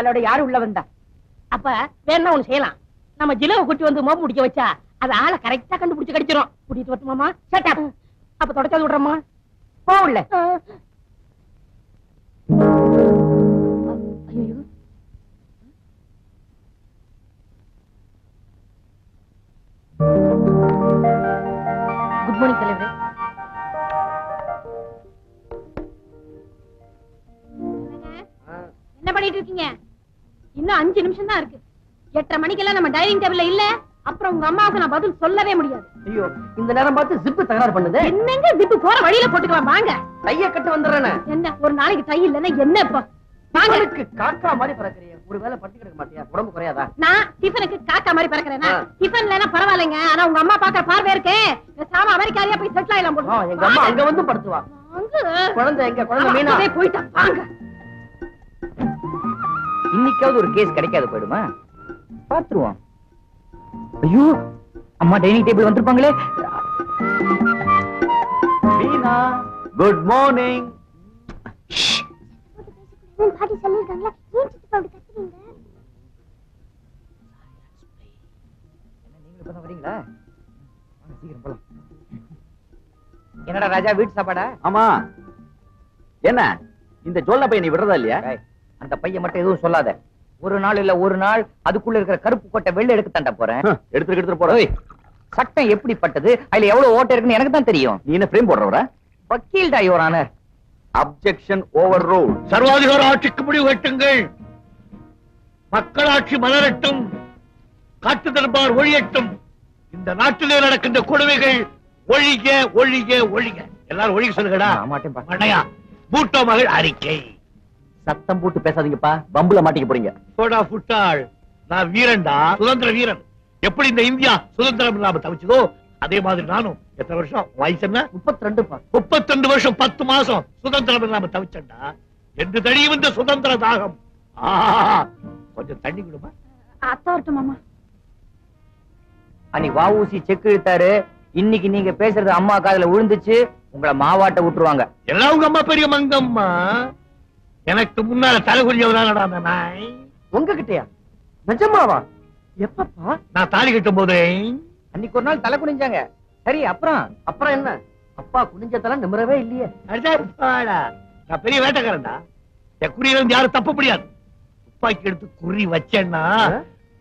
காலோட யாரு உள்ள வந்தா? அப்ப வேணா ஒண்ணு செய்யலாம். நம்ம ஜிலவை குட்டி வந்து மோப்பு பிடிக்க வச்சா அது ஆளை கரெக்டா கண்டுபிடிச்சு கடிச்சிடும் கூட்டிட்டு வரட்டுமாமா Shut மணிக்கெல்லாம் நம்ம டைனிங் டேபிள்ல இல்ல. அப்புறம் உங்க அம்மாவுக்கு நான் பதில் சொல்லவே முடியாது. ஐயோ இந்த நேரம் பார்த்து ஜிப்பு தகராறு பண்ணுது. என்னங்க திப்பு போற வழியில போட்டுக்கலாம் வாங்க. கைய கட்டு வந்துடுறேனே. என்ன ஒரு நாளைக்கு தை இல்லைன்னா என்ன இப்போ? காக்கா மாதிரி பறக்குறிய. ஒரு வேலை பட்டு கிடக்க மாட்டியா? உடம்பு குறையாதா? நான் டிஃபனுக்கு காக்கா மாதிரி பறக்கிறேனா? ஆ. டிஃபன்ல பரவாயில்லைங்க. ஆனா உங்க அம்மா பாக்குற பார்வை இருக்கே. சாம அமெரிக்காரியா போய் செட்டில் ஆயிலாம் போடுவோம் எங்க அம்மா அங்க வந்து படுத்துவா. குழந்தை எங்க? குழந்தை மீனா? போயிட்டா. வாங்க. இன்னைக்காவது ஒரு கேஸ் கிடைக்காது போயிடுமா? டைனிங் டேபிள் வந்திருப்பாங்களே? மீனா குட் மார்னிங் என்னடா ராஜா வீட்டு சாப்பாடா? ஆமா. என்ன? இந்த ஜொல்ல பையன் நீ விடுறதா இல்லையா? அந்த பையன் மட்டும் எதுவும் சொல்லாத. ஒரு நாள் இல்ல ஒரு நாள் அதுக்குள்ள இருக்கிற கருப்பு கொட்டை வெள்ளை எடுக்க தாண்டா போறேன். எடுத்துட்டு எடுத்துட்டு போற ஓய், சட்டம் எப்படிப்பட்டது? அதுல எவ்வளவு ஓட்டை இருக்குன்னு எனக்கு தான் தெரியும். நீ என்ன பிரேம் போடுறவரா? வக்கீல் டா your honour. Objection over rule சர்வாதிகார ஆட்சிக்கு முடிவு கட்டுங்கள். மக்களாட்சி மலரட்டும். காட்டு தர்பார் ஒழியட்டும். இந்த நாட்டிலே நடக்கின்ற கொடுமைகள் ஒழிக ஒழிக ஒழிக. எல்லாரும் ஒழிக சொல்லுங்கடா. மண்டையா பூட்டோ மகள் அறிக்கை. சத்தம் போட்டு பேசாதீங்கப்பா. பம்புல மாட்டிக்க போறீங்க. போடா புட்டாள். நான் வீரன்டா. சுதந்திர வீரன். எப்படி இந்த இந்தியா சுதந்திரம் இல்லாம தவிச்சதோ அதே மாதிரி நானும் எத்தனை வருஷம்? வயசு என்ன முப்பத்தி ரெண்டுப்பா முப்பத்தி வருஷம் பத்து மாசம் சுதந்திரம் இல்லாம தவிச்சண்டா என்று தடியும் இந்த சுதந்திர தாகம். கொஞ்சம் தண்ணி கொடுமா அத்தா வரட்டும் மாமா அன்னைக்கு வாவூசி செக் இழுத்தாரு. இன்னைக்கு நீங்க பேசுறது அம்மா காதுல விழுந்துச்சு. உங்களை மாவாட்ட விட்டுருவாங்க. எல்லாம் உங்க அம்மா பெரிய மங்கம்மா. எனக்கு முன்னால தலை நாய். உங்ககிட்டயா? நிஜமாவா? எப்பப்பா? நான் தாலி கட்டும் போதே. அன்னைக்கு ஒரு நாள் தலை குனிஞ்சாங்க. சரி அப்புறம்? அப்புறம் என்ன? அப்பா குனிஞ்சதெல்லாம் நிமிரவே இல்லையே. நான் பெரிய வேட்டைக்காரன்டா. என் குறியில இருந்து யாரும் தப்ப முடியாது. துப்பாக்கி எடுத்து குறி வச்சேன்னா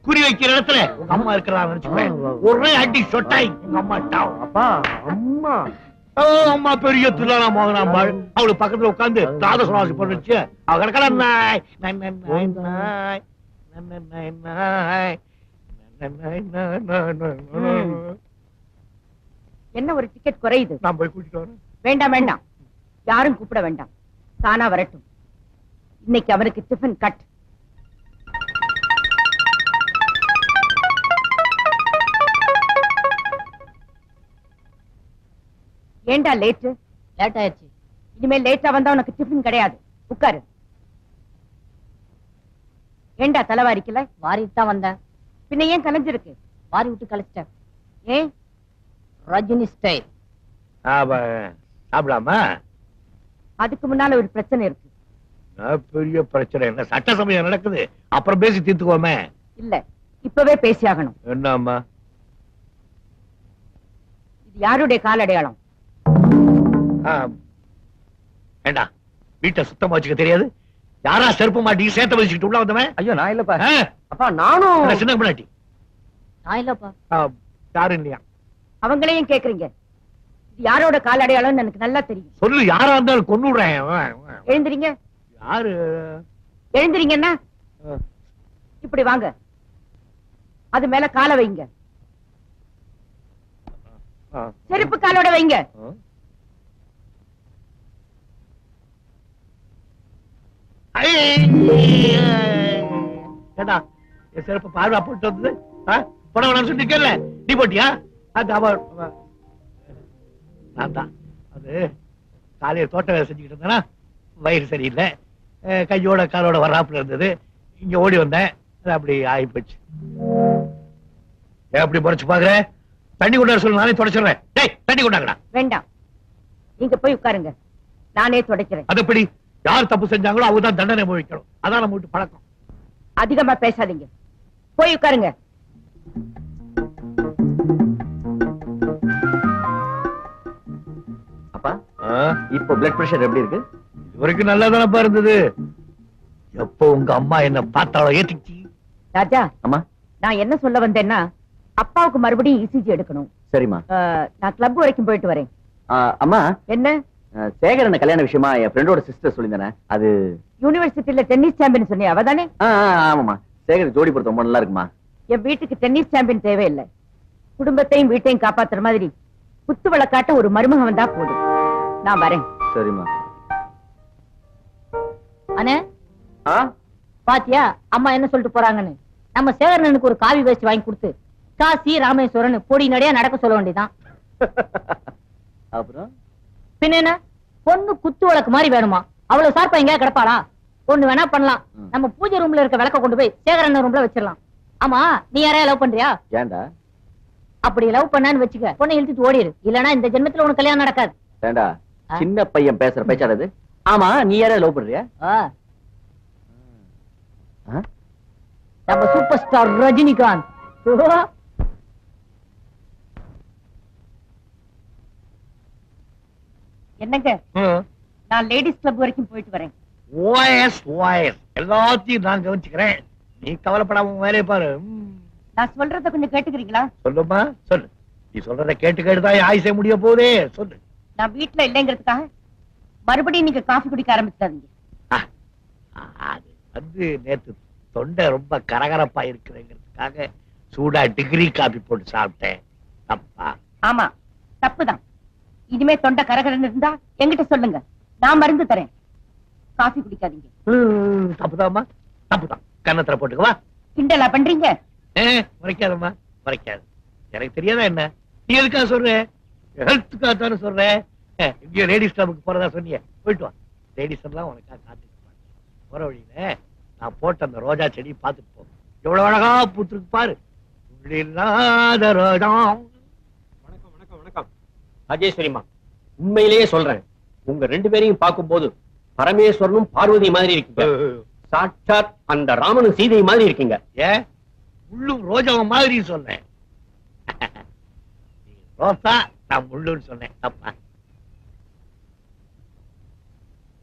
குறி வைக்கிற இடத்துல உங்க அம்மா இருக்கிறான்னு நினைச்சுக்கோயேன் ஒரே அடி சொட்டாய் உங்க அம்மா டாவ். அப்பா அம்மா. ஓ, அம்மா பெரிய துல்லானா மோகனாம்பாள் அவளுக்கு பக்கத்துல உட்கார்ந்து தாத சுவாசி பண்ணுச்சு அவ கிடக்கல நாய். நாய், நாய், நாய், நாய். நாய், நாய், என்ன ஒரு டிக்கெட் குறையுது? நான் போய் கூட்டிட்டு வரேன். வேண்டாம் வேண்டாம். யாரும் கூப்பிட வேண்டாம். தானா வரட்டும். இன்னைக்கு அவனுக்கு டிஃபன் கட் ஏண்டா லேட்டு லேட் ஆயிடுச்சு இனிமே லேட்டா வந்தா உனக்கு டிஃபன் கிடையாது. உட்காரு. ஏண்டா தலைவாரிக்கல வாரிட்டு தான் வந்தேன். பின்ன ஏன் கலைஞ்சிருக்கு? வாரி விட்டு கழிச்சிட்டேன் ஏன் ரஜினி ஸ்டைல் ஆமா, சாப்பிடலாமா? அதுக்கு முன்னால ஒரு பிரச்சனை இருக்கு. பெரிய பிரச்சனை. என்ன சட்ட சமயம் நடக்குது. அப்புறம் பேசி தீர்த்துக்கோமே இல்ல இப்பவே பேசியாகணும் என்னம்மா? இது யாருடைய கால் அடையாளம்? ஆ, ஏண்டா வீட்டை சுத்தமா வச்சுக்க தெரியாது? யாரா செருப்பு மாட்டி சேத்த வச்சுக்கிட்டு உள்ள வந்தவன்? ஐயோ நான் இல்லப்பா. அப்பா நானும் என்ன சின்ன முன்னாடி நான் இல்லப்பா. யாரு இல்லையா அவங்களையும் கேக்குறீங்க. இது யாரோட கால் அடையாளம்னு எனக்கு நல்லா தெரியும். சொல்லு யாரா இருந்தாலும் கொண்டு விடுறேன். எழுந்திரீங்க. யாரு? எழுந்திரீங்கன்னா ஆ. இப்படி வாங்க. அது மேல காலை வைங்க. செருப்பு காலோட வைங்க. ஆ. என் செருப்பு பார்வா போட்டு வந்தது? போட வேணாம்னு சொல்லிருக்கேன்ல நீ போட்டியா? அது அவ நான் தான். அது காலையில தோட்ட வேலை செஞ்சுக்கிட்டு இருந்தேனா வயிறு சரியில்லை. கையோட காலோட வராப்புல இருந்தது. இங்க ஓடி வந்தேன். அது அப்படி ஆகி போச்சு ஏன் அப்படி முறைச்சு பாக்குற தண்ணி கொண்டாட சொல்லு நானே தொடச்சிடுறேன். டேய் தண்ணி கொண்டாங்கடா வேண்டாம். நீங்க போய் உட்காருங்க. நானே துடைக்கிறேன். அது எப்படி? யார் தப்பு செஞ்சாங்களோ அவங்க தான் தண்டனை அனுபவிக்கணும் அதான் நம்ம வீட்டு பழக்கம். அதிகமா பேசாதீங்க. போய் உட்காருங்க. அப்பா இப்போ பிளட் பிரஷர் எப்படி இருக்கு? வரைக்கும் நல்லா தானப்பா இருந்தது. எப்போ உங்க அம்மா என்ன பார்த்தாலும் ஏத்திச்சு ராஜா அம்மா. நான் என்ன சொல்ல வந்தேன்னா அப்பாவுக்கு மறுபடியும் இசிஜி எடுக்கணும். சரிம்மா. நான் கிளப் வரைக்கும் போயிட்டு வரேன். அம்மா. என்ன? சேகரன் கல்யாண விஷயமா என் ஃப்ரெண்டோட சிஸ்டர் சொல்லியிருந்தேன் அது யூனிவர்சிட்டியில டென்னிஸ் சாம்பியன் சொன்னியா அவதானே? ஆ, ஆ, ஆமாம்மா. சேகர் ஜோடி ரொம்ப நல்லா இருக்குமா? என் வீட்டுக்கு டென்னிஸ் சாம்பியன் தேவையில்லை. குடும்பத்தையும் வீட்டையும் காப்பாத்துற மாதிரி குத்து விளக்காட்ட ஒரு மருமகன் வந்தா போதும். நான் வரேன். சரிம்மா. அண்ணே? பாத்தியா? அம்மா என்ன சொல்லிட்டு போறாங்கன்னு. நம்ம சேகரனுக்கு ஒரு காவி வேஸ்ட் வாங்கி கொடுத்து காசி ராமேஸ்வரன் பொடி நடையா நடக்க சொல்ல வேண்டியதான் அப்புறம்? பின்ன பொண்ணு குத்து விளக்கு மாதிரி வேணுமா? அவ்வளவு சார்பா எங்கேயா கிடப்பாளா? ஒண்ணு வேணா பண்ணலாம். நம்ம பூஜை ரூம்ல இருக்க விளக்க கொண்டு போய் சேகரன் ரூம்ல வச்சிடலாம். ஆமா நீ யாரையா லவ் பண்றியா? ஏன்டா? அப்படி லவ் பண்ணான்னு வச்சுக்க பொண்ணை இழுத்துட்டு ஓடிடு. இல்லனா இந்த ஜென்மத்துல உனக்கு கல்யாணம் நடக்காது. ஏன்டா? ஆ? சின்ன பையன் பேசுற பேச்சாடது ஆமா நீ யார லவ் பண்றியா? ஆ, ஆ? நம்ம சூப்பர் ஸ்டார் ரஜினிகாந்த் என்னங்க? நான் லேடிஸ் கிளப் வரைக்கும் போயிட்டு வரேன். ஓஎஸ் ஓஎஸ் எல்லாத்தையும் நான் கவனிச்சுக்கிறேன். நீ கவலைப்படாம வேலையை பாரு. நான் சொல்றத கொஞ்சம் கேட்டுக்கிறீங்களா? சொல்லுமா சொல்லு. நீ சொல்றத கேட்டு கேட்டுதான் ஆயுசே முடிய போதே சொல்லு. நான் வீட்டுல இல்லைங்கிறதுக்காக மறுபடியும் நீங்க காஃபி குடிக்க ஆரம்பிச்சிடாதீங்க. ஆ, அது வந்து நேத்து தொண்டை ரொம்ப கரகரப்பா இருக்குதுங்கிறதுக்காக சூடா டிகிரி காபி போட்டு சாப்பிட்டேன். தப்பா? ஆமா தப்புதான். இனிமே தொண்டை கரகரன்னு இருந்தா என்கிட்ட சொல்லுங்க. நான் மருந்து தரேன். காஃபி குடிக்காதீங்க. ம், தப்புதாம்மா. தப்புதான். கன்னத்துல போட்டுக்கவா கிண்டலா பண்றீங்க? மறைக்காதம்மா மறைக்காது எனக்கு தெரியாதா என்ன? நீ எதுக்காக சொல்ற? ஹெல்த்துக்காக தானே சொல்ற? ஏ, இங்கேயோ லேடிஸ் கிளப்புக்கு போறதா சொன்னியே. போயிட்டு வா. லேடிஸ் எல்லாம் உனக்காக காத்துட்டு. போற வழியில நான் போட்ட அந்த ரோஜா செடி பார்த்துட்டு போ. எவ்வளவு அழகா பூத்துருக்கு பாரு. உள்ளில்லாத ரோஜா. வணக்கம் வணக்கம் வணக்கம். ராஜேஸ்வரிமா உண்மையிலேயே சொல்றேன். உங்க ரெண்டு பேரையும் பார்க்கும்போது பரமேஸ்வரனும் பார்வதி மாதிரி இருக்கீங்க. சாட்சாத் அந்த ராமனும் சீதை மாதிரி இருக்கீங்க. ஏ? முள்ளும் ரோஜாவும் மாதிரி சொன்னேன். ரோசா நான் முள்ளுன்னு சொன்னேன். தப்பா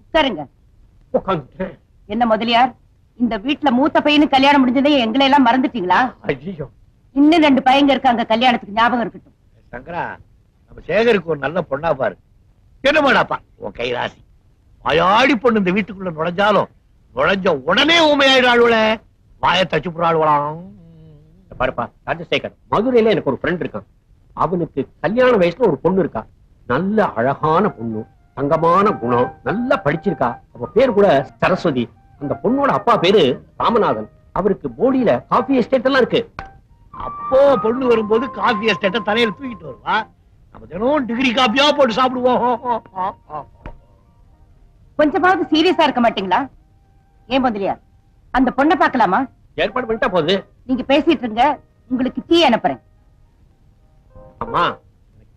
உட்காருங்க. உட்காந்துட்டேன் என்ன முதலியார்? இந்த வீட்டுல மூத்த பையனு கல்யாணம் முடிஞ்சதே எங்களை எல்லாம் மறந்துட்டீங்களா? ஐயோ. இன்னும் ரெண்டு பையங்க இருக்காங்க கல்யாணத்துக்கு ஞாபகம் இருக்கட்டும். சங்கரா நம்ம சேகருக்கு ஒரு நல்ல பொண்ணா பாரு. என்னமாடாப்பா? உன் கை வாயாடி பொண்ணு இந்த வீட்டுக்குள்ள நுழைஞ்சாலும் நுழைஞ்ச உடனே ஊமையாயிடாளுவல வாய தச்சு புறாளுவலாம் பாருப்பா ராஜசேகர் மதுரையில எனக்கு ஒரு ஃப்ரெண்ட் இருக்கான். அவனுக்கு கல்யாண வயசுல ஒரு பொண்ணு இருக்கா. நல்ல அழகான பொண்ணு தங்கமான குணம் நல்லா படிச்சிருக்கா. அவ பேர் கூட சரஸ்வதி. அந்த பொண்ணோட அப்பா பேரு ராமநாதன். அவருக்கு போடியில காஃபி எஸ்டேட் எல்லாம் இருக்கு. அப்போ பொண்ணு வரும்போது காஃபி எஸ்டேட்ட தலையில தூக்கிட்டு வருவா. நம்ம தினம் டிகிரி காப்பியா போட்டு சாப்பிடுவோம். கொஞ்சமாவது சீரியஸா இருக்க மாட்டீங்களா? ஏன் முதலியார்? அந்த பொண்ணை பார்க்கலாமா? ஏற்பாடு பண்ணிட்டா போகுது நீங்க பேசிட்டு இருங்க உங்களுக்கு டீ அனுப்புறேன். அம்மா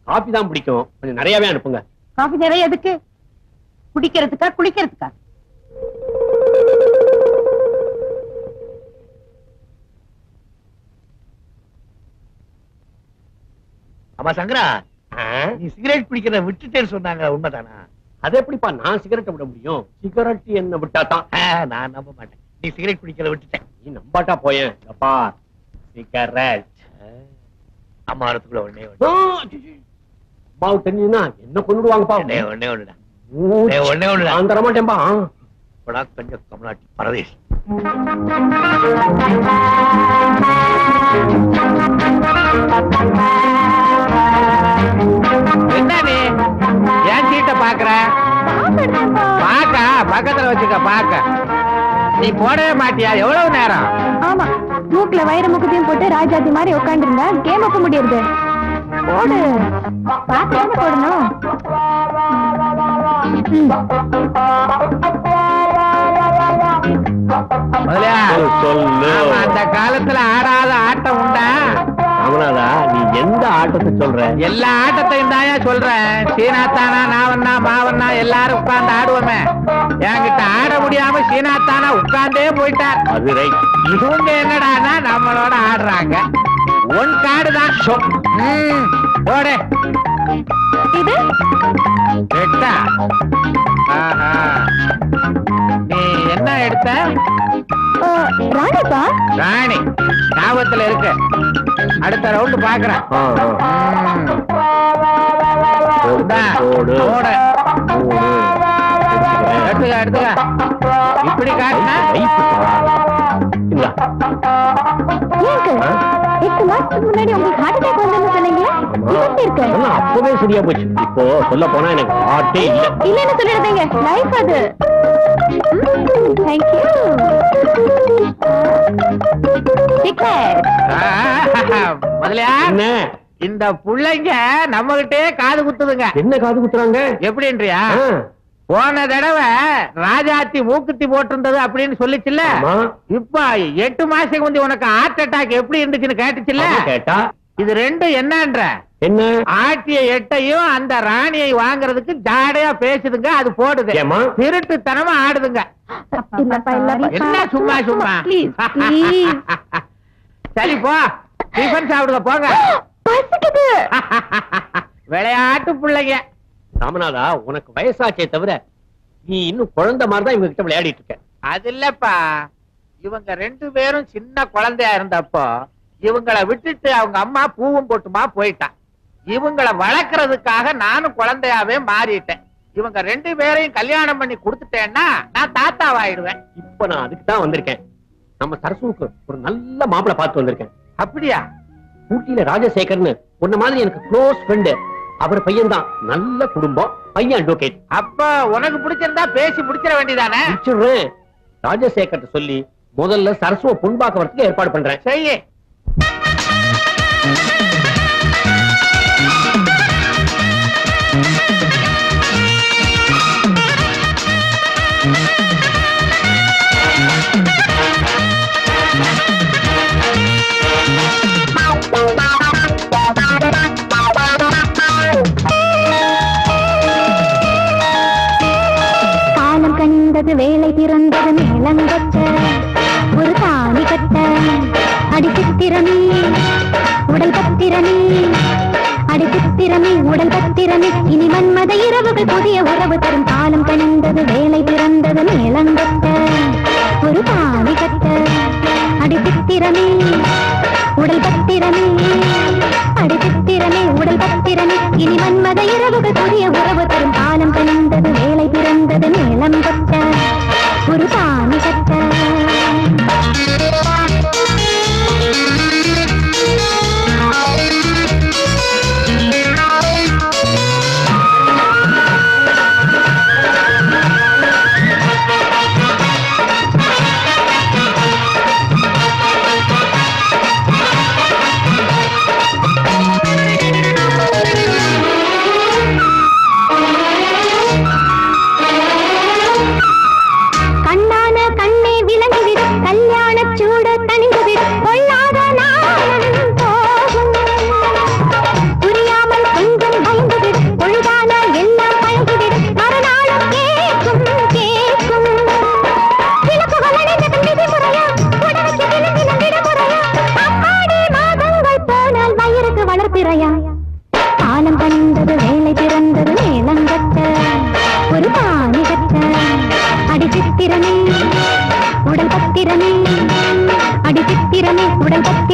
காபி தான் பிடிக்கும். கொஞ்சம் நிறையவே அனுப்புங்க. காஃபி நிறைய எதுக்கு? குடிக்கிறதுக்கா குளிக்கிறதுக்கா? ஆமா சங்கரா? நீ சிகரெட் பிடிக்கிறத விட்டுட்டேன்னு சொன்னாங்க உண்மைதானா? அது எப்படிப்பா நான் சிகரெட்டை விட முடியும்? சிகரெட் என்ன விட்டா தான் ஆ, நான் நம்ப மாட்டேன். நீ சிகரெட் பிடிக்கிறத விட்டுட்டேன். நீ நம்பாட்டா போயேன் அப்பா சிகரெட் அம்மா வரத்துக்குள்ள ஒண்ணே ஒண்ணு. அம்மாவுக்கு தெரிஞ்சுன்னா என்ன கொண்டுடுவாங்கப்பா ஒண்ணே ஒண்ணே ஒண்ணுடா. ஒண்ணே ஒண்ணுடா. நான் தர மாட்டேன்பா. இப்படா கொஞ்சம் கமலாட்டி பரதேஷ் ஏன் சீட்டை பாக்குற? பாக்க பக்கத்துல வச்சுக்க பாக்க. நீ போடவே மாட்டியா? எவ்வளவு நேரம்? ஆமா மூக்குல வயிறு முகத்தையும் போட்டு ராஜாதி மாதிரி உட்காந்துருந்தா கேம் வைக்க முடியாது. போடு. தானே போடணும். முதலியா அந்த காலத்துல ஆடாத ஆட்டம் உண்டா? ராமநாதா நீ எந்த ஆட்டத்தை சொல்ற? எல்லா ஆட்டத்தையும் தாயா சொல்றேன் சீனாத்தானா நாவண்ணா மாவண்ணா எல்லாரும் உட்கார்ந்து ஆடுவோமே. என்கிட்ட ஆட முடியாம சீனாத்தானா உட்கார்ந்தே போயிட்டார். அது ரைட் இவங்க என்னடான்னா நம்மளோட ஆடுறாங்க. ஒன் கார்டு தான் ம், போடு. இது? எட்டா ஆஹா. நீ என்ன எடுத்த? ராணிப்பா? ராணி ஞாபகத்துல இருக்கு. அடுத்த ரவுண்டு பாக்குறேன். எடுத்துக்க எடுத்துக்க. இப்படி காட்டினா? எட்டு மாசத்துக்கு முன்னாடி உங்களுக்கு ஹார்ட் அட்டாக் வந்ததுன்னு சொன்னீங்களே? ஆமா. இது எப்படி இருக்கு? அதெல்லாம் அப்பவே சரியா போச்சு. இப்போ சொல்ல போனா எனக்கு ஹார்ட்டே இல்ல. இல்லன்னு சொல்லிடுறீங்க லைஃப் அது. தேங்க்யூ டிக்கெட் ஆஹா, முதலியா என்ன? இந்த புள்ளைங்க நம்ம காது குத்துதுங்க. என்ன காது குத்துறாங்க? எப்படின்றியா? போன தடவை ராஜாத்தி மூக்குத்தி போட்டிருந்தது அப்படின்னு சொல்லிச்சுல்ல. இப்ப எட்டு மாசத்துக்கு முந்தி உனக்கு ஹார்ட் அட்டாக் எப்படி இருந்துச்சுன்னு கேட்டுச்சுல்ல? கேட்டா. இது ரெண்டும் என்னன்ற? என்ன? ஆட்டிய எட்டையும் அந்த ராணியை வாங்குறதுக்கு ஜாடையா பேசுதுங்க அது போடுது? திருட்டுத்தனமா ஆடுதுங்க. என்ன சும்மா சும்மா? சரி போ. டிஃபன் சாப்பிடுங்க போங்க. விளையாட்டு பிள்ளைங்க. ராமநாதா உனக்கு வயசாச்சே தவிர நீ இன்னும் குழந்தை மாதிரி தான் இவங்க கிட்ட விளையாடிட்டு இருக்க. அது இல்லப்பா. இவங்க ரெண்டு பேரும் சின்ன குழந்தையா இருந்தப்போ இவங்கள விட்டுட்டு அவங்க அம்மா பூவும் போட்டுமா போயிட்டான் இவங்கள வளர்க்கறதுக்காக நானும் குழந்தையாவே மாறிட்டேன். இவங்க ரெண்டு பேரையும் கல்யாணம் பண்ணி கொடுத்துட்டேன்னா நான் தாத்தாவாயிடுவேன். இப்ப நான் அதுக்கு தான் வந்திருக்கேன். நம்ம சரசுவுக்கு ஒரு நல்ல மாப்பிளை பார்த்து வந்திருக்கேன். அப்படியா? ஊட்டியில ராஜசேகர்னு உன்ன மாதிரி எனக்கு க்ளோஸ் ஃப்ரெண்டு அவர் பையன் தான் நல்ல குடும்பம் பையன் அட்வொகேட் அப்ப உனக்கு பிடிச்சிருந்தா பேசி முடிச்சிட வேண்டியதானே? முடிச்சிடுறேன். ராஜசேகர்ட்ட சொல்லி முதல்ல சரசுவ பொன்பாக்க வரத்துக்கு ஏற்பாடு பண்றேன். செய்ய. பிறந்தது வேலை பிறந்தது மேலங்கட்ட ஒரு தாலி கட்ட அடி உடல் பத்திரமே அடி உடல் பத்திரமே இனி மன்மத இரவுகள் புதிய உறவு தரும். காலம் கணிந்தது வேலை பிறந்தது மேலங்கட்ட ஒரு தாலி கட்ட அடி உடல் பத்திரமே அடி உடல் பத்திரமே இனி மன்மத இரவுகள் புதிய உறவு தரும். காலம் கணிந்தது வேலை பிறந்தது மேலம் ஒரு சாமி கட்ட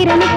உடல்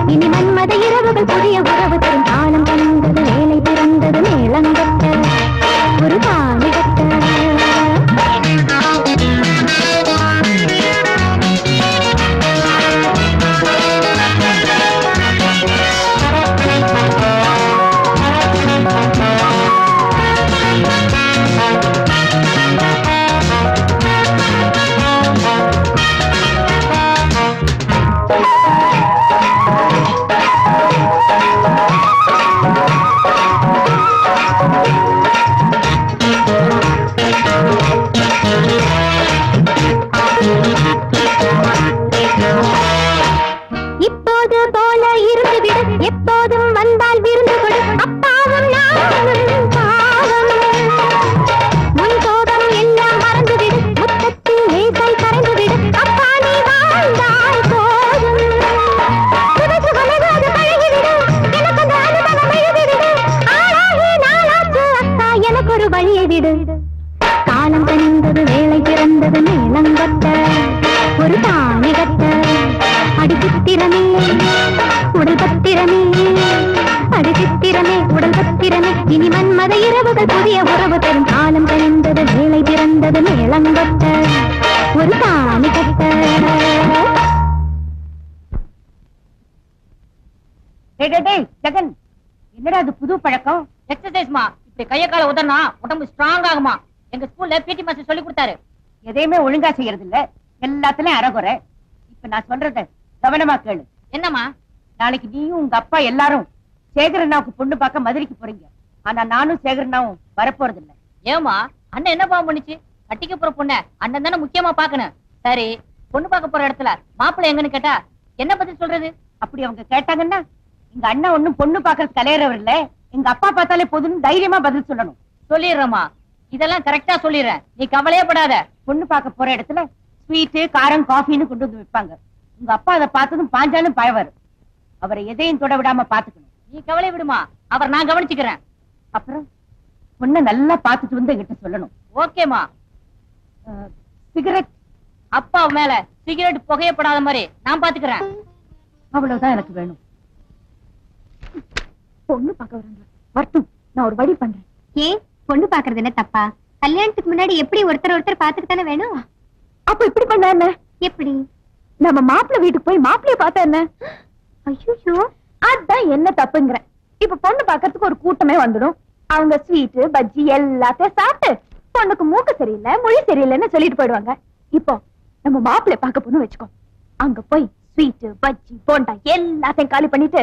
எதையுமே ஒழுங்கா செய்யறது இல்ல எல்லாத்துலயும் அறகுறை. இப்ப நான் சொல்றத கவனமா கேளு. என்னம்மா? நாளைக்கு நீயும் உங்க அப்பா எல்லாரும் சேகரண்ணாவுக்கு பொண்ணு பார்க்க மதுரைக்கு போறீங்க. ஆனா நானும் சேகரண்ணாவும் வரப்போறது இல்ல ஏமா அண்ணன் என்ன பாவம் பண்ணுச்சு? கட்டிக்க போற பொண்ண அண்ணன் தானே முக்கியமா பாக்கணும் சரி பொண்ணு பார்க்க போற இடத்துல மாப்பிள்ளை எங்கன்னு கேட்டா என்ன பதில் சொல்றது? அப்படி அவங்க கேட்டாங்கன்னா எங்க அண்ணன் ஒண்ணும் பொண்ணு பார்க்கறது கலையறவர் இல்ல. எங்க அப்பா பார்த்தாலே போதும்னு தைரியமா பதில் சொல்லணும். சொல்லிடுறேம்மா. இதெல்லாம் கரெக்டா சொல்லிடுற நீ கவலையே படாத. பொண்ணு பார்க்க போற இடத்துல ஸ்வீட்டு காரம் காஃபின்னு கொண்டு வந்து விற்பாங்க உங்க அப்பா அதை பார்த்ததும் பாஞ்சாலும் பயவர் அவரை எதையும் தொட விடாம பாத்துக்கணும் நீ கவலை விடுமா. அவர் நான் கவனிச்சுக்கிறேன். அப்புறம் பொண்ணை நல்லா பார்த்துட்டு வந்து என்கிட்ட சொல்லணும். ஓகேமா சிகரெட். அப்பா மேல சிகரெட் புகையப்படாத மாதிரி நான் பாத்துக்கிறேன் அவ்வளவுதான் எனக்கு வேணும். பொண்ணு பார்க்க வராங்க வரட்டும். நான் ஒரு வழி பண்றேன். ஏன்? பொண்ணு பாக்குறது என்ன தப்பா? கல்யாணத்துக்கு முன்னாடி எப்படி ஒருத்தர் ஒருத்தர் பாத்துட்டு தானே வேணும்? அப்ப இப்படி பண்ண என்ன? எப்படி? நம்ம மாப்பிள்ளை வீட்டுக்கு போய் மாப்பிள்ளைய பார்த்தா என்ன? ஐயோ. அதான் என்ன தப்புங்கிறேன். இப்ப பொண்ணு பாக்குறதுக்கு ஒரு கூட்டமே வந்துடும். அவங்க ஸ்வீட் பஜ்ஜி எல்லாத்தையும் சாப்பிட்டு பொண்ணுக்கு மூக்கு சரியில்லை மொழி சரியில்லைன்னு சொல்லிட்டு போயிடுவாங்க. இப்போ நம்ம மாப்பிள்ளைய பார்க்க போன்னு வச்சுக்கோ. அங்க போய் ஸ்வீட் பஜ்ஜி போண்டா எல்லாத்தையும் காலி பண்ணிட்டு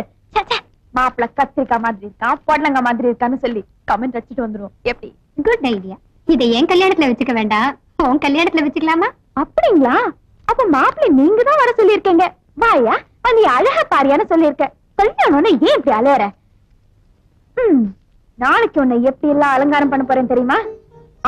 மாப்பிள்ளை கத்திரிக்காய் மாதிரி இருக்கான் பொடலங்கா மாதிரி இருக்கான்னு சொல்லி கமெண்ட் அடிச்சுட்டு வந்துரும் எப்படி? குட் ஐடியா இதை என் கல்யாணத்துல வச்சுக்க வேண்டாம். உன் கல்யாணத்துல வச்சுக்கலாமா? அப்படிங்களா? அப்ப மாப்பிள்ளை நீங்க தான் வர சொல்லிருக்கீங்க வாயா நீ அழகா பாரியான்னு சொல்லியிருக்க. கல்யாணம்னு ஏன் இப்படி அலையற? ம், நாளைக்கு உன்னை எப்படி எல்லாம் அலங்காரம் பண்ண போறேன் தெரியுமா?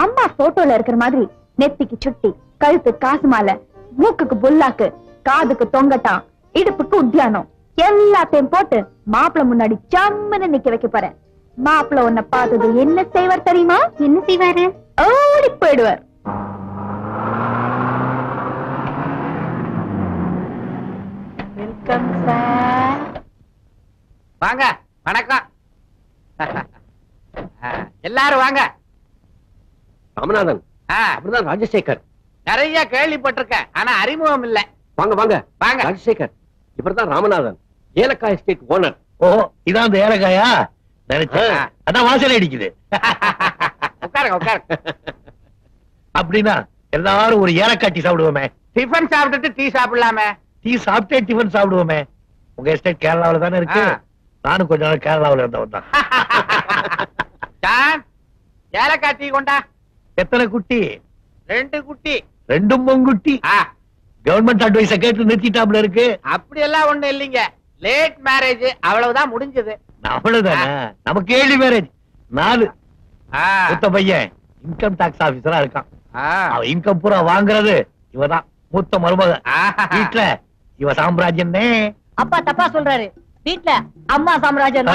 அம்மா போட்டோல இருக்கிற மாதிரி நெத்திக்கு சுட்டி கழுத்து காசு மாலை மூக்குக்கு புல்லாக்கு காதுக்கு தொங்கட்டான் இடுப்புக்கு உத்தியானம். எல்லாத்தையும் போட்டு மாப்பிள முன்னாடி சம்மன்னு நிக்க வைக்க போறேன். மாப்பிள உன்னை பார்த்தது என்ன செய்வார் தெரியுமா? என்ன செய்வாரு? ஓடி போயிடுவார். வெல்கம் சார் வாங்க வணக்கம். ஆ, எல்லாரும் வாங்க. ராமநாதன் ஆ, அப்படிதான் ராஜசேகர். நிறைய கேள்விப்பட்டிருக்கேன் ஆனா அறிமுகம் இல்ல. வாங்க வாங்க. வாங்க. ராஜசேகர் இவர்தான் ராமநாதன். ஏலக்காய் எஸ்டேட் ஓனர் ஓ இதான் அந்த ஏலக்காயா? நினைச்சேன். அதான் வாசல் அடிக்குது. உட்காருங்க உட்காருங்க. அப்படின்னா எல்லாரும் ஒரு ஏலக்காய் டீ சாப்பிடுவோமே. டிஃபன் சாப்பிட்டுட்டு டீ சாப்பிடலாமே. டீ சாப்பிட்டே டிஃபன் சாப்பிடுவோமே. உங்க எஸ்டேட் கேரளாவுல தானே இருக்கு. நானும் கொஞ்ச நாள் கேரளாவுல இருந்தவன் தான். ஏலக்காய் டீ கொண்டா? எத்தனை குட்டி? ரெண்டு குட்டி. ரெண்டும் பொங்குட்டி. ஆ, கவர்மெண்ட் அட்வைஸ கேட்டு நிறுத்திட்டாப்ல இருக்கு. அப்படி எல்லாம் ஒண்ணு இல்லைங்க. லேட் மேரேஜ் அவ்வளவுதான் முடிஞ்சது. அவ்வளவுதானே? நமக்கு ஏழு மேரேஜ் நாலு. ஆ, மூத்த பையன் இன்கம் டாக்ஸ் ஆபீசரா இருக்கான். அவன் இன்கம் பூரா வாங்குறது இவதான். மூத்த மருமக. வீட்டுல இவ சாம்ராஜ்யம்னே. அப்பா தப்பா சொல்றாரு. வீட்ல அம்மா சாம்ராஜ்யம்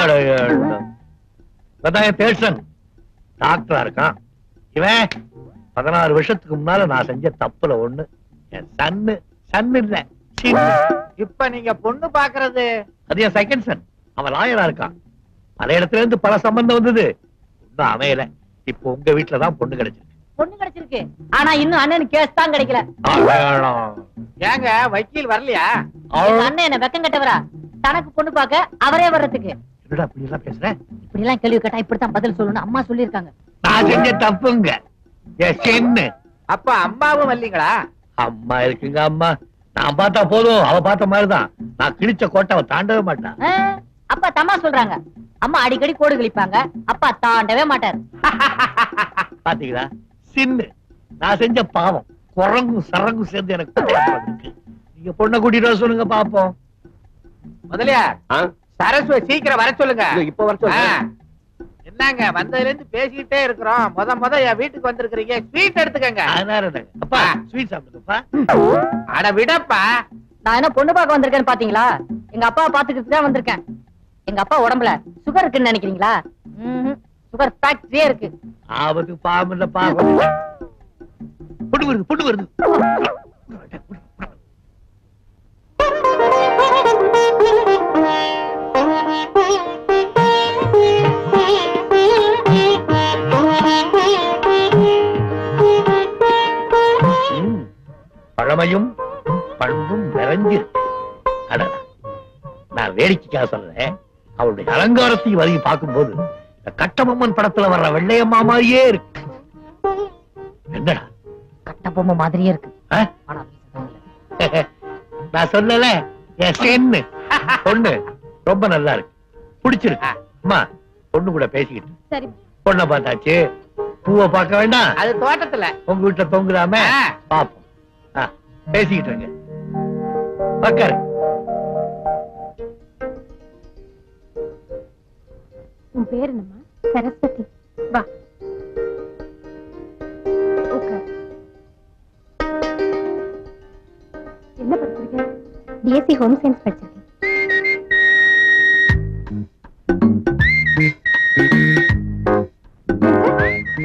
தேர்சன் டாக்டரா இருக்கான். இவன் பதினாறு வருஷத்துக்கு முன்னால நான் செஞ்ச தப்புல ஒண்ணு. என் சன்னு சன் இல்ல. சின்னு. இப்ப நீங்க பொண்ணு பாக்குறது. அது என் செகண்ட் சன் அவன் லாயரா இருக்கான். பல இடத்துல இருந்து பல சம்பந்தம் வந்தது. ஒண்ணும் அமையல இப்போ உங்க வீட்டுலதான் பொண்ணு கிடைச்சிருக்கு. பொண்ணு கிடைச்சிருக்கு. ஆனா இன்னும் அண்ணனுக்கு கேஸ் தான் கிடைக்கல. ஏங்க வக்கீல் வரலையா? அண்ணன் என்ன வெக்கம் கட்டவரா? தனக்கு பொண்ணு பார்க்க அவரே வர்றதுக்கு. என்னடா இப்படி எல்லாம் பேசுறேன் இப்படி எல்லாம் கேள்வி கேட்டா இப்படித்தான் பதில் சொல்லணும் அம்மா சொல்லிருக்காங்க நான் செஞ்ச தப்புங்க. அப்ப அம்மாவும் வரலீங்களா? அம்மா இருக்குங்க அம்மா. நான் பார்த்தா போதும். அவ பார்த்த மாதிரிதான். நான் கிழிச்ச கோட்டை அவ தாண்டவே மாட்டான் அப்பா தம்மா சொல்றாங்க. அம்மா அடிக்கடி கோடு கிழிப்பாங்க. அப்பா தாண்டவே மாட்டாரு. பாத்தீங்களா? சின்னு. நான் செஞ்ச பாவம். குரங்கும் சரங்கும் சேர்ந்து எனக்கு. நீங்க பொண்ணை கூட்டிட்டு சொல்லுங்க பாப்போம். முதலியார்? சரஸ்வ சீக்கிரம் வர சொல்லுங்க. இப்ப வர சொல்லுங்க. என்னங்க வந்ததுல இருந்து பேசிக்கிட்டே இருக்கிறோம். முத முத என் வீட்டுக்கு வந்திருக்கிறீங்க. ஸ்வீட் எடுத்துக்கங்க? அப்பா. ஸ்வீட் சாப்பிடுங்கப்பா. அட விடப்பா. நான் என்ன பொண்ணு பார்க்க வந்திருக்கேன்னு பாத்தீங்களா? எங்க அப்பா பாத்துக்கிட்டு தான் வந்திருக்கேன். எங்க அப்பா உடம்புல சுகர் இருக்குன்னு நினைக்கிறீங்களா? சுகர் ஃபேக்டரியே இருக்கு. ஆபத்து பாவம் இல்ல பாவம் பொண்ணு வருது பொண்ணு வருது. பழமையும் பண்பும் நிறைஞ்சிருக்கு நான் வேடிக்கைக்காக சொல்றேன். அவளுடைய அலங்காரத்தையும் வழியை பார்க்கும் போது கட்டபொம்மன் படத்துல வர்ற வெள்ளையம்மா மாதிரியே இருக்கு. என்னடா? கட்டபொம்மை மாதிரியே இருக்கு. நான் சொல்லல. பொண்ணு. ரொம்ப நல்லா இருக்கு. பிடிச்சிருக்கு. அம்மா பொண்ணு கூட பேசிக்கிட்டு. பொண்ணை பார்த்தாச்சு. பூவை பார்க்க வேண்டாம். அது தோட்டத்துல. உங்க வீட்டுல தொங்குறாம பாப்போம் பேசிக்கிட்டு இருங்க. உக்காரு உன் பேர் என்னம்மா? சரஸ்வதி. வா. என்ன படிச்சிருக்க? பிஎஸ்சி ஹோம் சயின்ஸ் படிச்சிருக்கேன்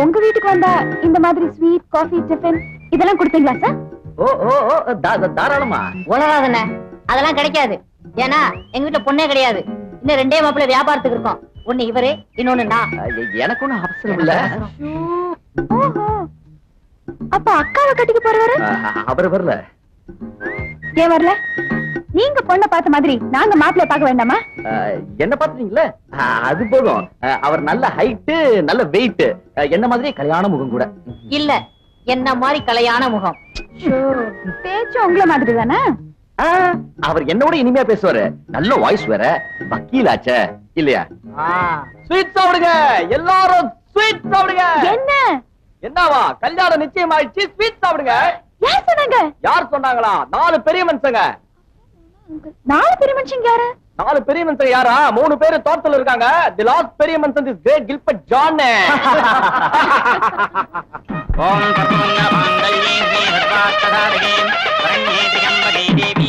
உங்க வீட்டுக்கு வந்தா இந்த மாதிரி ஸ்வீட் காஃபி டிஃபன் இதெல்லாம் கொடுப்பீங்களா சார் ஓ ஓ ஓ தா- தா- தாராளமா. உலகாதண்ணே. அதெல்லாம் கிடைக்காது. ஏன்னா எங்க வீட்டுல பொண்ணே கிடையாது. இன்னும் ரெண்டே மாப்பிள்ளை வியாபாரத்துக்கு இருக்கோம். ஒண்ணு இவரு இன்னொன்னு நான். எனக்கு ஒண்ணும் அவசரம் இல்ல. அப்ப அக்காவை கட்டிக்க போறவரு? அவர் வரல. ஏன் வரல? நீங்க பொண்ணை பார்த்த மாதிரி நாங்க மாப்பிள்ளைய பார்க்க வேண்டாமா? என்ன பாத்துட்டீங்களே அது போதும். அவர் நல்ல ஹைட் நல்ல வெயிட் என்ன மாதிரி கல்யாண முகம் கூட. இல்ல. என்ன மாதிரி கலையான முகம்? பேச்சு உங்கள மாதிரி தானே? ஆ, அவர் என்னோட இனிமையா பேசுவாரு. நல்ல வாய்ஸ் வேற. வக்கீலாச்சே. இல்லையா? ஸ்வீட் சாப்பிடுங்க. எல்லாரும் ஸ்வீட் சாப்பிடுங்க. என்ன? என்னவா? கல்யாணம் நிச்சயம் ஆயிடுச்சு ஸ்வீட் சாப்பிடுங்க யார் சொன்னாங்களா? நாலு பெரிய மனுஷங்க. நாலு பெரிய மனுஷங்க யாரு? நாலு பெரிய மனுஷங்க யாரா? மூணு பேரு தோட்டத்துல இருக்காங்க. தி லாஸ்ட் பெரிய மனுஷன் இஸ் கிரேட் கில்பர்ட் ஜான் ஓம் மாங்கல்யே ஸ்ரீ தேவி.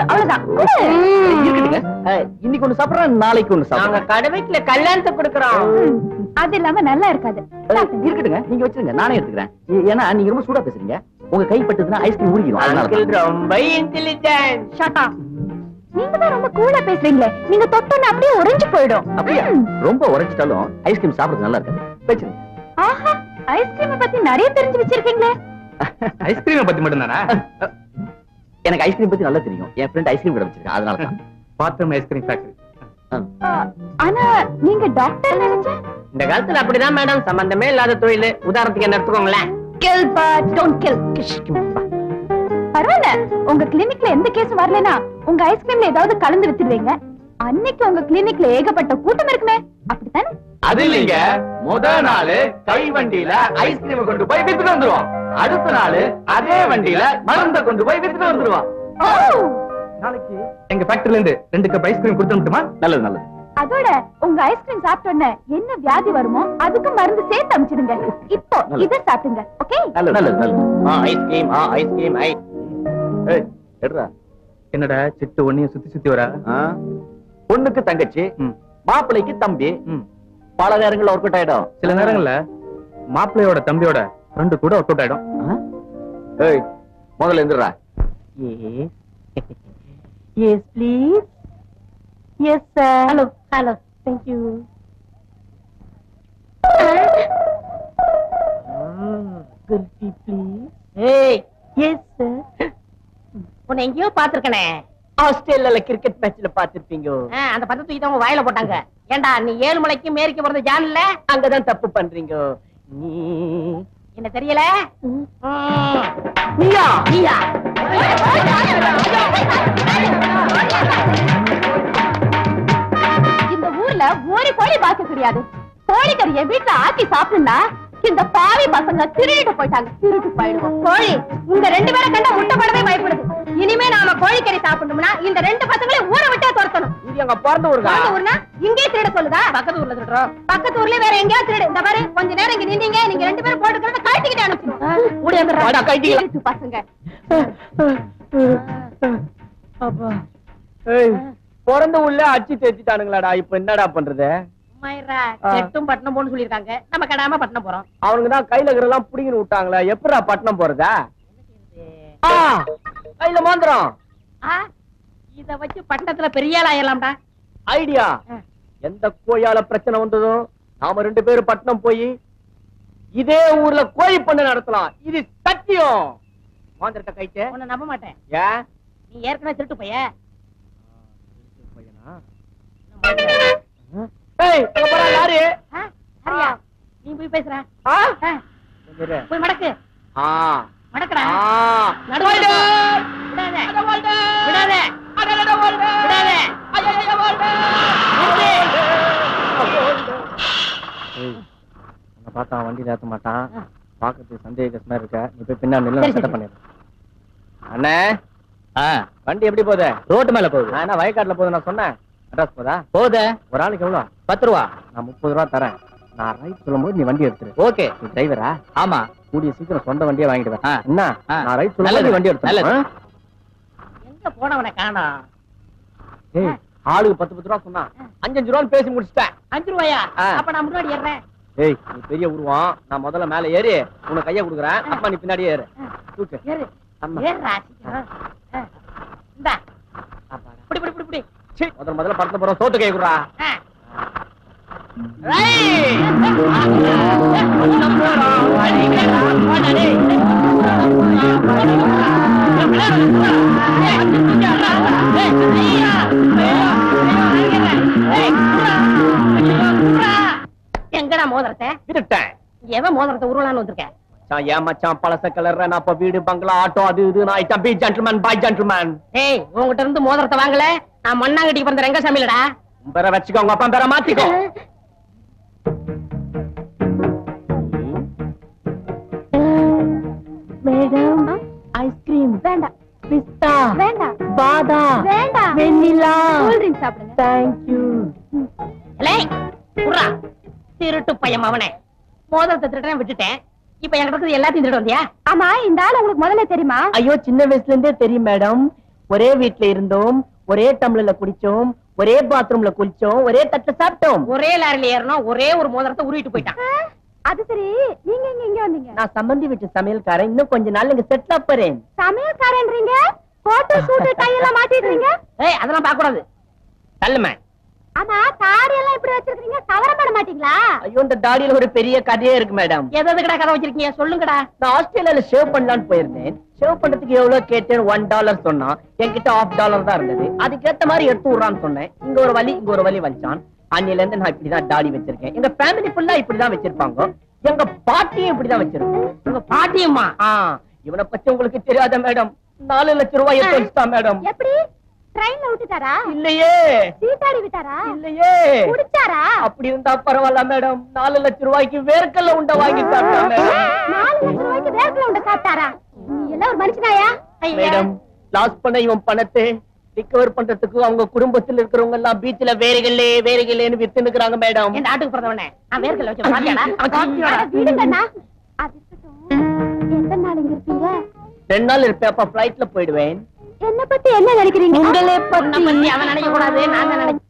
ஸ்பெஷல் கவனிப்பு அவ்வளவுதான் கொடு. இருக்குதுங்க அஹ், இன்னைக்கு ஒண்ணு சாப்பிடுறேன் நாளைக்கு ஒண்ணு சாப்பிடுறேன். கடவுளுக்கு கல்யாணத்தை கொடுக்கறோம். ம், அது இல்லாம நல்லா இருக்காது. அஹ், இருக்குதுங்க நீங்க வச்சிருங்க. நானே எடுத்துக்கிறேன். ஏ- ஏன்னா நீங்க ரொம்ப சூடா பேசுறீங்க. உங்க கை பட்டதுன்னா ஐஸ்கிரீம் உருகிடும். ரொம்ப இன்டெலிஜென்ட் நீங்க தான் ரொம்ப கூலா பேசுறீங்களே. நீங்க தொட்டோன்னு அப்படியே உறைஞ்சு போயிடும். அப்படியா. ரொம்ப உரைச்சிட்டாலும் ஐஸ்கிரீம் சாப்பிடுறது நல்லா இருக்காது. வச்சிருங்க. ஆஹா ஐஸ்கிரீம் பத்தி நிறைய தெரிஞ்சு வச்சிருக்கீங்களே. ஐஸ்கிரீம் பத்தி மட்டும் தானா எனக்கு ஐஸ்கிரீம் பத்தி நல்லா தெரியும். என் ஃப்ரெண்ட் ஐஸ்கிரீம் கடை வச்சிருக்கேன் அதனால தான் பாத்ரூம் ஐஸ்கிரீம் ஃபேக்டரி ஆனா நீங்க டாக்டர் நினைச்சேன் இந்த காலத்துல அப்படிதான் மேடம் சம்பந்தமே இல்லாத தொழில். உதாரணத்துக்கு என்ன எடுத்துக்கோங்களேன். கில் பட் டோன்ட் கில் பரவாயில்ல. உங்க கிளினிக்ல எந்த கேஸும் வரலனா உங்க ஐஸ்கிரீம்ல ஏதாவது கலந்து வித்துடுவீங்க. அன்னைக்கு உங்க கிளினிக்ல ஏகப்பட்ட கூட்டம் இருக்குமே. அப்படித்தானே? அது இல்லைங்க. முத நாள் கை வண்டியில ஐஸ்கிரீம் கொண்டு போய் வித்துட்டு வந்துருவோம். அடுத்த நாள் அதே வண்டியில மருந்த கொண்டு போய் வித்துட்டு வந்துருவோம் ஓ! நாளைக்கு எங்க ஃபேக்டரில இருந்து ரெண்டு கப் ஐஸ்கிரீம் கொடுத்துட்டுமா நல்லது நல்லது. அதோட உங்க ஐஸ்கிரீம் சாப்பிட்ட உடனே என்ன வியாதி வருமோ அதுக்கு மருந்து சேர்த்து அமிச்சிடுங்க இப்போ இத சாப்பிடுங்க ஓகே நல்லது நல்லது நல்லது. ஐஸ்கிரீம் ஐஸ்கிரீம் ஐ. ஏய் எடுறா. என்னடா சிட்டு ஒன்னையும் சுத்தி சுத்தி வரா? ஆ. பொண்ணுக்கு தங்கச்சி ம். மாப்பிள்ளைக்கு தம்பி. பல நேரங்கள்ல ஒர்க் அவுட் ஆயிடும். சில நேரங்கள்ல மாப்பிள்ளையோட தம்பியோட ஃப்ரெண்டு கூட ஒர்க் அவுட் ஆயிடும்? ஏய் முதல்ல எந்திரா yes please yes sir hello hello thank you kulfi please ஏய். எஸ் சார் உன்னை எங்கேயோ பாத்துருக்கனே ஆஸ்திரேலியால கிரிக்கெட் மேட்ச்ல பாத்திருப்பீங்க அந்த பதத்தை தூக்கி தான் உங்க வாயில போட்டாங்க. ஏண்டா நீ ஏழு மலைக்கு மேற்கு போறது ஜான் இல்ல? அங்கதான் தப்பு பண்றீங்க. நீ என்ன தெரியல? நீயா? நீயா? இந்த ஊர்ல ஒரு கோழி பார்க்க கிடையாது கோழிக்கறிய வீட்டுல ஆக்கி சாப்பிடுனா இந்த பாவி பசங்க திருடிட்டு போயிட்டாங்க. திருட்டு போயிடுவோம். கோழி உங்க ரெண்டு பேரை கண்டா முட்டை போடவே பயப்படுது. இனிமே நாம கோழிக்கறி சாப்பிடணும்னா இந்த ரெண்டு பசங்களையும் ஊரை விட்டே துரத்தணும். இது எங்க பிறந்த ஊருக்கா? ஊர்னா இங்கே திருட சொல்லுதா? பக்கத்து ஊர்ல திருடுறோம். பக்கத்து ஊர்ல வேற எங்கேயாவது திருடு. இந்த பாரு கொஞ்ச நேரம் இங்க நின்னீங்க நீங்க ரெண்டு பேரும் போட்டுக்கிறத கழட்டிக்கிட்டு அனுப்பிச்சிருவோம் மூடி வந்துடுறா. வாடா, கழட்டிக்கலாம். திருட்டு பசங்க. பிறந்த உள்ள அச்சு தேத்திட்டானுங்களாடா இப்ப என்னடா பண்றது? கெட்டும் பட்டணம் போன்னு சொல்லிருக்காங்க நம்ம கடாம பட்டணம் போறோம். அவனுக்கு தான் கையில இருக்கிறதெல்லாம் புடிங்கின்னு விட்டாங்களே எப்படா பட்டணம் போறதா? கையில மாந்திரம். இத வச்சு பட்டணத்துல பெரிய ஆள் ஆயிரலாம்டா. ஐடியா. எந்த கோயால பிரச்சனை வந்ததோ நாம ரெண்டு பேரும் பட்டணம் போய் இதே ஊர்ல கோழி பண்ண நடத்தலாம். இது சத்தியம். மாந்திரத்தை கைட்டு உன்னை நம்ப மாட்டேன். ஏன் நீ ஏற்கனவே திருட்டு பைய பையனா? ஏய், அங்க போறா யாரு? சரியா நீ போய் பேசுற. ஆ? விடாத. ஏய், பார்த்தா வண்டியில ஏத்த மாட்டான். பாக்கிறதுக்கு சந்தேகமா இருக்க? நீ போய் நில்லு, சரி. பண்ணிடுறேன். அண்ணே. வண்டி எப்படி போகுது? ரோட்டு மேல போகுது. நான் வயக்காட்டுல போகுது நான் சொன்னேன்? அட்ரஸ் போதா? போகுது ஒரு ஆளுக்கு எவ்வளவு பத்து ரூபா. நான் முப்பது ரூபா தரேன். நான் ரைட் சொல்லும்போது நீ வண்டி எடுத்துரு. ஓகே. நீ டிரைவரா ஆமா. கூடிய சீக்கிரம் சொந்த வண்டியே வாங்கிடுவேன். என்ன. நான் ரைட் சொல்லும்போது வண்டி எடுத்து நல்லது. எங்க போனவனை காணோம் ஏய் ஆளுக்கு பத்து பத்து ரூபா சொன்னான். அஞ்சு அஞ்சு ரூபான்னு பேசி முடிச்சிட்டேன். அஞ்சு ரூபாயா. அப்ப நான் முன்னாடி ஏறேன் ஏய் நீ பெரிய உருவம். நான் முதல்ல மேல ஏறி உனக்கு கைய கொடுக்குறேன். அப்பா நீ பின்னாடியே ஏறு. தூக்கு. ஏறு. ஏறுடா சீக்கிரம். ஆ. இந்தா. அப்பாடா. புடி புடி புடி புடி. சீ, முதல்ல முதல்ல படத்துல போறோம் சோத்து கை குடுறா ஆ. ரைட். எங்கடா மோதிரத்தை எவன் மோதிரத்தை உருவலான்னு வந்திருக்க மச்சான், ஏன் மச்சான் பழச கலர் நான் அப்ப வீடு பங்களா ஆட்டோ அது இது நான் item. Be gentleman boy gentleman ஏய் உங்ககிட்ட இருந்து மோதிரத்தை வாங்கல. நான் மண்ணாங்கட்டி பிறந்த ரங்கசாமிலடா. உன் பேரை வச்சுக்கோ உங்க அப்பா பேரை மாத்திக்கோ. Madam ice cream. வேண்டாம். பிஸ்தா. வேண்டாம். பாதாம் வேண்டாம். வெண்ணிலா. கூல் ட்ரிங்க் சாப்பிடுங்க. தேங்க்யூ லேய், குர்ரா. திருட்டு பையன் அவனே. மோதிரத்தை திருட்டேன் விட்டுட்டேன். இப்ப இருக்கிறது எல்லாத்தையும் திருட வந்தியா? ஆமா இந்த ஆள் உங்களுக்கு முதல்ல தெரியுமா? ஐயோ சின்ன வயசுல இருந்தே தெரியும் மேடம். ஒரே வீட்ல இருந்தோம் ஒரே டம்ளர்ல குடிச்சோம் ஒரே பாத்ரூம்ல குளிச்சோம் ஒரே தட்டுல சாப்பிட்டோம். ஒரே லாரில ஏறணும் ஒரே ஒரு மோதிரத்தை உருவிட்டு போயிட்டான். அது சரி நீங்க இங்க இங்க வந்தீங்க? நான் சம்பந்தி வீட்டு சமையல்காரன் இன்னும் கொஞ்ச நாள் இங்க செட்டில் போறேன். சமையல்காரன்றீங்க? கோட்டு சூட்டு டை எல்லாம் மாட்டிடுறீங்க? ஏய் அதெல்லாம் பார்க்க கூடாது. தள்ளுமே ஆமா தாடி எல்லாம் இப்படி வச்சிருக்கீங்க கவர பண்ண மாட்டீங்களா? ஐயோ இந்த தாடியில ஒரு பெரிய கதையே இருக்கு மேடம். எது எதுக்கடா கதை வச்சிருக்கீங்க? சொல்லுங்கடா. நான் ஆஸ்திரேலியால ஷேவ் பண்ணலாம்னு போயிருந்தேன். ஷேவ் பண்றதுக்கு எவ்வளவு கேட்டேன் ஒன் டாலர் சொன்னான். என்கிட்ட ஆஃப் டாலர் தான் இருந்தது. அதுக்கேத்த மாதிரி எடுத்து விடுறான்னு சொன்னேன். இங்க ஒரு வலி இங்க ஒரு வலி வச்சான் அன்னில இருந்து நான் இப்படிதான் தாடி வச்சிருக்கேன். எங்க ஃபேமிலி ஃபுல்லா இப்படிதான் வச்சிருப்பாங்க. எங்க பாட்டியும் இப்படிதான் வச்சிருக்கோம் உங்க பாட்டியம்மா இவனை பத்தி உங்களுக்கு தெரியாத மேடம்? நாலு லட்சம் ரூபாய் எடுத்து வச்சுட்டான் மேடம். எப்படி? ட்ரெயின்ல விட்டுட்டாரா? இல்லையே. சீட்டாடி விட்டாரா? இல்லையே. குடிச்சாரா? அப்படி இருந்தா பரவாயில்ல மேடம். நாலு லட்சம் ரூபாய்க்கு வேர்க்கல்ல உண்டை வாங்கி சாப்பிட்டான் மேடம். நாலு லட்சம் ரூபாய்க்கு வேர்க்கல உண்ட சாப்பிட்டாரா நீ எல்லாம் ஒரு மனுஷனாயா? மேடம் லாஸ் பண்ண இவன் பணத்தை ரிகவர் பண்றதுக்கு அவங்க குடும்பத்துல இருக்கிறவங்க எல்லாம் பீச்ல வேறுகளே வேறுகளேன்னு வித்து நிக்கிறாங்க மேடம். என் நாட்டுக்கு பிறந்தவனே. நான் வச்சு பாத்தியாடா எத்தனை நாள் இங்க இருப்பீங்க? ரெண்டு நாள் இருப்பேன் அப்ப பிளைட்ல போயிடுவேன். என்ன பத்தி என்ன நினைக்கிறீங்க? உன்னை பத்தி அவன் நினைக்க கூடாது நான் தான் நினைக்கிறேன்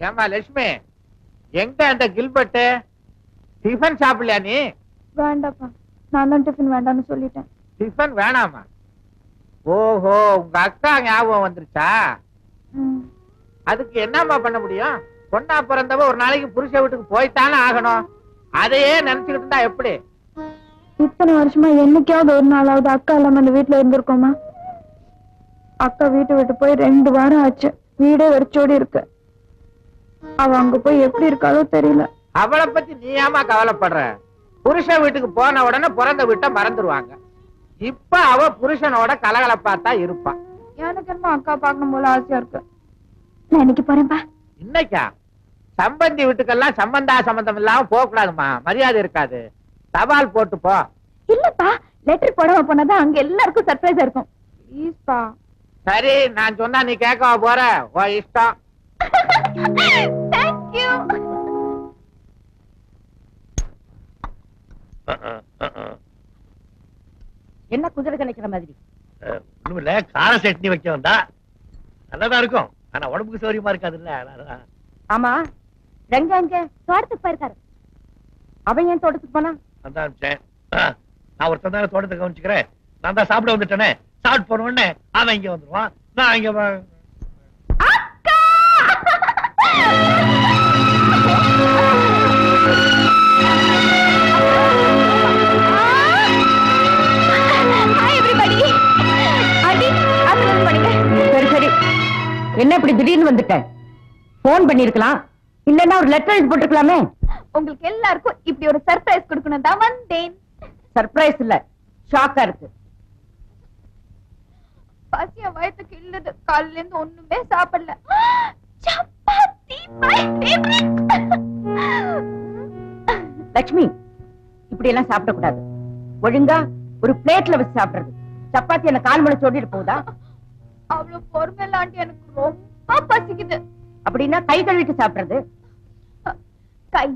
ஏமா லட்சுமி எங்க அந்த கில்பர்ட்? டிஃபன் சாப்பிடலையா நீ? வேண்டாப்பா நான் தான் டிஃபன் வேண்டாம்னு சொல்லிட்டேன். டிஃபன் வேணாமா? ஓஹோ உங்க அக்கா ஞாபகம் வந்துருச்சா? அதுக்கு என்னம்மா பண்ண முடியும்? பொண்ணா பிறந்தவ ஒரு நாளைக்கு புருஷ வீட்டுக்கு போய்த்தானே ஆகணும். அதையே நினைச்சுக்கிட்டு இருந்தா எப்படி? இத்தனை வருஷமா என்னைக்காவது ஒரு நாளாவது அக்கா இல்லாம அந்த வீட்டுல இருந்திருக்கோமா? அக்கா வீட்டை விட்டு போய் ரெண்டு வாரம் ஆச்சு. வீடே வெறிச்சோடி இருக்கு. அவ அங்க போய் எப்படி இருக்காளோ தெரியல. அவளை பத்தி நீ ஏமா கவலைப்படுற? புருஷன் வீட்டுக்கு போன உடனே பிறந்த வீட்டை மறந்துடுவாங்க இப்ப அவ புருஷனோட கலகலப்பா தான் இருப்பா. எனக்கு என்ன அக்கா பார்க்கணும் போல ஆசையா இருக்கு. நான் இன்னைக்கு போறேன்பா. இன்னைக்கா? சம்பந்தி வீட்டுக்கெல்லாம் சம்பந்தா சம்பந்தம் இல்லாம போக கூடாதுமா மரியாதை இருக்காது. தபால் போட்டு போ. இல்லப்பா லெட்டர் போடாம போனாதான் அங்க எல்லாருக்கும் சர்ப்ரைஸா இருக்கும். ப்ளீஸ்பா சரி நான் சொன்னா நீ கேட்கவா போற? ஓ இஷ்டம். தேங்க்யூ என்ன குதிரை கணிக்கிற மாதிரி? ஒண்ணுமில்ல கார சட்னி வைக்க வந்தா. நல்லதா இருக்கும். ஆனா உடம்புக்கு சௌரியமா இருக்காதுல்ல அதான். ஆமா. ரெங்க எங்க தோட்டத்துக்கு போயிருக்காரு. அவன் ஏன் தோட்டத்துக்கு போனா அதான் நான் ஒருத்தன் தானே தோட்டத்தை கவனிச்சுக்கிறேன். நான் தான் சாப்பிட வந்துட்டேனே. சாப்பிட்டு போன உடனே அவன் இங்க வந்துருவான். நான் இங்க வ- என்ன இப்படி திடீர்னு வந்துட்டேன் போன் பண்ணிருக்கலாம் இல்லன்னா ஒரு லெட்டர் எழுதி போட்டுருக்கலாமே. உங்களுக்கு எல்லாருக்கும் இப்படி ஒரு சர்ப்ரைஸ் கொடுக்கணும் தான் வந்தேன். சர்ப்ரைஸ் இல்ல. ஷாக்கா இருக்கு. பசிய வயத்துக்கு இல்லது. காலையில இருந்து ஒண்ணுமே சாப்பிடல. சப்பாத்தி. லட்சுமி இப்படி எல்லாம் சாப்பிடக்கூடாது. ஒழுங்கா ஒரு பிளேட்ல வச்சு சாப்பிடுறது. சப்பாத்தி என்ன கால் மணி சொல்லிட்டு போகுதா? அவ்வளவு ஆண்டி எனக்கு ரொம்ப பசிக்குது. அப்படின்னா கை கழுவிட்டு சாப்பிடுறது? கை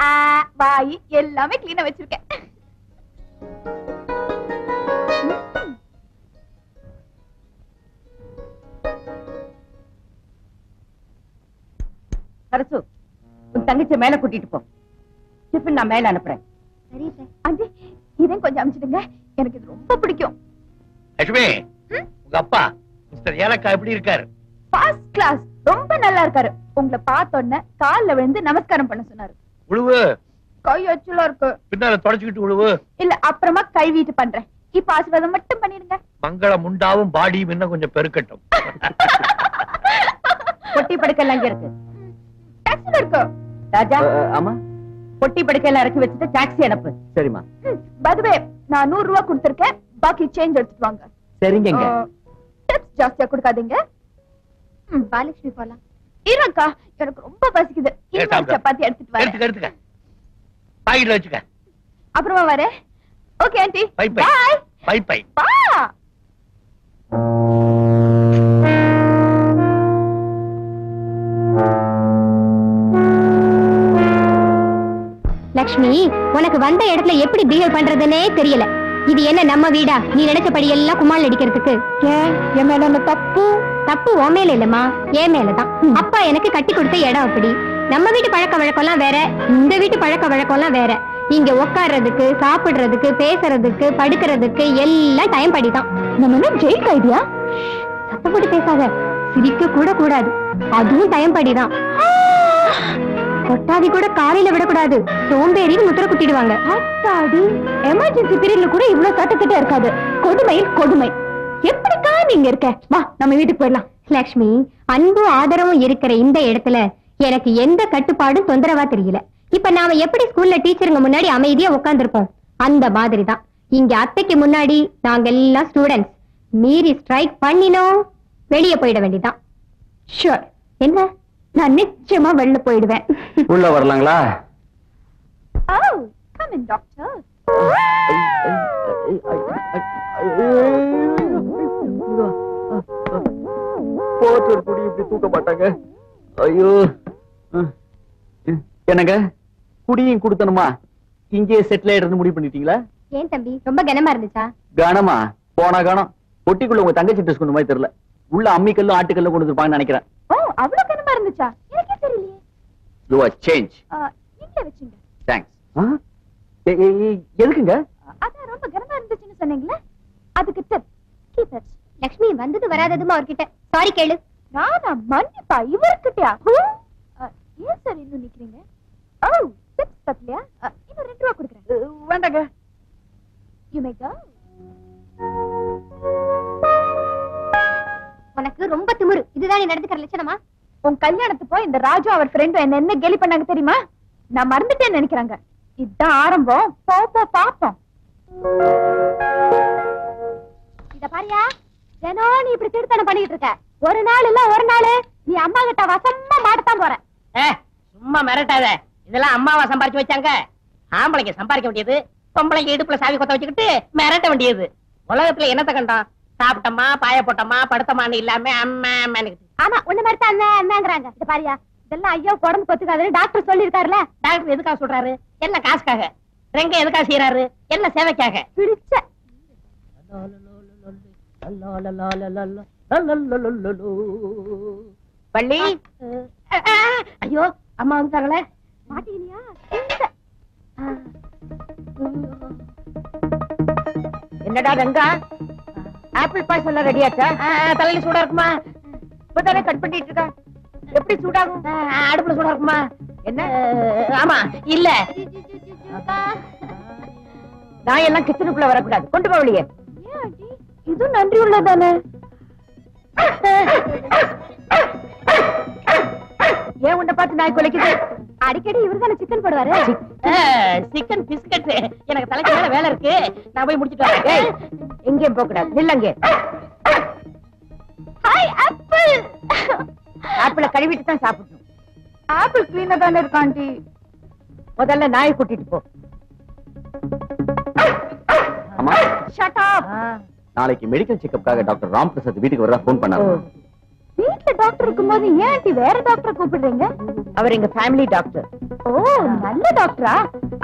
ஆ, வாய் எல்லாமே கிளீனா வச்சிருக்கேன். சரசு உன் தங்கச்சி மேல கூட்டிட்டு போ. டிஃபன் நான் மேல அனுப்புறேன். சரி ஆண்டி இதையும் கொஞ்சம் அமிச்சிடுங்க. எனக்கு இது ரொம்ப பிடிக்கும். லட்சுமி? உங்க அப்பா மிஸ்டர் ஏலக்கா எப்படி இருக்காரு? ஃபர்ஸ்ட் கிளாஸ் ரொம்ப நல்லா இருக்காரு. உங்களை பார்த்த உடனே கால்ல விழுந்து நமஸ்காரம் பண்ண சொன்னாரு. உழுவு. கை எச்சலா இருக்கு. பின்னால தொடச்சுக்கிட்டு உழுவு. இல்ல அப்புறமா கை வீட்டு பண்றேன். இப்ப ஆசீர்வாதம் மட்டும் பண்ணிடுங்க. மங்கள முண்டாவும் பாடியும் இன்னும் கொஞ்சம் பெருக்கட்டும். பொட்டி படுக்கையெல்லாம் இங்க இருக்கு. டாக்ஸில இருக்கு. ராஜா. ஆமா பொட்டி படுக்கையெல்லாம் இறக்கி வச்சுட்டு டாக்ஸி அனுப்பு. சரிம்மா. பதுவே நான் நூறு ரூபாய் கொடுத்திருக்கேன். பாக்கி சேஞ்ச் எடுத்துட்டு வாங்க. சரிங்க டிப்ஸ் ஜாஸ்தியா கொடுக்காதீங்க. ம், பாலகிருஷ்ணி போலாம். இருக்கா எனக்கு ரொம்ப பசிக்குது. சப்பாத்தி எடுத்துட்டு வரேன். எடுத்துக்க பாக்கெட்ல வச்சுக்க. அப்புறமா வரேன். Okay aunty. Bye bye. Bye bye. பா. லக்ஷ்மி உனக்கு வந்த இடத்துல எப்படி பிஹேவ் பண்றதுன்னே தெரியல. இது என்ன நம்ம வீடா? நீ நினைச்சபடி எல்லாம் கும்மாள் அடிக்கிறதுக்கு. ஏன்? என் மேல தப்பு? தப்பு உன் மேல இல்லம்மா. என் மேலதான் அப்பா எனக்கு கட்டி கொடுத்த இடம் அப்படி. நம்ம வீட்டு பழக்க வழக்கம்லாம் வேற. இந்த வீட்டு பழக்க வழக்கம்லாம் வேற. இங்க உட்கார்றதுக்கு சாப்பிடுறதுக்கு பேசுறதுக்கு படுக்கிறதுக்கு எல்லாம் டைம் படிதான் நம்ம ஜெயில் கைதியா சத்தம் போட்டு பேசாத. சிரிக்க கூட கூடாது. அதுவும் டைம் படிதான் கொட்டாதி கூட காலையில விடக்கூடாது. சோம்பேறின்னு முத்திர குட்டிடுவாங்க அத்தாடி எமர்ஜென்சி பீரியட்ல கூட இவ்வளவு சட்டத்திட்ட இருக்காது. கொடுமையில் கொடுமை. எப்படிக்கா நீங்க இருக்க? வா நம்ம வீட்டுக்கு போயிடலாம். லக்ஷ்மி அன்பும் ஆதரவும் இருக்கிற இந்த இடத்துல எனக்கு எந்த கட்டுப்பாடும் தொந்தரவா தெரியல. இப்ப நாம எப்படி ஸ்கூல்ல டீச்சருங்க முன்னாடி அமைதியா உட்காந்துருப்போம் அந்த மாதிரி தான் இங்க அத்தைக்கு முன்னாடி நாங்க எல்லாம் ஸ்டூடெண்ட்ஸ் மீறி ஸ்ட்ரைக் பண்ணினோம். வெளியே போயிட வேண்டியதான் ஷூர் என்ன? நான் நிச்சயமா வெளில போயிடுவேன். உள்ள வரலாங்களா? ஓ கம் இன் டாக்டர் போச்சு குடி இப்படி தூக்க மாட்டாங்க. ஐயோ. என்னங்க? குடியும் கொடுத்தனுமா? இங்கே செட்டில் ஆயிடுறது முடிவு பண்ணிட்டீங்களா? ஏன் தம்பி? ரொம்ப கனமா இருந்துச்சா? கனமா? போனா கணம் பொட்டிக்குள்ள உங்க தங்கச்சி ட்ரெஸ் கொண்டு மாதிரி தெரியல உள்ள அம்மிக்கல்லும் ஆட்டுக்கல்லும் கொண்டு வந்துருப்பாங்கன்னு நினைக்கிறேன். அவ்வளவு கனமா இருந்துச்சா? எனக்கே தெரியலையே. யூ ஆர் சேஞ்ச் ஆ, நீங்களே வச்சுங்க தேங்க்ஸ் எதுக்குங்க? அதான் ரொம்ப கனமா இருந்துச்சுன்னு சொன்னீங்களே. அதுக்கு டிப் கீப் இட் லக்ஷ்மி வந்தது வராததுமா அவர்கிட்ட. சாரி கேளு. நானா மன்னிப்பா இவர்கிட்டயா? ஏன் சார் இன்னும் நிக்கிறீங்க? ஓ டிப்ஸ் பத்தலையா? இன்னும் ரெண்டு ரூபா கொடுக்குறேன். வேண்டாங்க. யூ மே கோ உனக்கு ரொம்ப திமிரு. இதுதான் நீ நடந்துக்கிற லட்சணமா? உன் கல்யாணத்துப்போ இந்த ராஜு அவர் ஃப்ரெண்டும் என்ன என்ன கேலி பண்ணாங்க தெரியுமா? நான் மறந்துட்டேன்னு நினைக்கிறாங்க. இதுதான் ஆரம்பம். போ போ பாப்போம் இத பாரியா தினம் நீ இப்படி திருத்தனம் பண்ணிட்டு இருக்க. ஒரு நாள் இல்ல ஒரு நாள் நீ அம்மா கிட்ட வசமா மாட்டத்தான் போற. ஏ, சும்மா மிரட்டாத. இதெல்லாம் அம்மாவா சம்பாரிச்சு வச்சாங்க? ஆம்பளைங்க சம்பாதிக்க வேண்டியது பொம்பளைங்க இடுப்புல சாவி கொத்த வச்சுக்கிட்டு மிரட்ட வேண்டியது. உலகத்துல என்னத்த கண்டான்? சாப்பிட்டோமா பாய போட்டோமா படுத்தமான்னு இல்லாம அம்மா ஆமா உன்ன மாதிரி தான் அண்ணங்கிறாங்க. இத பாரியா இதெல்லாம் ஐயோ உடம்பு கொத்துக்காதுன்னு டாக்டர் சொல்லிருக்காருல டாக்டர் எதுக்காக சொல்றாரு? என்ன காசுக்காக? ரெங்க எதுக்காக செய்யறாரு என்ன சேவைக்காக? பிடிச்ச. பள்ளி ஐயோ அம்மா வந்துட்டாங்களே. மாட்டீங்கயா என்னடா ரங்கா? ஆப்பிள் பாய்ஸ் எல்லாம் ரெடி ஆச்சா? தலையில சூடா இருக்குமா? இப்பதானே கட் பண்ணிட்டு இருக்கா? எப்படி சூடாகும்? அடுப்புல சூடா இருக்குமா? என்ன? ஆமா இல்ல. நான் எல்லாம் கிச்சனுக்குள்ள வரக்கூடாது. கொண்டு போக வெளியே. இது நன்றி உள்ளதானே? ஏன் உன்னை பார்த்து நாய் குலைக்குது? அடிக்கடி இவரு தானே சிக்கன் போடுவாரு? சிக்கன் பிஸ்கட் எனக்கு தலைக்கு மேல வேலை இருக்கு. நான் போய் முடிச்சிட்டு வரேன். ஏய், எங்கேயும் போக கூடாது நில்லங்க ஹாய் ஆப்பிள். ஆப்பிள கழுவிட்டு தான் சாப்பிடணும். ஆப்பிள் கிளீனா தானே இருக்கு ஆண்டி. முதல்ல நாயை கூட்டிட்டு போ. அம்மா. ஷட் அப் நாளைக்கு மெடிக்கல் செக்கப்காக டாக்டர் ராம் பிரசாத் வீட்டுக்கு வரதா ஃபோன் பண்ணாரு. வீட்ல டாக்டர் இருக்கும்போது ஏன் ஆண்டி வேற டாக்டரை கூப்பிடுறீங்க? அவர் எங்க ஃபேமிலி டாக்டர் ஓ நல்ல டாக்டரா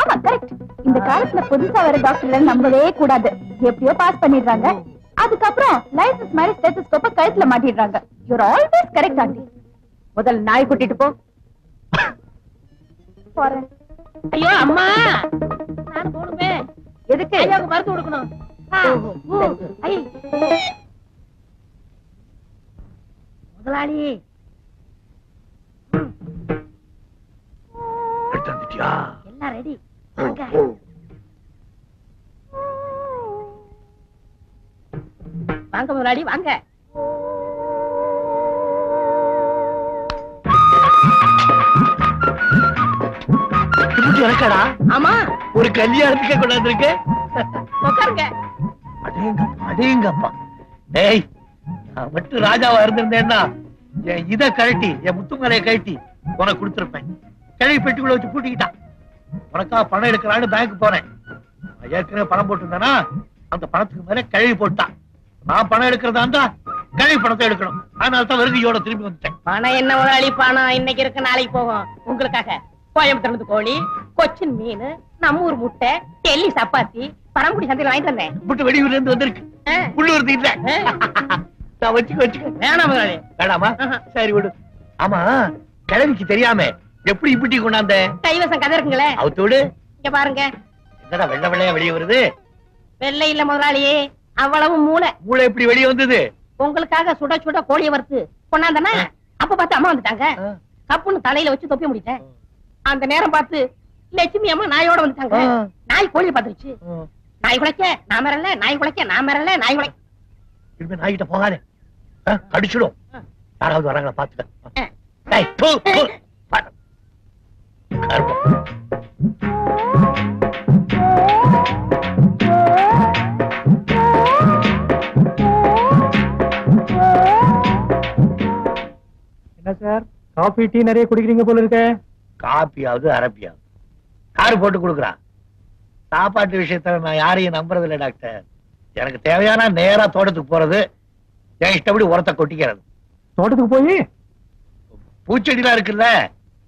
ஆமா கரெக்ட் இந்த காலத்துல புதுசா வர டாக்டர்ல நம்பவே கூடாது. எப்படியோ பாஸ் பண்ணிடுறாங்க. அதுக்கப்புறம் லைசன்ஸ் மாதிரி ஸ்டெத்தஸ்கோப்ப கழுத்துல மாட்டிடுறாங்க. You're always correct aunty. முதல்ல நாய் கூட்டிட்டு போ. போறேன். ஐயோ அம்மா! நான் போணுமே எதுக்கு? ஐயாவுக்கு மருந்து கொடுக்கணும். ஆ, ஓ, ஐ. முதலாளி. எடுத்து வந்துட்டியா எல்லாம் ரெடி வாங்க. வாங்க முதலாளி வாங்க. எனக்கடா? ஆமா. ஒரு கல்யாணத்துக்கே கொண்டாந்துருக்க உட்காருங்க. அடேங்கப்பா அடேங்கப்பா. டேய் மட்டும் ராஜாவா இருந்திருந்தேன்னா என் இத கழட்டி என் முத்துமலையை கழட்டி உனக்கு கொடுத்திருப்பேன். கிழவி பெட்டிக்குள்ள வச்சு பூட்டிக்கிட்டான். உனக்கா பணம் எடுக்கலான்னு பேங்க் நான் ஏற்கனவே பணம் போட்டிருந்தேனா அந்த பணத்துக்கு மேல கிழவி போட்டான். நான் பணம் எடுக்கிறதா இருந்தா கிழவி பணத்தை எடுக்கணும். அதனால தான் வெறுங்கையோட திரும்பி வந்துட்டேன். பணம் என்ன முதலாளி? பணம் இன்னைக்கு இருக்கு நாளைக்கு போகும். உங்களுக்காக கோயம்புத்தூர்ல இருந்து கோழி கொச்சின் மீன் நம்ம ஊர் முட்டை டெல்லி சப்பாத்தி பரம்புடி சந்தையில வாங்கிட்டு வந்தேன். முட்டு வெளியூர்ல இருந்து வந்திருக்கு. உள்ளூர் ஆ. நான் வச்சுக்க வச்சுக்க. வேணாம் முதலாளி. வேணாமா? சரி விடு. ஆமா கிழவிக்கு தெரியாம எப்படி இப்படி கொண்டாந்த? கைவசம் கதை இருக்குங்களே. அவுத்தோடு இங்க பாருங்க. என்னடா வெள்ளை வெள்ளையா வெளியே வருது? வெள்ளை இல்ல முதலாளி அவ்வளவு மூளை. மூளை எப்படி வெளியே வந்தது? உங்களுக்காக சுட சுட கோழியை வறுத்து கொண்டாந்தனா அப்ப பார்த்து அம்மா வந்துட்டாங்க. கப்புன்னு தலையில வச்சு தொப்பி முடிட்டேன் அந்த நேரம் பார்த்து லட்சுமி அம்மா நாயோட வந்துட்டாங்க. நாய் கோழியை பார்த்துருச்சு. நாய் குலைக்க நான் மிரல நாய் குலைக்க நான் மிரல நாய் குலை இனிமே நாய்கிட்ட போகாதே. ஆ. யாராவது வராங்களா பாத்துக்க சார்? காஃபி டீ நிறைய குடிக்கிறீங்க போல இருக்க. காப்பியாவது அரப்பியாவது யாரு போட்டு கொடுக்குறா? சாப்பாட்டு விஷயத்துல நான் யாரையும் நம்புறது இல்ல டாக்டர். எனக்கு தேவையான நேரா தோட்டத்துக்கு போறது என் இஷ்டப்படி உரத்தை கொட்டிக்கிறது தோட்டத்துக்கு போய் பூச்செடிலாம் இருக்குல்ல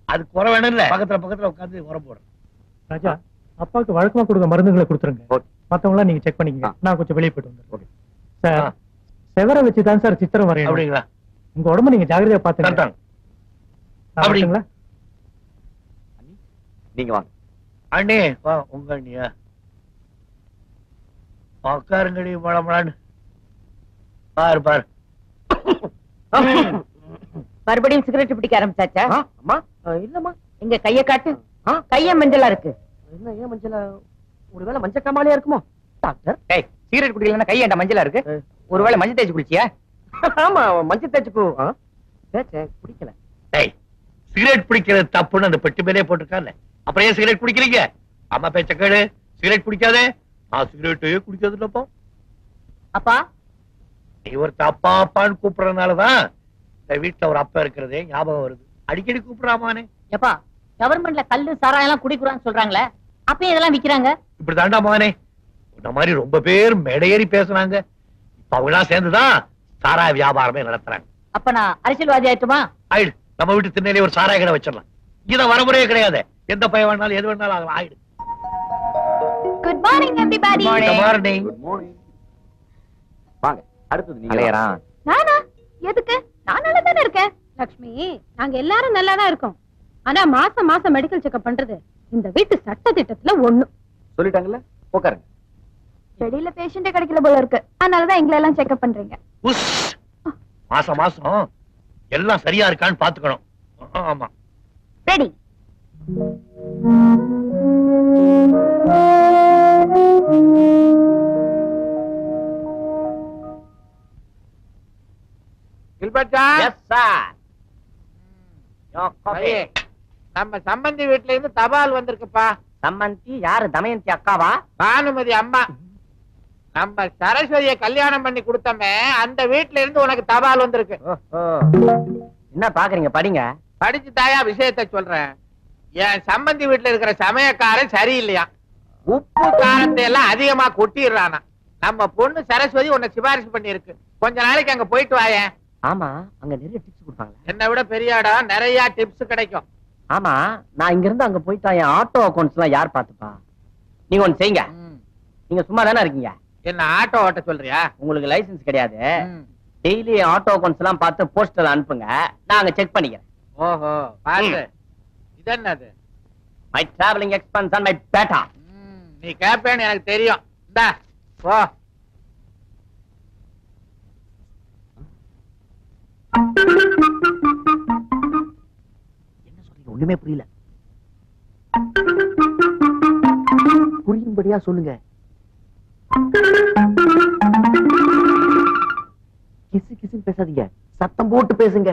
அது குறை வேணும் இல்ல பக்கத்துல பக்கத்துல உட்காந்து உரம் போடுறேன் ராஜா அப்பாவுக்கு வழக்கமா கொடுக்க மருந்துகளை கொடுத்துருங்க ஓகே. மத்தவங்க நீங்க செக் பண்ணிக்கங்க ஆ. நான் கொஞ்சம் வெளியே போயிட்டு வந்துடுறேன். சார். செவரை வச்சு தான் சார் சித்திரம் வரையணும் அப்படிங்களா உங்க உடம்ப நீங்க ஜாகிரதையா பாத்துங்க கரெக்டாங்க. நான் அப்படி. வரட்டுங்களா? நீங்க வாங்க அண்ணே வா உங்க அண்ணியா உட்காருங்கடி மழமழான்னு பாரு பாரு. மறுபடியும் சிகரெட் பிடிக்க ஆரம்பிச்சாச்சா? அம்மா. இல்லம்மா. எங்க கைய காட்டு? கைய மஞ்சளா இருக்கு. என்ன ஏன் மஞ்சள்? ஒருவேளை மஞ்சள் காமாலியா இருக்குமோ? டாக்டர். சிகரெட் குடிக்கலன்னா கை ஏன்டா மஞ்சளா இருக்கு? ஒருவேளை மஞ்சள் தேய்ச்சி குடிச்சியா? ஆமா மஞ்சள் தேய்ச்சி தேய்ச்சேன் குடிக்கல. டேய் சிகரெட் பிடிக்கிறது தப்புன்னு அந்த பெட்டி மேலே போட்டிருக்கான்ல அப்புறம் ஏன் சிகரெட் குடிக்கிறீங்க? அம்மா பேச்ச கேளு. சிகரெட் குடிக்காதே நான் சிகரெட்டே குடிக்கிறது இல்லப்பா அப்பா இவர் அப்பா அப்பான்னு கூப்பிடுறதுனாலதான் இந்த வீட்டுல ஒரு அப்பா இருக்கிறதே ஞாபகம் வருது. அடிக்கடி கூப்பிடுறாமானே. எப்பா கவர்மெண்ட்ல கல்லு சாராயம் எல்லாம் குடிக்கிறான்னு சொல்றாங்களே அப்பயும் இதெல்லாம் விக்கிறாங்க? இப்படி தாண்டா மானே. இந்த மாதிரி ரொம்ப பேர் மேடையேறி பேசுனாங்க இப்ப அவங்க எல்லாம் சேர்ந்துதான் சாராய வியாபாரமே நடத்துறாங்க. அப்ப நான் அரசியல்வாதி ஆயிட்டுமா? ஆயிடு. நம்ம வீட்டு திண்ணையிலே ஒரு சாராய கடை வச்சிடலாம். இங்கதான் வரமுறையே கிடையாது. எந்த பையன் வேணாலும் எது வேணாலும் ஆகலாம். ஆயிடு. குட் மார்னிங் எவ்ரிபாடி இந்த மார்னிங் வாங்க. அடுத்தது நீங்க அலையறான் நானா? எதுக்கு? நான் நல்லா தானே இருக்கேன். லக்ஷ்மி நாங்க எல்லாரும் நல்லா தான் இருக்கோம். ஆனா மாசம் மாசம் மெடிக்கல் செக்அப் பண்றது இந்த வீட்டு சட்ட திட்டத்துல ஒண்ணு. சொல்லிட்டாங்கல்ல? உட்காருங்க. வெளியில பேஷண்டே கிடைக்கல போல இருக்கு. அதனாலதான் எங்களை எல்லாம் செக்அப் பண்றீங்க. மாசம் மாசம் எல்லாம் சரியா இருக்கான்னு பாத்துக்கணும் ஆமா. ரெடி நம்ம சம்பந்தி வீட்டுல இருந்து தபால் வந்திருக்குப்பா. சம்மந்தி யாரு? தமயந்தி அக்காவா? பானுமதி அம்மா. நம்ம சரஸ்வதியை கல்யாணம் பண்ணி கொடுத்தமே அந்த வீட்டுல இருந்து உனக்கு தபால் வந்திருக்கு. என்ன பாக்குறீங்க? படிங்க. படிச்சு தாயா விஷயத்த சொல்றேன். என் சம்பந்தி வீட்டுல இருக்கிற சமயக்காரன் சரியில்லையா? உப்பு காரத்தை எல்லாம் அதிகமா கொட்டிடுறானா. நம்ம பொண்ணு சரஸ்வதி உன்னை சிபாரிசு பண்ணிருக்கு கொஞ்ச நாளைக்கு அங்க போயிட்டு வாயேன். ஆமா அங்க நிறைய டிப்ஸ் கொடுப்பாங்களே. என்னை விட பெரிய இடம் நிறைய டிப்ஸ் கிடைக்கும். ஆமா நான் இங்க இருந்து அங்க போயிட்டா என் ஆட்டோ அக்கௌண்ட்ஸ் எல்லாம் யார் பாத்துப்பா நீங்க ஒண்ணு செய்யுங்க. நீங்க சும்மா தானே இருக்கீங்க? என்ன ஆட்டோ ஓட்ட சொல்றியா? உங்களுக்கு லைசென்ஸ் கிடையாது. டெய்லி ஆட்டோ அக்கௌண்ட்ஸ் எல்லாம் பார்த்து போஸ்டர் அனுப்புங்க. நான் அங்க செக் பண்ணிக்கிறேன். ஓஹோ பாத்து. இது என்னது my travelling expense and my batta நீ கேப்பேன்னு எனக்கு தெரியும். இந்தா போ. என்ன சொல்றீங்க? ஒண்ணுமே புரியல. புரியும்படியா சொல்லுங்க. கிசு கிசுன்னு பேசாதீங்க. சத்தம் போட்டு பேசுங்க.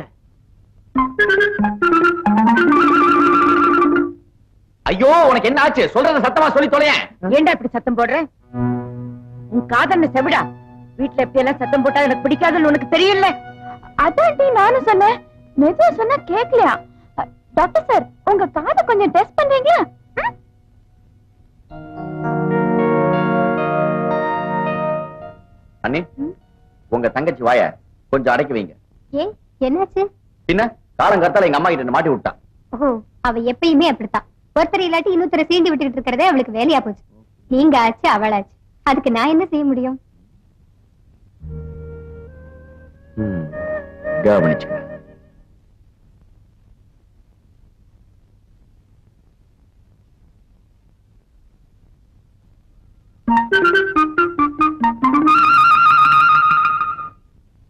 ஐயோ உனக்கு என்ன ஆச்சு? சொல்றத சத்தமா சொல்லி தொலையேன் ஏன்டா இப்படி சத்தம் போடுற? உன் காதன்னு செவிடா. வீட்டுல எப்படி எல்லாம் சத்தம் போட்டா எனக்கு பிடிக்காதுன்னு உனக்கு தெரியல அதான்டி நானும் சொன்னேன். மெதுவா சொன்னா கேக்கலையா? அ, டாக்டர் சார் உங்க காதை கொஞ்சம் டெஸ்ட் பண்றீங்களா? அண்ணி உங்க தங்கச்சி வாய கொஞ்சம் அடக்கி வைங்க. ஏன் என்னாச்சு? பின்ன காலங்கத்தால எங்க அம்மா கிட்ட மாட்டி விட்டான் ஓ அவ எப்பயுமே அப்படித்தான். ஒருத்தர் இல்லாட்டி இன்னொருத்தரை சீண்டி விட்டுக்கிட்டு இருக்கிறதே அவளுக்கு வேலையா போச்சு. நீங்க ஆச்சு அவளாச்சு. அதுக்கு நான் என்ன செய்ய முடியும்? கவனிச்சுங்க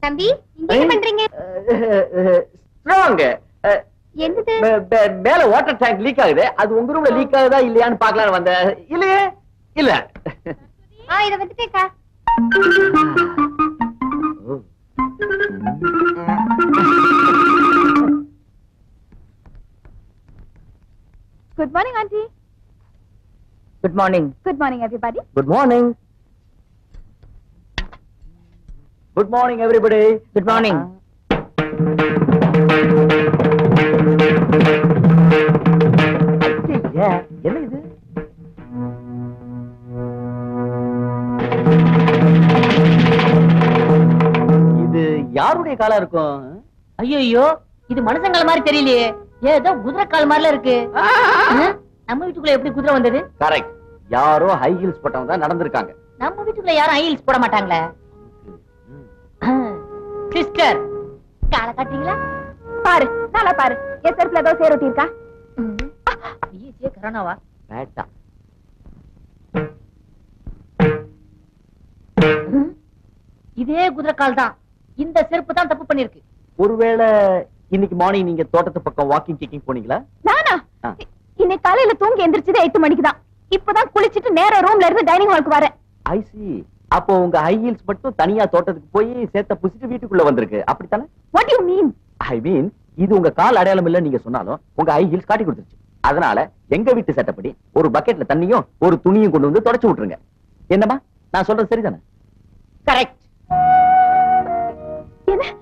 தம்பி என்ன பண்றீங்க? ஸ்ட்ராங் என்னது? மேல வாட்டர் டேங்க் லீக் ஆகுது அது உங்க ரூம்ல லீக் ஆகுதா இல்லையான்னு பார்க்கலாம்னு வந்தேன். இல்லையே? இல்ல. ஆ இத வந்துட்டேக்கா. Good morning, Auntie. Good morning. Good morning, everybody. Good morning. Good morning, everybody. Good morning. Uh -huh. யாருடைய காலா இருக்கும்? ஐயோ இது மனுஷங்கால மாதிரி தெரியலையே. ஏதோ குதிரை கால் மாதிரில இருக்கு? நம்ம வீட்டுக்குள்ள எப்படி குதிரை வந்தது? கரெக்ட் யாரோ ஹை ஹீல்ஸ் போட்டவங்க தான் நடந்திருக்காங்க. நம்ம வீட்டுக்குள்ள யாரும் ஹீல்ஸ் போட மாட்டாங்களே? சிஸ்டர் காலை காட்டுறீங்களா? பாரு நல்லா பாரு. என் செருப்புல ஏதோ சேரொட்டி இருக்கா ஈஸியா கரோனாவா? பேட்டா இதே குதிரை கால் தான். இந்த செருப்பு தான் தப்பு பண்ணிருக்கு ஒருவேளை இன்னைக்கு மார்னிங் நீங்க தோட்டத்து பக்கம் வாக்கிங் கிக்கிங் போனீங்களா? நானா. இன்னைக்கு காலையில தூங்கி எந்திரிச்சது எட்டு மணிக்கு தான். இப்பதான் குளிச்சிட்டு நேரா ரூம்ல இருந்து டைனிங் ஹாலுக்கு வரேன். ஐ சி அப்போ உங்க ஹை ஹீல்ஸ் மட்டும் தனியா தோட்டத்துக்கு போய் சேர்த்த புசிட்டு வீட்டுக்குள்ள வந்திருக்கு. அப்படித்தானே? வாட் யூ மீன் ஐ மீன் இது உங்க கால் அடையாளம் இல்ல நீங்க சொன்னாலும் உங்க ஹை ஹீல்ஸ் காட்டி கொடுத்துருச்சு. அதனால எங்க வீட்டு சட்டப்படி ஒரு பக்கெட்ல தண்ணியும் ஒரு துணியும் கொண்டு வந்து தொடச்சு விட்டுருங்க. என்னம்மா? நான் சொல்றது சரிதானே? கரெக்ட் என்ன?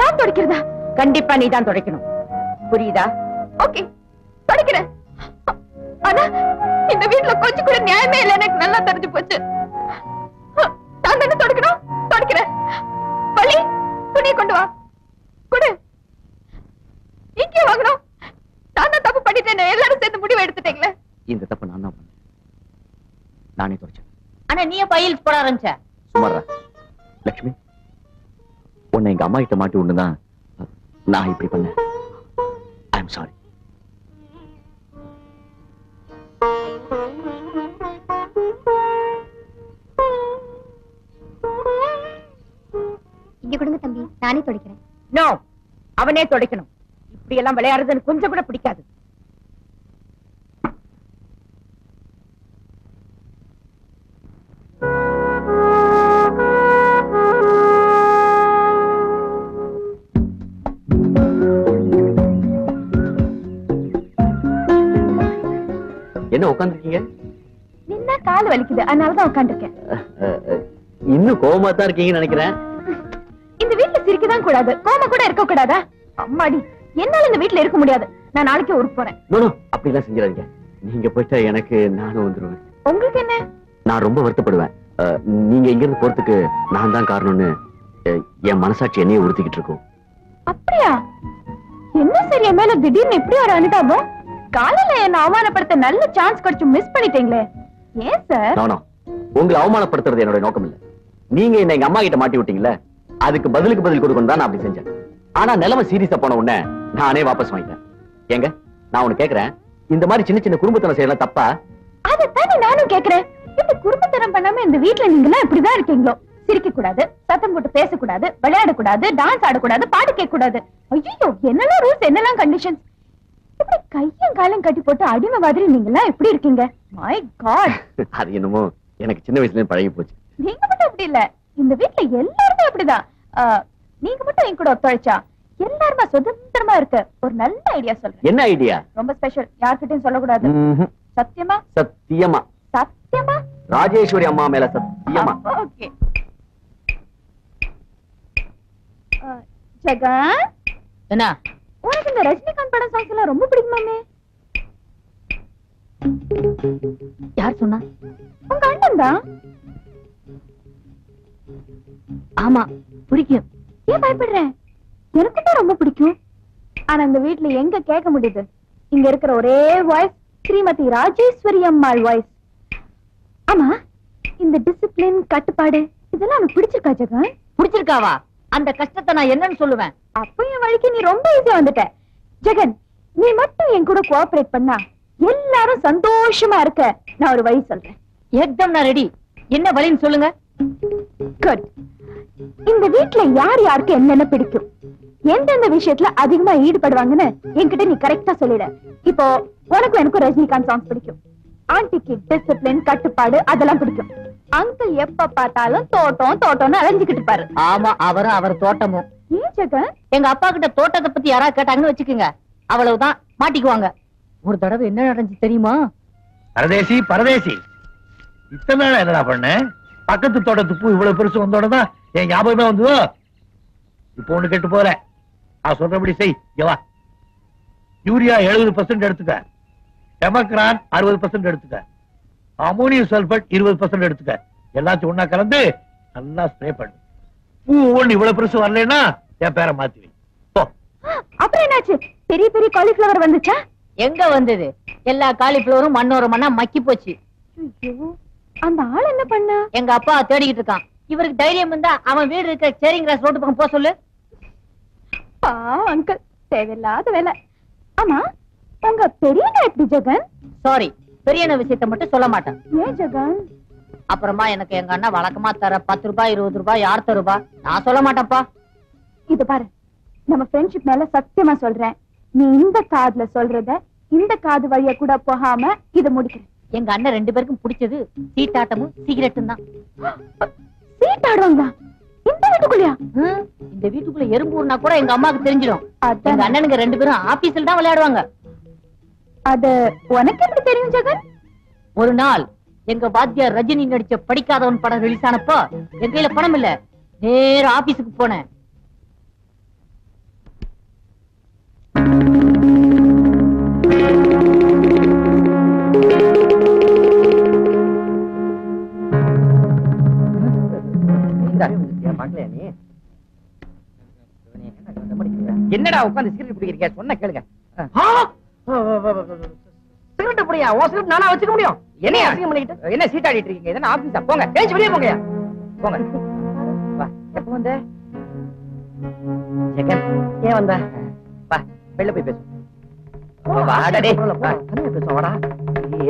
நான் துடைக்கிறதா? கண்டிப்பா நீ தான் துடைக்கணும். புரியுதா? ஓகே. துடைக்கிறேன். ஆனா இந்த வீட்ல கொஞ்சம் கூட நியாயமே இல்ல எனக்கு நல்லா தெரிஞ்சு போச்சு. நான் தானே துடைக்கணும்? துடைக்கிறேன். வள்ளி துணியை கொண்டு வா. கொடு. இங்கே வாங்கணும். நான் தான் தப்பு பண்ணிட்டேன் எல்லாரும் சேர்ந்து முடிவு எடுத்துட்டீங்களே. இந்த தப்பு நான் தான் பண்ணேன். நானே தொடச்சேன். ஆனா நீ பயில் போட ஆரம்பிச்ச. சுமாரா லக்ஷ்மி உன்னை எங்க அம்மா கிட்ட மாட்டி ஒண்ணுதான் நான் இப்படி பண்ணேன். ஐ எம் சாரி இங்க கொடுங்க தம்பி நானே துடைக்கிறேன். நோ அவனே துடைக்கணும். இப்படி எல்லாம் விளையாடுறதுன்னு கொஞ்சம் கூட பிடிக்காது. என்ன உட்காந்துருக்கீங்க நின்னா கால் வலிக்குது அதனாலதான் உட்காந்துருக்கேன் இன்னும் கோவமா தான் இருக்கீங்கன்னு நினைக்கிறேன். இந்த வீட்ல சிரிக்கதான் கூடாது கோம கூட இருக்க கூடாதா? அம்மாடி என்னால இந்த வீட்ல இருக்க முடியாது. நான் நாளைக்கு ஊருக்கு போறேன். நோ அப்படிலாம் செஞ்சிடாதீங்க. நீங்க போயிட்டா எனக்கு நானும் வந்துருவேன். உங்களுக்கு என்ன? நான் ரொம்ப வருத்தப்படுவேன். நீங்க இங்க இருந்து போறதுக்கு நான் தான் காரணம்னு என் மனசாட்சி என்னையே உறுத்திக்கிட்டு இருக்கும். அப்படியா? என்ன சரி என் மேல திடீர்னு இப்படி ஒரு அனுதாபம்? காலையில என்ன அவமானப்படுத்த நல்ல சான்ஸ் கிடைச்சு மிஸ் பண்ணிட்டீங்களே. ஏன் சார் நானோ உங்களை அவமானப்படுத்துறது என்னோட நோக்கம் இல்ல நீங்க என்ன எங்க அம்மா கிட்ட மாட்டி விட்டீங்கல்ல அதுக்கு பதிலுக்கு பதில் கொடுக்கணும் தான் நான் அப்படி செஞ்சேன். ஆனா நிலைமை சீரியஸா போன உடனே நானே வாபஸ் வாங்கிட்டேன். ஏங்க நான் உனக்கு கேக்குறேன். இந்த மாதிரி சின்ன சின்ன குடும்பத்தனம் செய்யலாம் தப்பா? அதைத்தானே நானும் கேக்குறேன். இப்படி குடும்பத்தனம் பண்ணாம இந்த வீட்ல நீங்க எல்லாம் இப்படிதான் இருக்கீங்களோ? சிரிக்க கூடாது சத்தம் போட்டு பேசக்கூடாது விளையாட கூடாது டான்ஸ் ஆடக்கூடாது பாட்டு கேட்க கூடாது ஐயோ என்னெல்லாம் ரூல்ஸ் என்னெல்லாம் கண்டிஷன்ஸ் இப்படி கையும் காலும் கட்டி போட்டு அடிமை மாதிரி நீங்க எல்லாம் எப்படி இருக்கீங்க? மை காட் அது என்னமோ எனக்கு சின்ன வயசுல இருந்து பழகி போச்சு. நீங்க மட்டும் அப்படி இல்ல. இந்த வீட்ல எல்லாருமே அப்படிதான். நீங்க மட்டும் என் கூட ஒத்துழைச்சா எல்லாருமே சுதந்திரமா இருக்க. ஒரு நல்ல ஐடியா சொல்றேன். என்ன ஐடியா ரொம்ப ஸ்பெஷல் யார்கிட்டயும் சொல்லக்கூடாது. சத்தியமா? சத்தியமா. சத்தியமா? ராஜேஸ்வரி அம்மா மேல சத்தியமா. ஓகே ஜெகன் என்ன? உனக்கு இந்த ரஜினிகாந்த் படம் சாங்ஸ் எல்லாம் ரொம்ப பிடிக்குமாமே? யார் சொன்னா? உங்க அண்ணன் தான். ஆமா பிடிக்கும் ஏன் பயப்படுறேன் எனக்கு தான் ரொம்ப பிடிக்கும். ஆனா இந்த வீட்டுல எங்க கேட்க முடியுது? இங்க இருக்கிற ஒரே வாய்ஸ் ஸ்ரீமதி ராஜேஸ்வரி அம்மாள் வாய்ஸ் ஆமா இந்த டிசிப்ளின் கட்டுப்பாடு இதெல்லாம் உனக்கு பிடிச்சிருக்கா ஜெகன்? பிடிச்சிருக்காவா? அந்த கஷ்டத்தை நான் என்னன்னு சொல்லுவேன். அப்ப என் வழிக்கு நீ ரொம்ப ஈஸியா வந்துட்ட. ஜெகன் நீ மட்டும் என் கூட கோஆபரேட் பண்ணா எல்லாரும் சந்தோஷமா இருக்க. நான் ஒரு வழி சொல்றேன். ஏக்தம் நான் ரெடி என்ன வழின்னு சொல்லுங்க. குட் இந்த வீட்ல யார் யாருக்கு என்னென்ன பிடிக்கும்? எந்தெந்த விஷயத்துல அதிகமா ஈடுபடுவாங்கன்னு என்கிட்ட நீ கரெக்டா சொல்லிட. இப்போ உனக்கும் எனக்கும் ரஜினிகாந்த் சாங்ஸ் பிடிக்கும். ஆண்டிக்கு டிசிப்ளின் கட்டுப்பாடு அதெல்லாம் பிடிக்கும். அங்கிள் எப்ப பார்த்தாலும் தோட்டம் தோட்டம்னு அலைஞ்சுக்கிட்டு இருப்பாரு. ஆமா அவரும் அவர் தோட்டமும். எங்க அப்பா கிட்ட தோட்டத்தை பத்தி யாராவது கேட்டாங்கன்னு வச்சுக்கோங்க. அவ்வளவுதான் மாட்டிக்குவாங்க. ஒரு தடவை என்ன நடந்துச்சு தெரியுமா? பரதேசி பரதேசி. இத்தனை நாளா என்னடா பண்ண? பக்கத்து தோட்டத்து பூ இவ்வளவு பெருசு வந்தோட தான் என் ஞாபகமே வந்ததோ? இப்போ ஒண்ணு கெட்டு போற நான் சொல்றபடி செய் யூரியா எழுபது பர்சன்ட் எடுத்துக்க. டெமக்ரான் அறுபது பர்சன்ட் எடுத்துக்க. அமோனியம் சல்பேட் இருபது பர்சன்ட் எடுத்துக்க. எல்லாத்தையும் ஒண்ணா கலந்து நல்லா ஸ்ப்ரே பண்ணு. பூ ஒண்ணு இவ்வளவு பெருசு வரலைன்னா என் பேரை மாத்தி போ. அப்புறம் என்னாச்சு? பெரிய பெரிய காலிஃபிளவர் வந்துச்சா? எங்க வந்தது? எல்லா காலிஃபிளவரும் மண்ணோர மண்ணா மக்கி போச்சு. ஐயோ அந்த ஆள் என்ன பண்ணா? எங்க அப்பா தேடிக்கிட்டு இருக்கான். இவருக்கு தைரியம் இருந்தா அவன் வீடு இருக்க சேரிங் கிராஸ் ரோட்டு பக்கம் போக சொல்லு. பாவம் அங்கிள் தேவையில்லாத வேலை. ஆமா உங்க பெரியண்ணா எப்படி ஜெகன். சாரி பெரியன விஷயத்தை மட்டும் சொல்ல மாட்டேன். ஏன் ஜெகன்? அப்புறமா எனக்கு எங்க அண்ணா வழக்கமா தர பத்து ரூபாய் இருபது ரூபாய் யார் தருவா நான் சொல்ல மாட்டேன்ப்பா. இது பாரு நம்ம ஃப்ரெண்ட்ஷிப் மேல சத்தியமா சொல்றேன். நீ இந்த காதுல சொல்றத இந்த காது வழியா கூட போகாம இத முடிக்கிறேன். எங்க அண்ணன் ரெண்டு பேருக்கும் பிடிச்சது சீட்டாட்டமும் சிகரெட்டும் தான். சீட்டாடுவாங்களா? இந்த வீட்டுக்குள்ளயா? இந்த வீட்டுக்குள்ள எறும்பு ஊர்னா கூட எங்க அம்மாவுக்கு தெரிஞ்சிடும். எங்க அண்ணனுங்க ரெண்டு பேரும் ஆபீஸ்ல தான் விளையாடுவாங்க. அது உனக்கு எப்படி தெரியும் ஜெகன்? ஒரு நாள் எங்க வாத்தியார் ரஜினி நடிச்ச படிக்காதவன் படம் ரிலீஸ் ஆனப்போ என் கையில பணம் இல்ல. நேர ஆபீஸுக்கு போனேன். என்னடா உட்காந்து சிகரெட் பிடிக்கிறீங்க? சொன்ன கேளுங்க. சிகரெட் புடியா? ஓ சிகரெட் நானா வச்சுக்க முடியும்? என்ன அசிங்கம் பண்ணிக்கிட்டு? என்ன சீட் ஆடிட்டு இருக்கீங்க? இதென்ன ஆபீஸா போங்க. ஏஞ்சி வெளியே போங்க போங்க. வா. எப்ப வந்த? ஜெகன் ஏன் வந்த? வா. வெளில போய் பேசு. வாடா டேய். வா, தனியா பேசுவோம்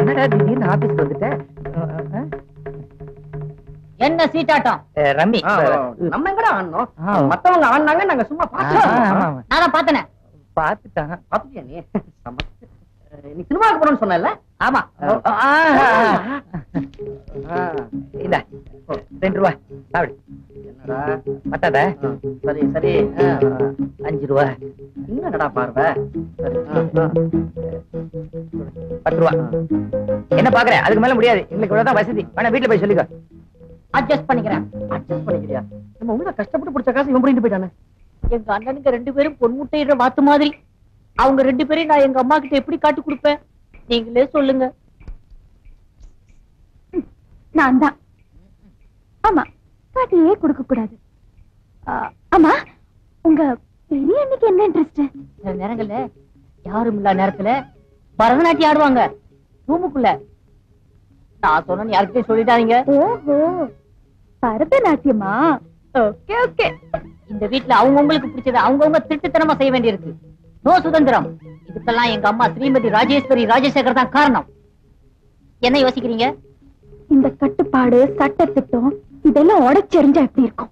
என்னடா திடீர்னு ஆபீஸ்க்கு வந்துட்ட? என்ன சீட்டாட்டம்? ரம்மி. நம்ம எங்கடா ஆடணும்? மத்தவங்க ஆடினாங்க நாங்க சும்மா பார்த்தோம் நான் தான் பார்த்தனே. பாத்துட்டான் பாத்துட்டியா நீ? நீ சினிமாவுக்கு போறோம்னு சொன்னல ஆமா. இந்த. ரெண்டு ரூபா சாப்பிடு என்னடா? சரி சரி. அஞ்சு ரூபா என்னடா பார்வை. பத்து ரூபா என்ன பாக்குற அதுக்கு மேல முடியாது. எங்களுக்கு இவ்வளவுதான் வசதி. வேணா வீட்டுல போய் சொல்லிக்கோ. அட்ஜஸ்ட் பண்ணிக்கிறேன். அட்ஜஸ்ட் பண்ணிக்கிறியா? நம்ம உள்ள கஷ்டப்பட்டு பிடிச்ச காசு இவன் பண்ணிட்டு போயிட்டானே. எங்க அண்ணனுங்க ரெண்டு பேரும் பொன்முட்டையிற வாத்து மாதிரி. அவங்க ரெண்டு பேரையும் நான் எங்க அம்மா கிட்ட எப்படி காட்டி கொடுப்பேன்? நீங்களே சொல்லுங்க. நான் தான். ஆமா காட்டியே கொடுக்க கூடாது ஆமா உங்க பெரிய அன்னைக்கு என்ன இன்ட்ரெஸ்ட் சில நேரங்கள்ல யாரும் இல்ல நேரத்துல பரதநாட்டியம் ஆடுவாங்க. ரூமுக்குள்ள. நான் சொன்ன யாருக்கிட்டயும் சொல்லிட்டாதீங்க ஓஹோ பரதநாட்டியமா? Okay okay. இந்த வீட்டுல அவங்கவங்களுக்கு பிடிச்சது அவங்கவங்க திருட்டுத்தனமா செய்ய வேண்டியிருக்கு. நோ சுதந்திரம். இதுக்கெல்லாம் எங்க அம்மா ஸ்ரீமதி ராஜேஸ்வரி ராஜசேகர் தான் காரணம். என்ன யோசிக்கிறீங்க? இந்த கட்டுப்பாடு சட்டத்திட்டம் இதெல்லாம் உடைச்செறிஞ்சா எப்படி இருக்கும்?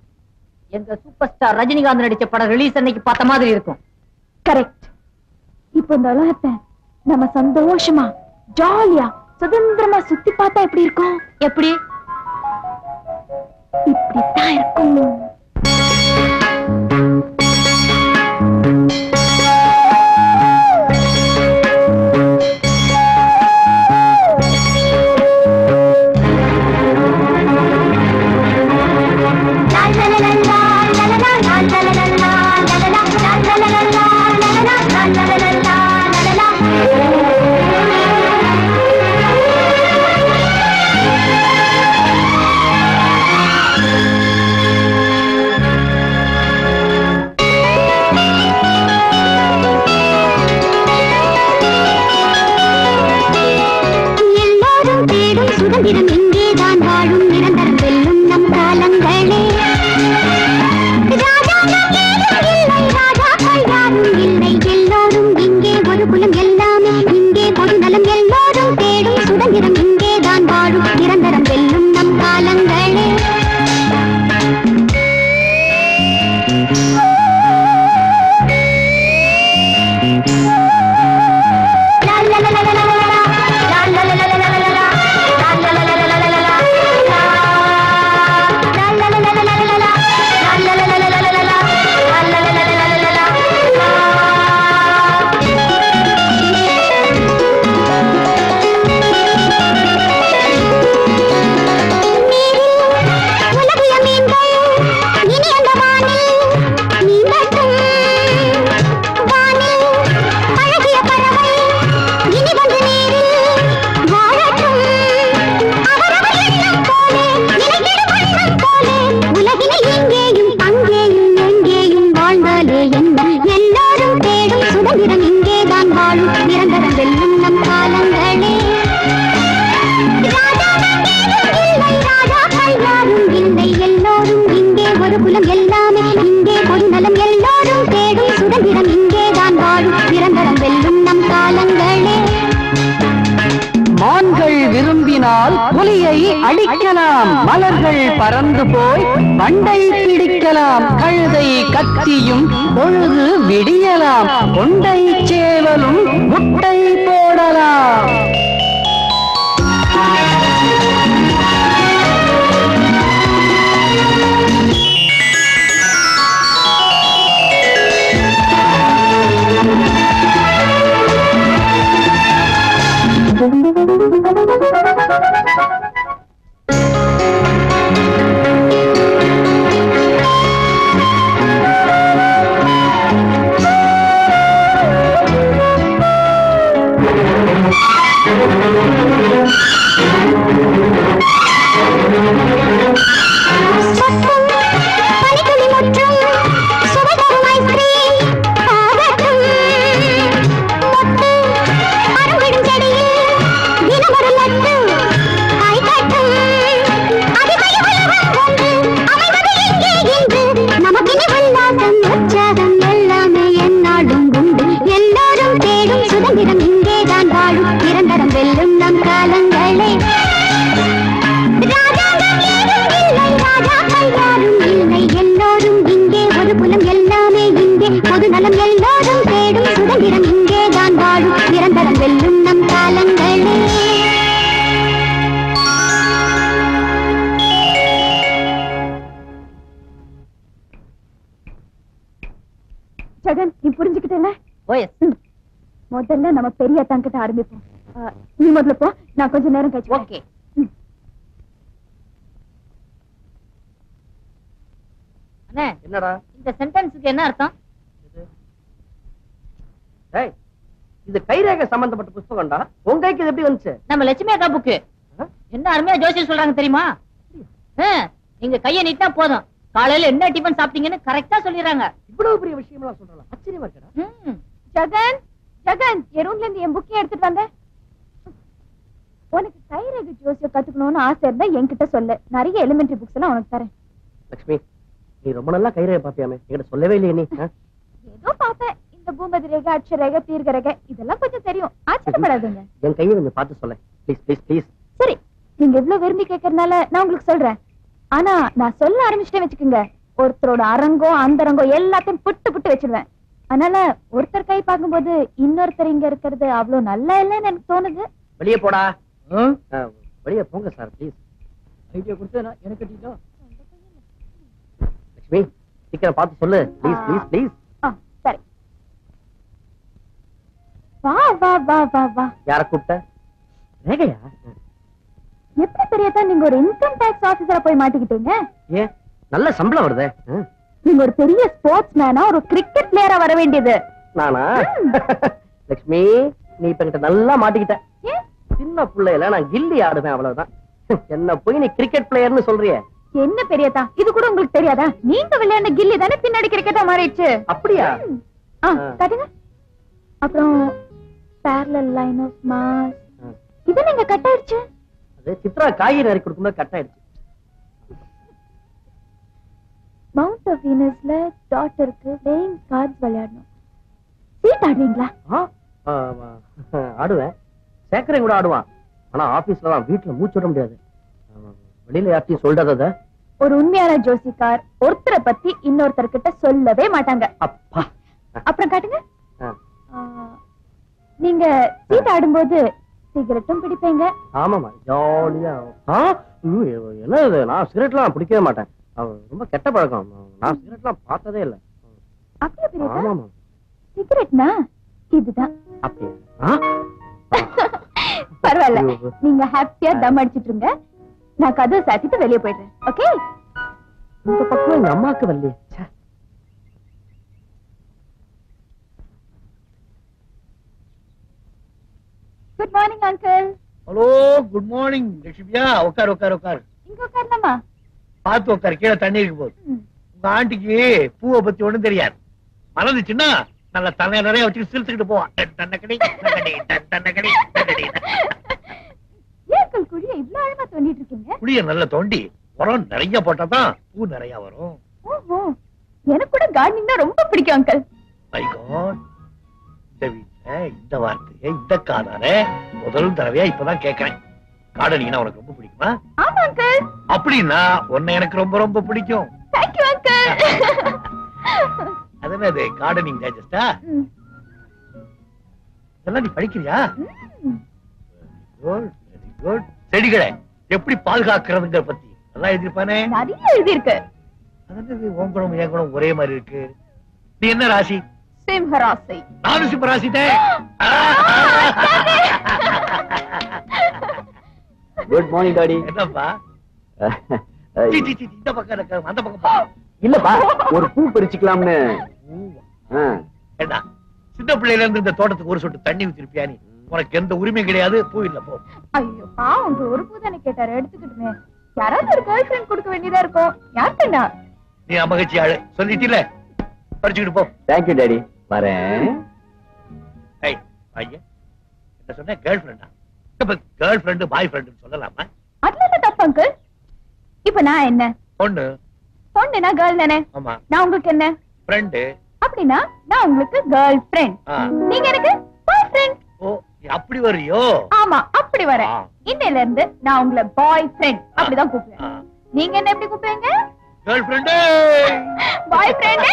எங்க சூப்பர் ஸ்டார் ரஜினிகாந்த் நடிச்ச படம் ரிலீஸ் அன்னைக்கு பார்த்த மாதிரி இருக்கும். கரெக்ட் இப்போ இந்த உலகத்தை நம்ம சந்தோஷமா ஜாலியா சுதந்திரமா சுத்தி பார்த்தா எப்படி இருக்கும்? எப்படி? இப்படித்தான் இருக்கும். புலியை அடிக்கலாம். மலர்கள் பறந்து போய் வண்டை பிடிக்கலாம். கழுதை கத்தியும் பொழுது விடியலாம். கொண்டை சேவலும் முட்டை போடலாம். ஜெகன் நீ புரிஞ்சுக்கிட்டல ஓஎஸ் முதல்ல நம்ம பெரிய தங்கிட்ட ஆரம்பிப்போம். நீ முதல்ல போ நான் கொஞ்ச நேரம் கழிச்சு ஓகே. அண்ணே என்னடா? இந்த சென்டென்ஸுக்கு என்ன அர்த்தம்? இது? கைரேகை சம்பந்தப்பட்ட புஸ்தகம்டா. உங்க கைக்கு இது எப்படி வந்துச்சு? நம்ம லட்சுமி அக்கா புக்கு என்ன அருமையா ஜோசியம் சொல்றாங்க தெரியுமா? நீங்க கைய நீட்டா போதும். காலையில என்ன டிபன் சாப்பிட்டீங்கன்னு கரெக்டா சொல்லிடுறாங்க. இவ்வளவு பெரிய விஷயம்லாம் சொல்றலாம். ஆச்சரியமா இருக்கடா. ம். ஜெகன் ஜெகன் என் ரூம்ல இருந்து என் புக்கையும் எடுத்துட்டு வந்தேன் உனக்கு கைரேகை ஜோசியம் கத்துக்கணும்னு ஆசை இருந்தா என்கிட்ட சொல்லு. நிறைய எலிமெண்டரி புக்ஸ் எல்லாம் உனக்கு தரேன். லட்சுமி நீ ரொம்ப நல்லா கைரேகை பாப்பியாமே என்கிட்ட சொல்லவே இல்லையே நீ? ஏதோ பார்த்தேன் இந்த பூமதி ரேகை அட்ச ரேகை தீர்க்க ரேகை இதெல்லாம் கொஞ்சம் தெரியும். ஆச்சரியப்படாதீங்க. என் கையை கொஞ்சம் பார்த்து சொல்ல ப்ளீஸ் ப்ளீஸ் ப்ளீஸ் சரி நீங்க எவ்வளவு விரும்பி கேட்கறதுனால நான் உங்களுக்கு சொல்றேன். ஆனா நான் சொல்ல ஆரம்பிச்சிட்டே வச்சுக்கோங்க. ஒருத்தரோட அரங்கோ அந்தரங்கோ எல்லாத்தையும் புட்டு புட்டு வச்சிருவேன். அதனால ஒருத்தர் கை பார்க்கும்போது இன்னொருத்தர் இங்க இருக்கிறது அவ்வளவு நல்லா இல்லைன்னு எனக்கு தோணுது. வெளியே போடா. வெளியே போங்க சார் ப்ளீஸ். ஐடியா கொடுத்து எனக்கு கட்டிட்டோம் லட்சுமி சீக்கிரம் பார்த்து சொல்லு. Please please please. சரி. வா வா வா வா வா. யார கூப்பிட்ட? ரேகையா? எப்படி தெரியாதா நீங்க ஒரு இன்கம் டாக்ஸ் ஆபீசரா போய் மாட்டிக்கிட்டீங்க? ஏன் நல்ல சம்பளம் வருதே. நீங்க ஒரு பெரிய ஸ்போர்ட்ஸ் மேனா ஒரு கிரிக்கெட் பிளேயரா வர வேண்டியது. நானா? லட்சுமி நீ இப்ப என்கிட்ட நல்லா மாட்டிக்கிட்ட? சின்ன பிள்ளையில நான் கில்லி ஆடுவேன் அவ்வளவுதான். என்ன போய் நீ கிரிக்கெட் பிளேயர்னு சொல்றியே? என்ன பெரியதா இது கூட உங்களுக்கு தெரியாதா? நீங்க விளையாண்ட கில்லி தானே பின்னாடி கிரிக்கெட்டா மாறிடுச்சு. அப்படியா. காட்டுங்க. அப்புறம் parallel லைன் ஆஃப் மாஸ். இது நீங்க கட் ஆயிடுச்சு? சித்ரா காய்கறி நறுக்கி கொடுக்கும்போது கட் ஆயிடுச்சு. மவுண்ட் ஆஃப் வீனஸ்ல டாட்டருக்கு பிளேயிங் கார்ட்ஸ் விளையாடணும். சீட் ஆடுவீங்களா? ஆடுவேன். சேக்கரையும் கூட ஆடுவான். ஆனா ஆபீஸ்ல தான் வீட்டுல மூச்சு விட முடியாது. வெளியில யார்ட்டையும் சொல்றத ஒரு உண்மையான ஜோசிக்கார் ஒருத்தரை பத்தி இன்னொருத்தர் கிட்ட சொல்லவே மாட்டாங்க. அப்பா. அப்புறம் காட்டுங்க. நீங்க சீட் ஆடும்போது சிகரெட்டும் பிடிப்பீங்க? ஆமாமா ஜாலியா என்ன இது? நான் சிகரெட்லாம் பிடிக்கவே மாட்டேன். ரொம்ப கெட்ட பழக்கம். நான் சிகரெட்லாம் பார்த்ததே இல்ல. ஆமாமா சிகரெட்னா? இதுதான். அப்படியா? பரவாயில்ல. நீங்க ஹாப்பியா தம் அடிச்சிட்டு இருங்க. நான் கதவை சாத்திட்டு வெளியே போயிடுறேன். ஓகே? இந்த பக்கம் எங்க அம்மாக்கு வரலையே. Good morning uncle hello good morning லட்சுமியா உட்கார் உட்கார் உட்கார் இங்க உட்காரலாமா பார்த்து உட்கார் கீழே தண்ணி இருக்கு போகுது ம். உங்க ஆண்டிக்கு பூவை பத்தி ஒண்ணும் தெரியாது. மறந்துச்சுன்னா நல்ல தலை நிறைய வச்சு சிரிச்சுக்கிட்டு போவான். தன்னக்கடி, தன்னக்கடி, தன்னக்கடி, தன்னக்கடி. ஏன் குழிய இவ்ளோ ஆழமா தோண்டிட்டு இருக்கீங்க? புளிய நல்லா தோண்டி உரம் நிறைய போட்டாதான் பூ நிறைய வரும். எனக்கு கூட கார்டனிங் தான் ரொம்ப பிடிக்கும் அங்கிள். இந்த இந்த வார்த்தையை இந்த காதால முதல் தடவையா இப்பதான் கேட்கிறேன் கார்டனிங்னா உனக்கு ரொம்ப பிடிக்குமா? அப்படின்னா உன்னை எனக்கு ரொம்ப ரொம்ப பிடிக்கும். தேங்க் யூ அங்கிள் அது என்னது கார்டனிங் டைஜஸ்டா இதெல்லாம் நீ படிக்கிறியா? செடிகளை எப்படி பாதுகாக்கிறதுங்கிற பத்தி நல்லா எழுதிருப்பானே நிறைய எழுதியிருக்கு. அதாவது உன் குணம் என் குணம் ஒரே மாதிரி இருக்கு. நீ என்ன ராசி? சிம்ஹராசி நானும் சிம்ம குட் மார்னிங் டாடி என்னப்பா? இந்த பக்கம் இருக்க அந்த பக்கம் பா. இல்லப்பா ஒரு பூ பறிச்சுக்கலாம்னு. சின்ன பிள்ளையில இருந்து இந்த தோட்டத்துக்கு ஒரு சொட்டு தண்ணி ஊத்திருப்பியா நீ? உனக்கு எந்த உரிமையும் கிடையாது பூ இல்ல போ. ஐயோ பாவம் ஒரு பூ தானே கேட்டாரு எடுத்துக்கிட்டுமே யாராவது ஒரு கேர்ள் ஃபிரெண்ட் கொடுக்க வேண்டியதா இருக்கும். யார் நீ அமகச்சி ஆளு சொல்லிட்டில பறிச்சுக்கிட்டு போ. தேங்க்யூ டாடி வரேன். என்ன சொன்ன கேர்ள் ஃபிரெண்டா இப்ப கேர்ள் ஃபிரெண்டு பாய் ஃபிரெண்டு சொல்லலாமா? அதுல என்ன தப்பு அங்கிள் இப்ப நான் என்ன? பொண்ணு. பொண்ணுனா கேர்ள் தானே? ஆமா. நான் உங்களுக்கு என்ன? ஃப்ரெண்டு அப்படின்னா நான் உங்களுக்கு கேர்ள் ஃபிரெண்ட் நீங்க எனக்கு பாய் ஃபிரெண்ட் ஓ அப்படி வர்றியோ? ஆமா அப்படி வரேன். இன்னையில இருந்து நான் உங்களை பாய் ஃபிரெண்ட் அப்படிதான் கூப்பிடுவேன். நீங்க என்ன எப்படி கூப்பிடுவீங்க? Girlfriend boyfriend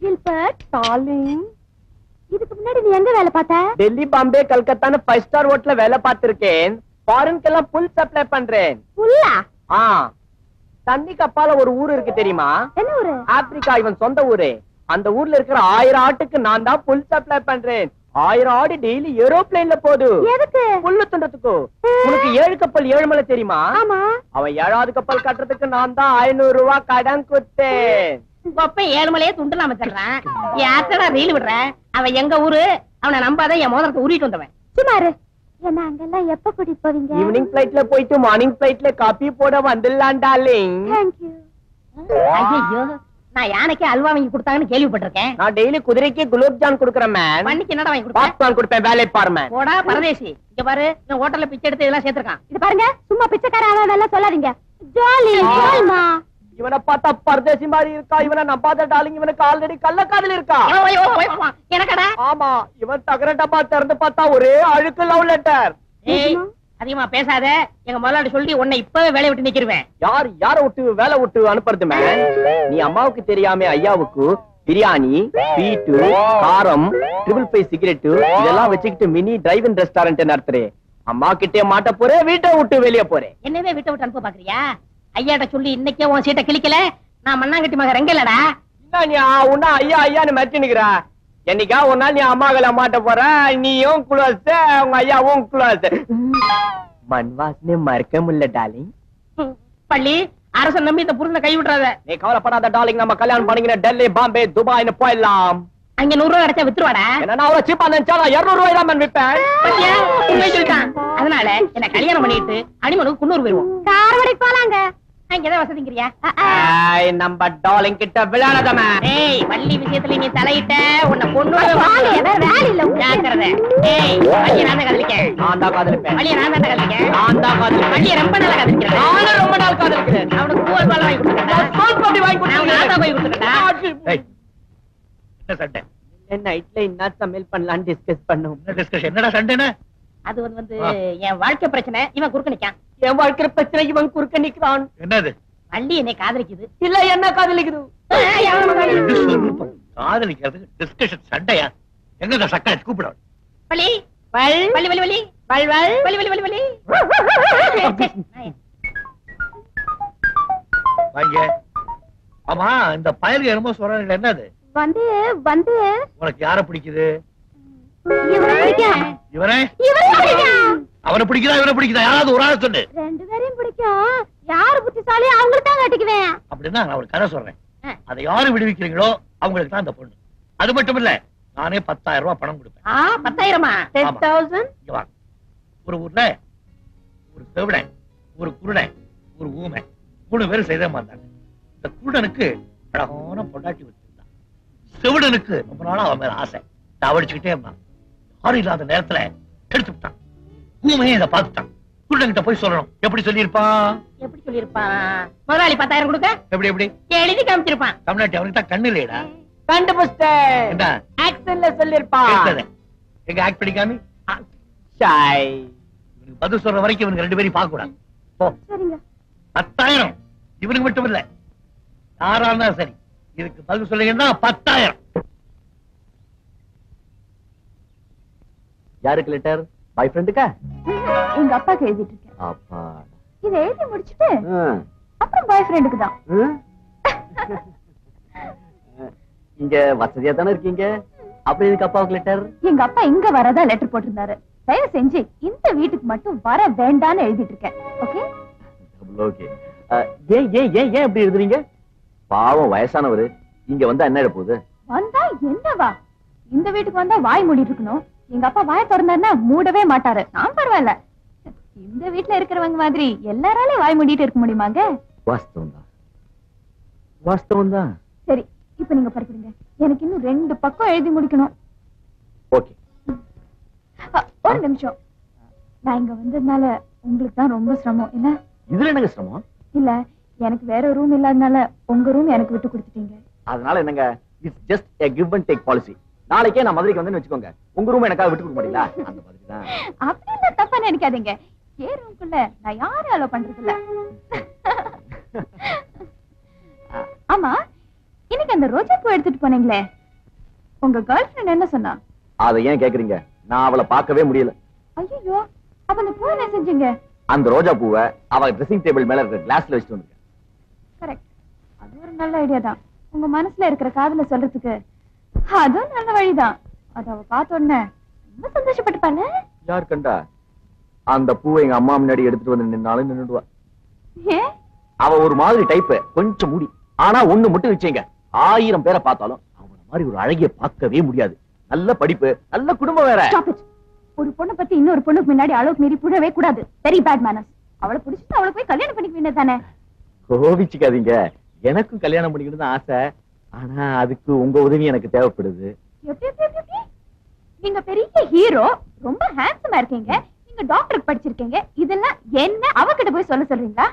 Gilbert darling இதுக்கு முன்னாடி நீ எங்க வேலை பார்த்த? டெல்லி பாம்பே கல்கத்தான்னு ஃபைவ் ஸ்டார் ஹோட்டல்ல வேலை பார்த்திருக்கேன். ஃபாரின்க்கு எல்லாம் புல் சப்ளை பண்றேன். புல்லா ஆ. தண்ணி கப்பால ஒரு ஊர் இருக்கு தெரியுமா? என்ன ஊரு? ஆப்பிரிக்கா இவன் சொந்த ஊரு. அந்த ஊர்ல இருக்கிற ஆயிரம் ஆட்டுக்கு நான் தான் புல் சப்ளை பண்றேன். ஆயிரம் ஆடு டெய்லி ஏரோப்ளேன்ல போகுது எதுக்கு? புல்லு துண்டத்துக்கு. உனக்கு ஏழு கப்பல் ஏழுமலை தெரியுமா? ஆமா. அவன் ஏழாவது கப்பல் கட்டுறதுக்கு நான் தான் ஐநூறு ரூபாய் கடன் கொடுத்தேன். கொப்பை ஏழுமலையே துண்டுல அமைச்சிடுறான் யார்த்தடா ரீல் விடுற. அவன் எங்க ஊரு? அவனை நம்பாத என் மோதிரத்தை உருவிட்டு வந்தவன். சுமாரு என்ன அங்கெல்லாம் எப்ப கூட்டிட்டு போவீங்க? ஈவினிங் பிளைட்ல போயிட்டு மார்னிங் பிளைட்ல காப்பி போட வந்துடலாம் டார்லிங் தேங்க்யூ ஐயோ நான் யானைக்கு அல்வா வாங்கி கொடுத்தாங்கன்னு கேள்விப்பட்டிருக்கேன். நான் டெய்லி குதிரைக்கு குலோப் ஜான் கொடுக்கறேன் மேன் பண்ணிக்கு என்னடா வாங்கி கொடுப்பேன் பாப்கார்ன் கொடுப்பேன் வேலை பாரு மேன் போடா பரதேசி. இங்க பாரு இந்த ஹோட்டல்ல பிச்சை எடுத்து இதெல்லாம் சேர்த்திருக்கான். இது பாருங்க சும்மா பிச்சைக்கார அதெல்லாம் சொல்லாதீங்க. ஜாலி ஜாலிமா. இவனை பார்த்தா பரதேசி மாதிரி இருக்கா? இவனை நம்பாத டார்லிங் இவனுக்கு ஆல்ரெடி கள்ளக்காதல் இருக்கா? ஐயோ, ஐயோ, ஐயோ, ஐயோ, எனக்கடா ஆமா இவன் தகர டப்பா திறந்து பார்த்தா ஒரே அழுக்கு லவ் லெட்டர். அதிகமா பேசாத. எங்க முதலாளி சொல்லி உன்னை இப்பவே வேலையை விட்டு நிக்கிருவேன். யார் யார விட்டு வேலை விட்டு அனுப்புறது நீ அம்மாவுக்கு தெரியாம ஐயாவுக்கு பிரியாணி ஸ்வீட்டு காரம் ட்ரிபிள் ஃபைவ் சிகரெட் இதெல்லாம் வச்சுக்கிட்டு மினி டிரைவ் இன் ரெஸ்டாரண்ட் நடத்துறே. அம்மா கிட்டே மாட்ட போறே வீட்டை விட்டு வெளியே போறேன் என்னவே விட்டு விட்டு அனுப்ப பாக்குறியா? ஐயாட்ட சொல்லி இன்னைக்கே உன் சீட்டை கிழிக்கல. நான் மண்ணாங்கட்டி மக ரெங்கலடா. என்ன நீ உன்ன ஐயா ஐயான்னு மறைச்சு நிக்கிற என்னைக்கா ஒரு நாள் நீ அம்மாக்களை மாட்ட போற? நீயும் குளோஸ் உங்க ஐயாவும் குளோஸ் மண் வாசனை மறக்க முடியல டார்லிங். பள்ளி அரசன் நம்பி இந்த புருஷனை கை விட்டுறாத. நீ கவலைப்படாத டார்லிங். நம்ம கல்யாணம் பண்ணிக்கிற டெல்லி பாம்பே துபாய்னு போயிடலாம். அங்க நூறு ரூபாய் கிடைச்சா வித்துருவாடா? என்ன நான் அவ்வளவு சீப்பா நினைச்சா நான் இருநூறு ரூபாய் தான் விற்பேன். அதனால என்ன கல்யாணம் பண்ணிட்டு அடிமனுக்கு குன்னூர் போயிருவோம். காரவடை போலாங்க. அங்கதான் வசதிங்கிறியா? நம்ம டார்லிங் கிட்ட விளையாடாதமே ஏய் வள்ளி விஷயத்துல நீ தலையிட்ட உன்னை பொண்ணு வாலு, இல்ல. ஜாக்கிரதை. ஏய் வள்ளிய நான் தான் காதலிக்கேன் நான் தான் காதலிப்பேன். வள்ளிய நான் தான் காதலிக்கேன் நான் தான் காதலிப்பேன். வள்ளிய ரொம்ப காதலிக்கிறேன் நானும் ரொம்ப நாள் காதலிக்கிறேன். அவனுக்கு பால் வாங்கி நான் என்ன சண்டை? நைட்ல என்ன சமையல் பண்ணலாம்னு டிஸ்கஸ் பண்ணோம் என்ன டிஸ்கஷன் என்னடா சண்டைன்னு? அது வந்து வந்து என் வாழ்க்கை பிரச்சனை இவன் குறுக்க நிக்கான். என் வாழ்க்கை பிரச்சனை இவன் குறுக்க நிக்கிறான். என்னது? வள்ளி என்னை காதலிக்குது. இல்ல என்ன காதலிக்குது? ஏய், அவன் நம்ம காதலி. விஸ்வரூபம். காதலிக்கிறதுக்கு டிஸ்கஷன் சண்டையா? எங்க சக்கா கூப்பிட வள்ளி? வள். வள்ளி வள்ளி வள்ளி. வள் வள். வள்ளி வள்ளி வள்ளி வள்ளி. வாங்க. ஆமா இந்த பயலுக்கு என்னமோ சொல்றாங்க என்னது? வந்து வந்து. உனக்கு யார பிடிக்குது? இவரை அவனை பிடிக்குதா இவனை பிடிக்குதா? யாராவது ஒரு ஆள் சொல்லு. ரெண்டு பேரையும் பிடிக்கும் யாரு புத்திசாலி? அவங்களுக்கு தான் கட்டிக்குவேன். அப்படின்னா நான் ஒரு கதை சொல்றேன். அதை யாரு விடுவிக்கிறீங்களோ அவங்களுக்கு தான் அந்த பொண்ணு. அது மட்டும் இல்ல நானே பத்தாயிரம் ரூபாய் பணம் கொடுப்பேன். பத்தாயிரமா. டென் தௌசண்ட் ஒரு ஊர்ல ஒரு செவிடன் ஒரு குருடன் ஒரு ஊமை மூணு பேரும் செய்த மாட்டாங்க இந்த குருடனுக்கு அழகான பொண்டாட்டி வச்சிருந்தான் செவிடனுக்கு ரொம்ப நாளா அவன் மேல ஆசை. தவடிச்சுக்கிட்டே இருந்தான். யாரும் இல்லாத நேரத்துல எடுத்து விட்டான். ஊமையே இதை பார்த்துட்டான். குருடன் கிட்ட போய் சொல்லணும். எப்படி சொல்லியிருப்பான் எப்படி சொல்லிருப்பான் முதலாளி பத்தாயிரம் கொடுக்க? எப்படி எப்படி? எழுதி காமிச்சிருப்பான். தமிழ்நாட்டு அவனுக்கு தான் கண்ணு இல்லையடா. கண்டுபிடிச்சிட்டேன் ஆக்சன்ல சொல்லிருப்பான் எடுத்தது. எங்க ஆக்ட் பண்ணிக்காமி பதில் சொல்ற வரைக்கும் இவனுக்கு ரெண்டு பேரையும் பார்க்க கூடாது போ பத்தாயிரம். இவனுக்கு மட்டும் இல்ல. யாரா இருந்தாலும் சரி. இதுக்கு பதில் சொல்லுங்கன்னா பத்தாயிரம். யாருக்கு லெட்டர் பாய் ஃப்ரெண்டுக்கா எங்க அப்பாக்கு எழுதிட்டு இருக்கேன் அப்பா. இதை எழுதி முடிச்சுட்டு. அப்புறம் பாய் ஃப்ரெண்டுக்கு தான்? இங்க வசதியா தானே இருக்கீங்க? அப்புறம் எதுக்கு அப்பாவுக்கு லெட்டர் எங்க அப்பா இங்க வரதா லெட்டர் போட்டிருந்தாரு. தயவு செஞ்சு இந்த வீட்டுக்கு மட்டும் வர வேண்டான்னு எழுதிட்டு இருக்கேன் ஓகே ஓகே ஏன் ஏன் ஏன் ஏன் இப்படி எழுதுறீங்க? பாவம் வயசானவரு. இங்க வந்தா என்ன போகுது வந்தா என்னவா? இந்த வீட்டுக்கு வந்தா வாய் மூடிட்டு இருக்கணும். எங்க அப்பா வாய திறந்தாருன்னா மூடவே மாட்டாரு. நான் பரவாயில்ல. இந்த வீட்டுல இருக்கிறவங்க மாதிரி எல்லாராலையும் வாய் மூடிட்டு இருக்க முடியுமாங்க? வாஸ்தவம் தான் வாஸ்தவம் தான் சரி இப்ப நீங்க படிக்கிறீங்க. எனக்கு இன்னும் ரெண்டு பக்கம் எழுதி முடிக்கணும். ஓகே. ஒரு நிமிஷம். நான் இங்க வந்ததுனால உங்களுக்கு தான் ரொம்ப சிரமம். என்ன? இதுல என்னங்க சிரமம்? இல்ல எனக்கு வேற ரூம் இல்லாதனால உங்க ரூம் எனக்கு விட்டு கொடுத்துட்டீங்க. அதனால என்னங்க? It's just a give and take policy நாளைக்கே நான் மதுரைக்கு வந்து வச்சுக்கோங்க. உங்க ரூம் எனக்காக விட்டு கொடுக்க மாட்டீங்களா? அந்த மாதிரி தான் அப்படி தப்பா நினைக்காதீங்க. ஏ ரூம்குள்ள நான் யாரும் அலோ பண்றது இல்ல ஆமா இன்னைக்கு அந்த ரோஜா பூ எடுத்துட்டு போனீங்களே. உங்க கேர்ள் ஃபிரெண்ட் என்ன சொன்னா? அதை ஏன் கேக்குறீங்க? நான் அவளை பார்க்கவே முடியல. ஐயோ அப்ப அந்த பூ என்ன செஞ்சீங்க? அந்த ரோஜா பூவை அவ ட்ரெஸ்ஸிங் டேபிள் மேல இருக்கிற கிளாஸ்ல வச்சுட்டு வந்திருக்கேன் கரெக்ட் அது ஒரு நல்ல ஐடியா தான். உங்க மனசுல இருக்கிற காதல சொல்றதுக்கு அதுவும் நல்ல வழிதான். அத அவ பார்த்த உடனே ரொம்ப சந்தோஷப்பட்டுப்பால யார் கண்டா? அந்த பூவை எங்க அம்மா முன்னாடி எடுத்துட்டு வந்து நின்னாலும் நின்னுடுவா. அவ ஒரு மாதிரி டைப் கொஞ்சம் முடி. ஆனா ஒண்ணு மட்டும் வச்சேங்க ஆயிரம் பேரை பார்த்தாலும் அவன மாதிரி ஒரு அழகிய பார்க்கவே முடியாது. நல்ல படிப்பு நல்ல குடும்பம் வேற. ஒரு பொண்ணை பத்தி இன்னொரு பொண்ணுக்கு முன்னாடி அளவுக்கு மீறி புழவே கூடாது. வெரி பேட் மேனஸ் அவளை பிடிச்சிட்டு அவளை போய் கல்யாணம் பண்ணிக்க தானே? கோவிச்சுக்காதீங்க. எனக்கும் கல்யாணம் பண்ணிக்கணும் ஆசை. ஆனா அதுக்கு உங்க உதவி எனக்கு தேவைப்படுது. நீங்க பெரிய ஹீரோ ரொம்ப ஹேண்ட்ஸமா இருக்கீங்க. நீங்க டாக்டருக்கு படிச்சிருக்கீங்க. இதெல்லாம் என்ன? அவகிட்ட போய் சொல்ல சொல்றீங்களா?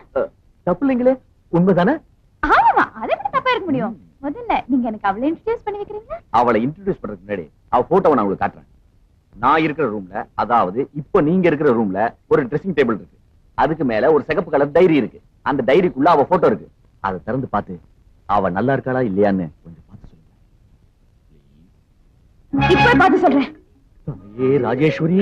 தப்பு இல்லைங்களே உண்மைதானே? ஆமா அதை விட தப்பா இருக்க முடியும்? முதல்ல நீங்க எனக்கு அவளை இன்ட்ரடியூஸ் பண்ணி வைக்கிறீங்களா? அவளை இன்ட்ரோடியூஸ் பண்றதுக்கு முன்னாடி அவ போட்டோவை நான் உங்களுக்கு காட்டுறேன். நான் இருக்கிற ரூம்ல அதாவது இப்ப நீங்க இருக்கிற ரூம்ல ஒரு ட்ரெஸ்ஸிங் டேபிள் இருக்கு. அதுக்கு மேல ஒரு சிகப்பு கலர் டைரி இருக்கு. அந்த டைரிக்குள்ள அவ போட்டோ இருக்கு. அதை திறந்து பார்த்து அவ நல்லா இருக்காளா இல்லையான்னு கொஞ்சம் பார்த்து சொல்லுங்க. இப்ப பார்த்து சொல்றேன். ஏ ராஜேஸ்வரி.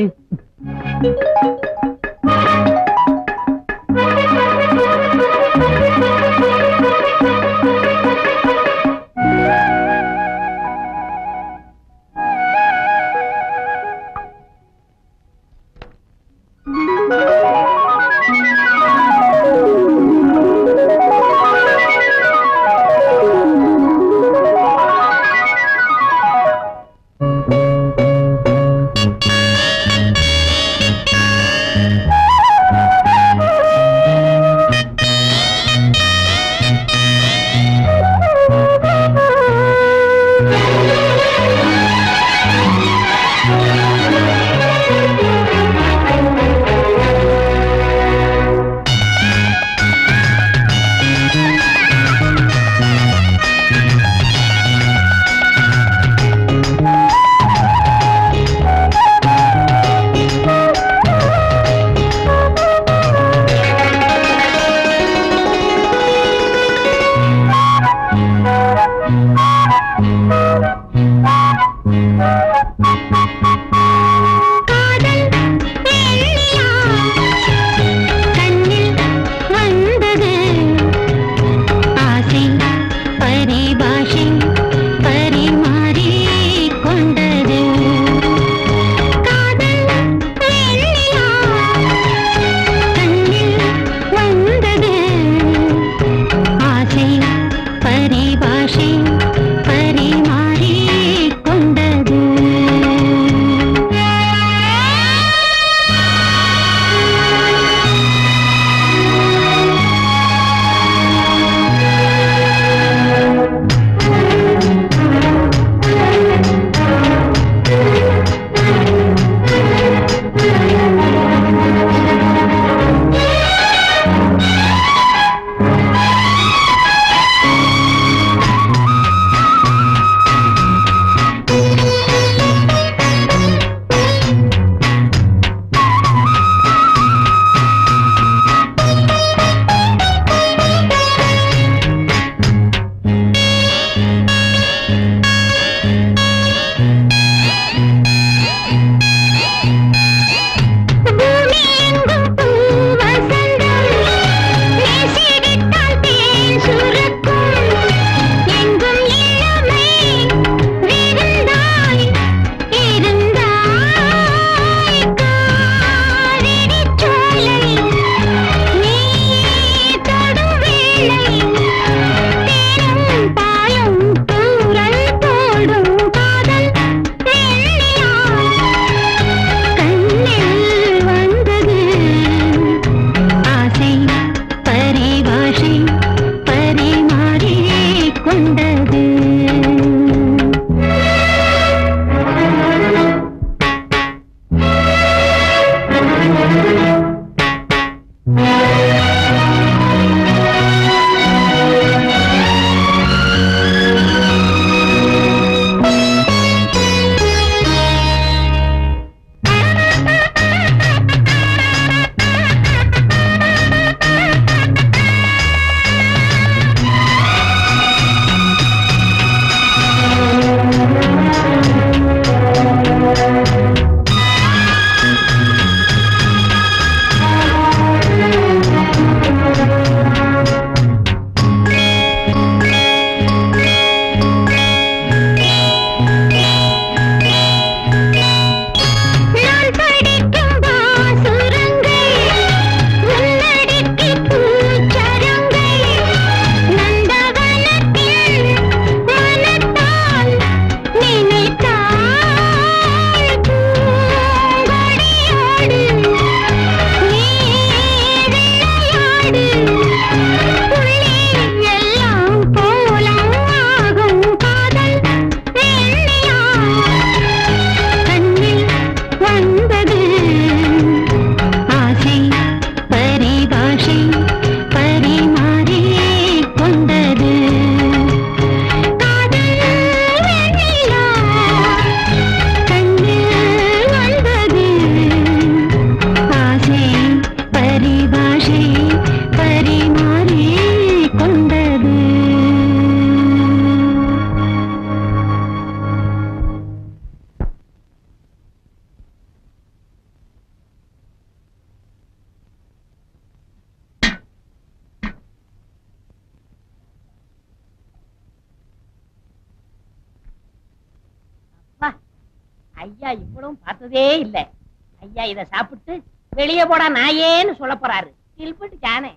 போடா நாயேன்னு சொல்ல போறாரு. கில்பட்டு ஜானே.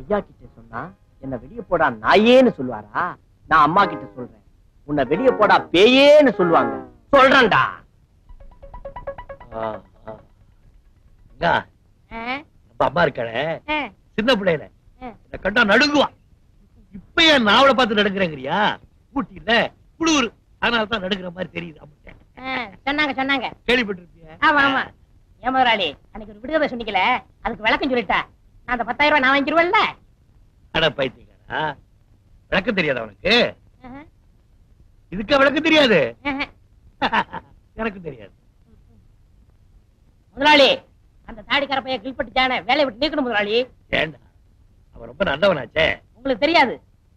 ஐயா கிட்ட சொன்னா என்ன வெளிய போடா நாயேன்னு சொல்லுவாரா? நான் அம்மா கிட்ட சொல்றேன். உன்னை வெளிய போடா பேயேன்னு சொல்லுவாங்க. சொல்றேன்டா. நம்ம அம்மா இருக்காளே. சின்ன பிள்ளையில. என்ன கண்டா நடுங்குவா. இப்ப ஏன் அவளை பார்த்து நடுங்குறேங்கிறியா? ஊட்டி இல்ல குளூர். அதனால தான் நடுங்குற மாதிரி தெரியுது. சொன்னாங்க சொன்னாங்க. கேள்விப்பட்டிருப்பிய ஆமா ஆமா. ஏன் முதலாளி அன்னைக்கு ஒரு விடுதலை சொன்னீங்கல அதுக்கு விளக்கம் சொல்லிட்டா. நான் அந்த பத்தாயிரம் ரூபாய் நான் வாங்கிடுவேன்ல அட பைத்தியக்காரா. விளக்கம் தெரியாது அவனுக்கு இதுக்கு விளக்கம் தெரியாது? எனக்கு தெரியாது. முதலாளி அந்த தாடிக்கார பைய கில்பட்டு ஜானே வேலையை விட்டு நீக்கணும் முதலாளி. ஏண்டா? அவன் ரொம்ப நல்லவனாச்சே. உங்களுக்கு தெரியாது.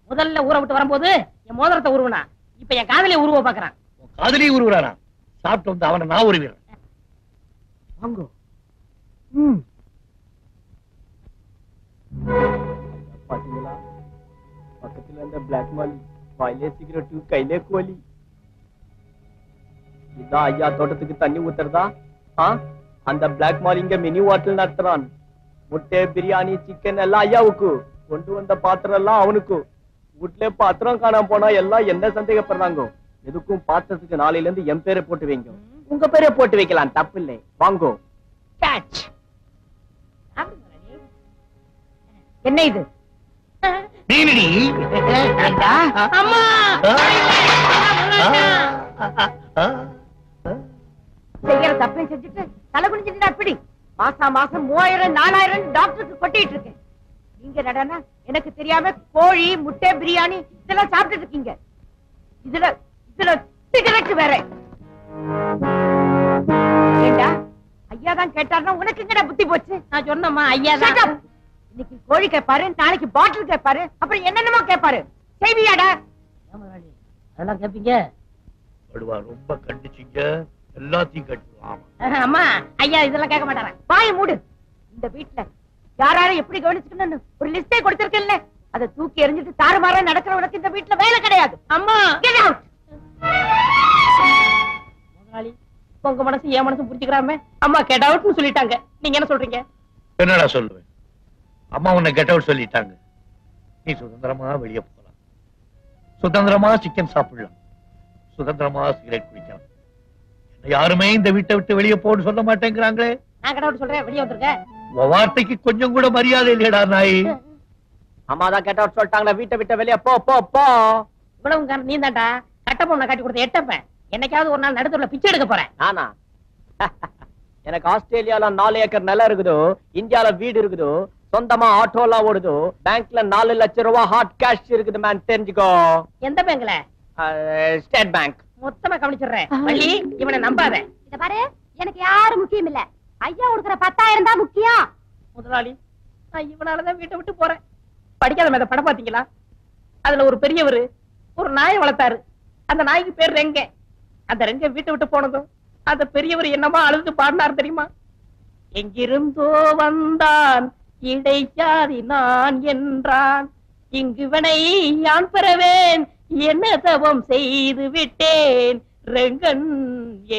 முதல்ல ஊரை விட்டு வரும்போது என் மோதிரத்தை உருவனா இப்ப என் காதலிய உருவ பாக்குறான் உன் காதலி உருவுறானா சாப்பிட்டு வந்து அவனை நான் வாங்கோ. ம். பாத்தீங்களா? பக்கத்துல அந்த பிளாக் மாலி வாயிலே சிகரெட்டு கையிலே கோலி இதான் ஐயா தோட்டத்துக்கு தண்ணி ஊத்துறதா? அந்த பிளாக் மால் இங்க மினி ஹோட்டல் நடத்துறான். முட்டை பிரியாணி சிக்கன் எல்லாம் ஐயாவுக்கு. கொண்டு வந்த பாத்திரம் எல்லாம் அவனுக்கு. வீட்டுல பாத்திரம் காணாம போனா எல்லாம் என்ன சந்தேகப்படுறாங்க? எதுக்கும் பாத்திரத்துக்கு நாளையில இருந்து என் பேரை போட்டு வைங்க. உங்க பேரை போட்டு வைக்கலாம் தப்பு இல்லை வாங்கோ கேட்ச் என்ன இது? அம்மா! செய்யற தப்பை செஞ்சுட்டு தலை குனிஞ்சுட்டு அப்படி மாசா மாசம் மூவாயிரம் நாலாயிரம் டாக்டருக்கு கொட்டிட்டு இருக்கேன். நீங்க நடனா எனக்கு தெரியாம கோழி முட்டை பிரியாணி இதெல்லாம் சாப்பிட்டுட்டு இருக்கீங்க. இதுல சிகரெட் வேற. ஏண்டா? ஐயா தான் கேட்டாருன்னா உனக்கு எங்கடா புத்தி போச்சு? நான் சொன்னம்மா ஐயா தான் இன்னைக்கு கோழி கேட்பாரு நாளைக்கு பாட்டில் கேட்பாரு அப்புறம் என்னென்னமோ கேட்பாரு செய்வியாடா? அதெல்லாம் கேப்பீங்க? படுவா ரொம்ப கண்டிச்சிங்க. எல்லாத்தையும் கட்டுவான் அம்மா ஐயா இதெல்லாம் கேட்க மாட்டாரா? வாய மூடு. இந்த வீட்ல யாரார எப்படி கவனிச்சுக்கணும்னு ஒரு லிஸ்டே கொடுத்திருக்கேன்ல. அதை தூக்கி எறிஞ்சிட்டு தாறுமாறா நடக்கிறவனுக்கு இந்த வீட்ல வேலை கிடையாது. அம்மா. முதலாளி உங்க மனசு என் மனசு புரிஞ்சுக்கிறாம அம்மா கெட் அவுட்னு சொல்லிட்டாங்க. நீங்க என்ன சொல்றீங்க? என்னடா சொல்லுவேன்? அம்மா உன்னை கெட் அவுட் சொல்லிட்டாங்க. நீ சுதந்திரமா வெளியே போகலாம். சுதந்திரமா சிக்கன் சாப்பிடலாம். சுதந்திரமா சிகரெட் குடிக்கலாம். யாருமே இந்த வீட்டை விட்டு வெளியே போன்னு சொல்ல மாட்டேங்கிறாங்களே. நான் கெட் அவுட் சொல்றேன் வெளியே வந்துருங்க. உன் வார்த்தைக்கு கொஞ்சம் கூட மரியாதை இல்லையடா நாய். அம்மா தான் கேட்ட சொல்லிட்டாங்களா வீட்டை விட்டு வெளியே போ போ போ. இவ்வளவு நீ தான்டா கட்ட பொண்ணை காட்டி கொடுத்த எட்டப்ப என்னைக்காவது ஒரு நாள் நடுத்துல பிச்சை எடுக்க போறேன். நானா? எனக்கு ஆஸ்திரேலியால நாலு ஏக்கர் நிலம் இருக்குதோ இந்தியால வீடு இருக்குதோ சொந்தமா ஆட்டோ எல்லாம் ஓடுதோ பேங்க்ல நாலு லட்சம் ரூபாய் ஹாட் கேஷ் இருக்குது மேன் தெரிஞ்சுக்கோ. எந்த பேங்க்ல ஸ்டேட் பேங்க் மொத்தமா கவனிச்சிடுறேன். வள்ளி இவனை நம்பாத. இத பாரு எனக்கு யாரும் முக்கியம் இல்ல. ஐயா கொடுக்குற பத்தாயிரம் தான் முக்கியம். முதலாளி நான் இவனாலதான் வீட்டை விட்டு போறேன். படிக்காத மேத படம் பாத்தீங்களா அதுல ஒரு பெரியவரு ஒரு நாயை வளர்த்தாரு. அந்த நாய்க்கு பேர் ரெங்க. அந்த ரெங்க வீட்டை விட்டு போனதும் அந்த பெரியவர் என்னமா அழுது பாடினார் தெரியுமா? எங்கிருந்தோ வந்தான் இடைச்சாதி நான் என்றான். இங்குவனை யான் பெறவேன் என்ன தவம் செய்து விட்டேன். ரெங்கன்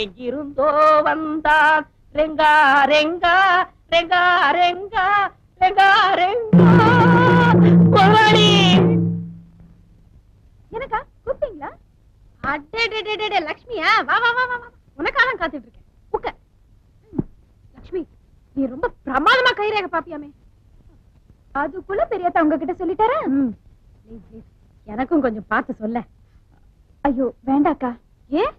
எங்கிருந்தோ வந்தான். ரெங்கா ரெங்கா ரெங்கா ரெங்கா ரெங்கா ரெங்கா எனக்கா? அடே லக்ஷ்மியா? வா வா வா வா. உனக்காக காத்துட்டு இருக்கேன். லக்ஷ்மி நீ ரொம்ப பிரமாதமா கைரேக பாப்பியாமே. அதுக்குள்ள பெரியத்தா உங்ககிட்ட சொல்லிட்டாரா? எனக்கும் கொஞ்சம் பார்த்து சொல்ல. ஐயோ வேண்டாக்கா. ஏன்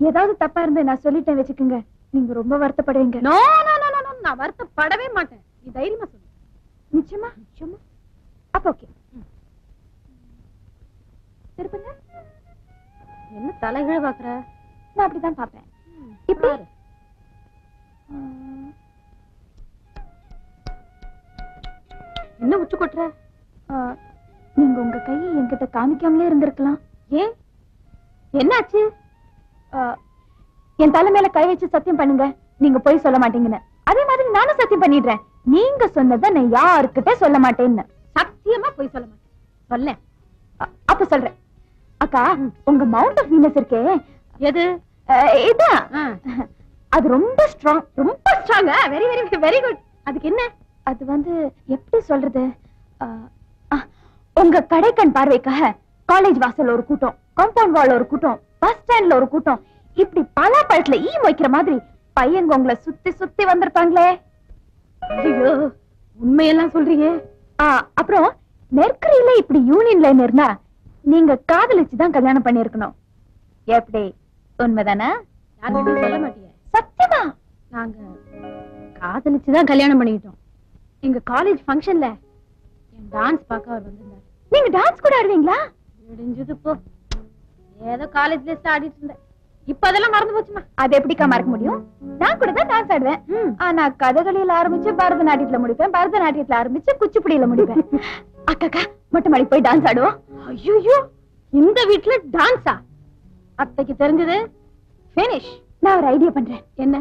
ஏதாவது தப்பா இருந்து நான் சொல்லிட்டேன் வச்சுக்கோங்க. நீங்க ரொம்ப வருத்தப்படுவீங்க. நோ நோ நோ நோ நான் வருத்தப்படவே மாட்டேன். நீ தைரியமா சொல்லு. நிச்சயமா? நிச்சயமா. அப்ப ஓகே. திருப்புங்க என்ன தலைகீழ பாக்குற? நான் அப்படிதான் பாப்பேன் இப்படி. என்ன உச்சு கொட்டுற? நீங்க உங்க கையை என்கிட்ட காமிக்காமலே இருந்திருக்கலாம். ஏன் என்னாச்சு? என் தலை மேல கை வச்சு சத்தியம் பண்ணுங்க. நீங்க போய் சொல்ல மாட்டீங்கன்னு. அதே மாதிரி நானும் சத்தியம் பண்ணிடுறேன். நீங்க சொன்னதை நான் யாருக்கிட்ட சொல்ல மாட்டேன்னு. சத்தியமா போய் சொல்ல மாட்டேன். சொல்ல அப்ப சொல்றேன். அக்கா உங்க மவுண்ட் ஆஃப் வீனஸ் இருக்கே. எது? இதான் அது ரொம்ப ஸ்ட்ராங் ரொம்ப ஸ்ட்ராங்கா வெரி வெரி வெரி குட் அதுக்கு என்ன? அது வந்து எப்படி சொல்றது? உங்க கடைக்கண் பார்வைக்காக காலேஜ் வாசல்ல ஒரு கூட்டம் காம்பவுண்ட் வால்ல ஒரு கூட்டம் பஸ் ஸ்டாண்ட்ல ஒரு கூட்டம் இப்படி பல பழத்துல ஈ மொய்க்கிற மாதிரி பையங்க உங்களை சுத்தி சுத்தி வந்திருப்பாங்களே. ஐயோ உண்மையெல்லாம் சொல்றீங்க. அப்புறம் மெர்க்கரியில இப்படி யூனியன் லைன் இருந்தா நீங்க காதலிச்சு தான் கல்யாணம் பண்ணிருக்கணும் எப்படி உண்மைதானா? யார்கிட்டயும் சொல்ல மாட்டீங்க சத்தியமா? நாங்க காதலிச்சு தான் கல்யாணம் பண்ணிக்கிட்டோம். எங்க காலேஜ் ஃபங்க்ஷன்ல என் டான்ஸ் பார்க்க அவர் வந்திருந்தாரு. நீங்க டான்ஸ் கூட ஆடுவீங்களா? விடிஞ்சது போ. ஏதோ காலேஜ் லிஸ்ட் ஆடிட்டு இருந்தேன். இப்ப அதெல்லாம் மறந்து போச்சுமா? அது எப்படிக்கா மறக்க முடியும்? நான் கூட தான் டான்ஸ் ஆடுவேன். ஆனா கதகளியில ஆரம்பிச்சு பரதநாட்டியத்துல முடிப்பேன். பரதநாட்டியத்துல ஆரம்பிச்சு குச்சிப்புடியில முடிப்பேன். அக்காக்கா மொட்டை மாடி போய் டான்ஸ் ஆடுவோம் ஐயோ இந்த வீட்ல டான்ஸா அத்தைக்கு தெரிஞ்சது? ஃபினிஷ் நான் ஒரு ஐடியா பண்றேன். என்ன?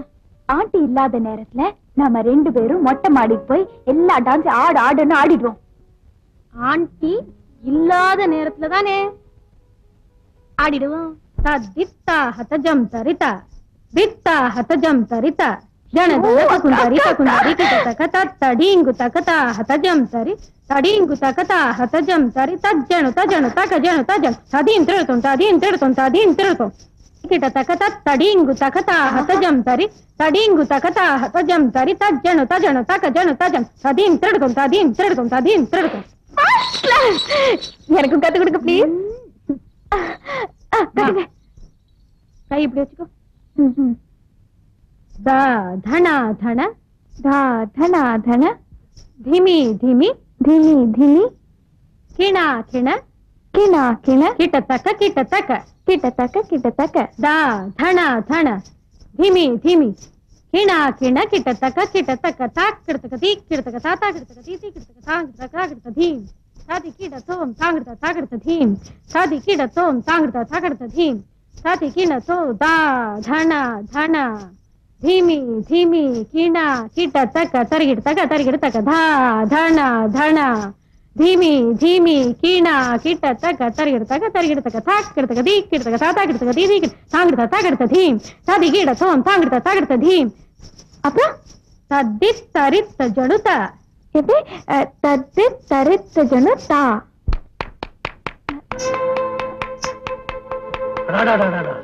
ஆண்டி இல்லாத நேரத்துல நாம ரெண்டு பேரும் மொட்டை மாடிக்கு போய் எல்லா டான்ஸ் ஆடு ஆடுன்னு ஆடிடுவோம். ஆண்டி இல்லாத நேரத்துல தானே? ஆடிடுவோம். தித்தா ஹதஜம் தரிதா. தித்தா ஹதஜம் தரிதா. ஜனதலக குந்தரி குந்தரி கிட்டதக தத்தடிங்கு தகதா ஹதஜம் ತಡೀಂ ಕುಸಕತ ಹತಜಂ ತರಿ ತಜ್ಜಣು ತಜಣು ತಕ ಜಣು ತಜಂ ತದೀಂ ತಿಳುತು ತದೀಂ ತಿಳುತು ತದೀಂ ತಿಳುತು ಕಿಟ ತಕತ ತಡೀಂಗು ತಕತ ಹತಜಂ ತರಿ ತಡೀಂಗು ತಕತ ಹತಜಂ ತರಿ ತಜ್ಜಣು ತಜಣು ತಕ ಜಣು ತಜಂ ತದೀಂ ತಿಳುತು ತದೀಂ ತಿಳುತು ತದೀಂ ತಿಳುತು எனக்கு கத்து கொடுக்க ப்ளீஸ் கை இப்படி வச்சுக்கோ த தன தன த தன தன திமி திமி धीमी धीमी किणा किण किणा किण किटतक किटतक किटतक किटतक दा धण धण धीमी धीमी किणा किण किटतक किटतक ताकृतक दीकृतक ताताकृतक दीकृतक तांकृतक आकृतक धीम साधि किडतोम तांकृतक ताकृतक धीम साधि किडतोम तांकृतक ताकृतक धीम साधि किणतो दा धण धण धीमी धीमी, कीणा, कीट, तक, तर्गिट, तक तक, धा, धण धण। धीमी धीमी, कीणा, कीट, तक, तर्गिट तक तर्गिट, तक था किट, तक दी तक तक दी दी सांगिट धीम सादी कीट सोम सांगिट तागिट धीम அப்புறம் தத்தித் தரித்த ஜனுத எப்படி தத்தித் தரித்த ஜனுதா ராடா ராடா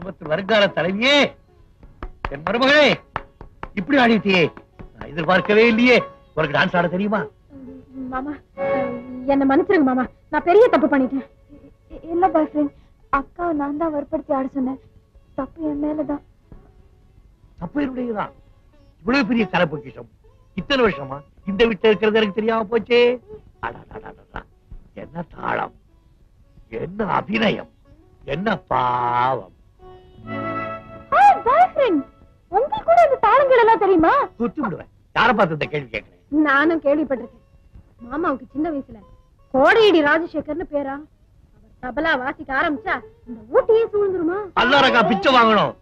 குடும்பத்து வருங்கால தலைவியே. என் மருமகளே இப்படி ஆடிட்டியே. நான் எதிர்பார்க்கவே இல்லையே. உனக்கு டான்ஸ் ஆட தெரியுமா? மாமா என்ன மன்னிச்சிருங்க மாமா. நான் பெரிய தப்பு பண்ணிட்டேன். இல்ல பாய் ஃப்ரெண்ட் அக்காவை நான் தான் வற்படுத்தி ஆட சொன்னேன். தப்பு என் மேலதான். தப்பு என்னுடையதுதான் இவ்வளவு பெரிய கலை பொக்கிஷம். இத்தனை வருஷமா இந்த வீட்டுல இருக்கிறது எனக்கு தெரியாம போச்சே. என்ன தாளம் என்ன அபிநயம் என்ன பாவம் பாய் ஃப்ரெண்ட் உங்களுக்கு கூட அந்த தாளங்கள் எல்லாம் தெரியுமா? குத்து விடுவேன் யாரை பார்த்து இந்த கேள்வி கேட்கிறேன். நானும் கேள்விப்பட்டிருக்கேன். மாமாவுக்கு சின்ன வயசுல கோடையடி ராஜசேகர்னு பேரா? தபலா வாசிக்க ஆரம்பிச்சா இந்த ஊட்டியே சூழ்ந்துருமா? அல்லாரக்கா பிச்சை வாங்கணும்.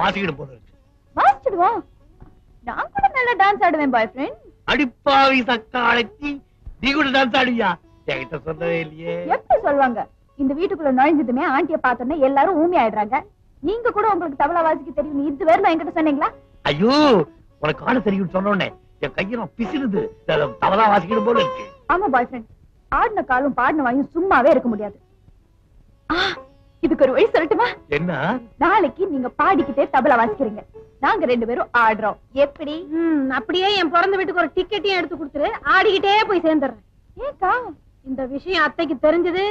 வாசிக்கிட்டு வாசிச்சிடுவோம் நான் கூட நல்லா டான்ஸ் ஆடுவேன் பாய் ஃப்ரெண்ட் அடிப்பாவி சக்காலத்தி நீ கூட டான்ஸ் ஆடுவியா? என்கிட்ட சொல்லவே இல்லையே. எப்படி சொல்லுவாங்க இந்த வீட்டுக்குள்ள நுழைஞ்சதுமே ஆண்டிய பார்த்தோன்னே எல்லாரும் ஊமி ஆயிடுறாங்க. நீங்க கூட உங்களுக்கு தபலா வாசிக்க தெரியும். இது வேற என்கிட்ட சொன்னீங்களா? ஐயோ உனக்கு ஆட தெரியும் சொன்ன உடனே என் கையெல்லாம் பிசினுது தவறா வாசிக்கிட்டு போல இருக்கு. ஆமா பாய் ஃப்ரெண்ட் ஆடின காலும் பாடின வாயும் சும்மாவே இருக்க முடியாது. ஆ, இதுக்கு ஒரு வழி சொல்லட்டுமா? என்ன? நாளைக்கு நீங்க பாடிக்கிட்டே தபலா வாசிக்கிறீங்க. நாங்க ரெண்டு பேரும் ஆடுறோம். எப்படி? ம், அப்படியே என் பிறந்த வீட்டுக்கு ஒரு டிக்கெட்டையும் எடுத்து கொடுத்துரு. ஆடிக்கிட்டே போய் சேர்ந்துடுறேன். ஏக்கா இந்த விஷயம் அத்தைக்கு தெரிஞ்சது?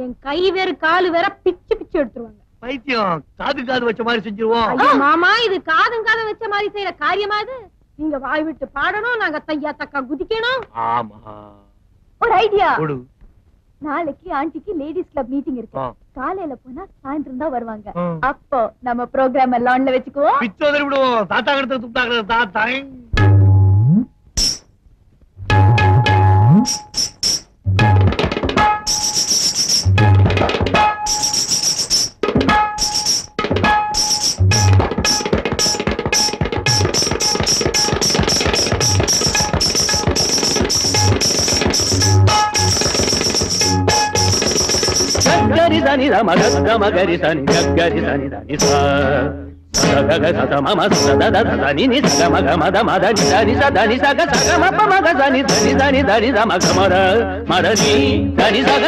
என் கை வேற காலு வேற பிச்சு பிச்சு எடுத்துருவாங்க. பைத்தியம் காது காது வச்ச மாதிரி செஞ்சிருவோம். மாமா இது காதும் காதும் வச்ச மாதிரி செய்யற காரியமா இது? நீங்க வாய் விட்டு பாடணும் நாங்க தையா தக்கா குதிக்கணும். ஆமா. ஒரு ஐடியா நாளைக்கு ஆண்டிக்கு லேடிஸ் கிளப் மீட்டிங் இருக்கு. காலையில போனா சாயந்தரம் தான் வருவாங்க. அப்போ நம்ம ப்ரோக்ராம் எல்லாம் ஒண்ணுல வச்சுக்குவோம். பிச்சோதரி விடுவோம். தாத்தா கிட்ட துப்பாக்குறது தாத்தா. దని సని రమ గమ గరి సని గరి సని దని సగ సత మమ సద దద దని ని సగ మగ మద మద ని దని సద సగ సగ మప మగ దని దని దని దని రమ గమర మరని దని సగ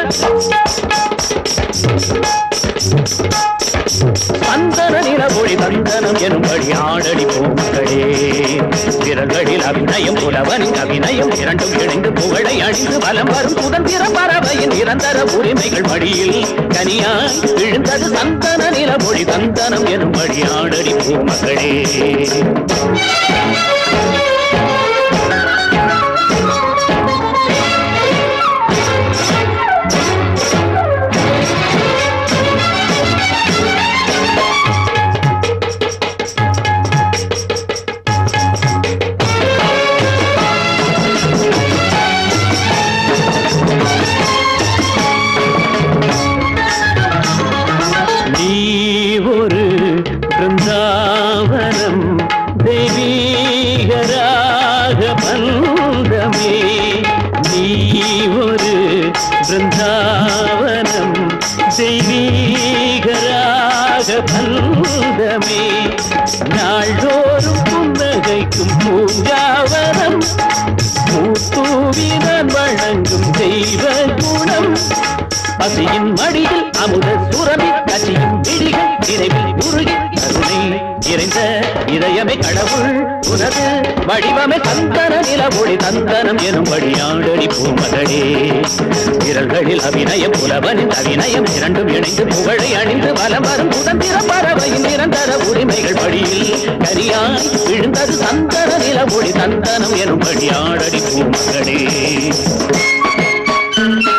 அந்தர நிலவொளி தந்தனம் எனும்படி ஆடடி பூமகளே விரல்களில் அபிநயம் புலவனின் அபிநயம் இரண்டும் இணைந்து புகழை அணிந்து வலம் வரும் சுதந்திர பறவையின் நிரந்தர உரிமைகள் மடியில் கனியாய் விழுந்தது சந்தன நிலவொளி தந்தனம் எனும்படி ஆடடி பூமக்களே இதயமே கடவுள் உனது வடிவமே தந்தன நிலவொளி தந்தனம் எனும் வழியாடடி பூமதடே விரல்களில் அபிநயம் புலவனின் அபிநயம் இரண்டும் இணைந்து புகழை அணிந்து வலம் வரும் சுதந்திர பறவையின் நிரந்தர உரிமைகள் படியில் கரியாய் விழுந்தது சந்தன தந்தன நிலவொளி தந்தனம் வழியாடடி பூமதடே Thank you.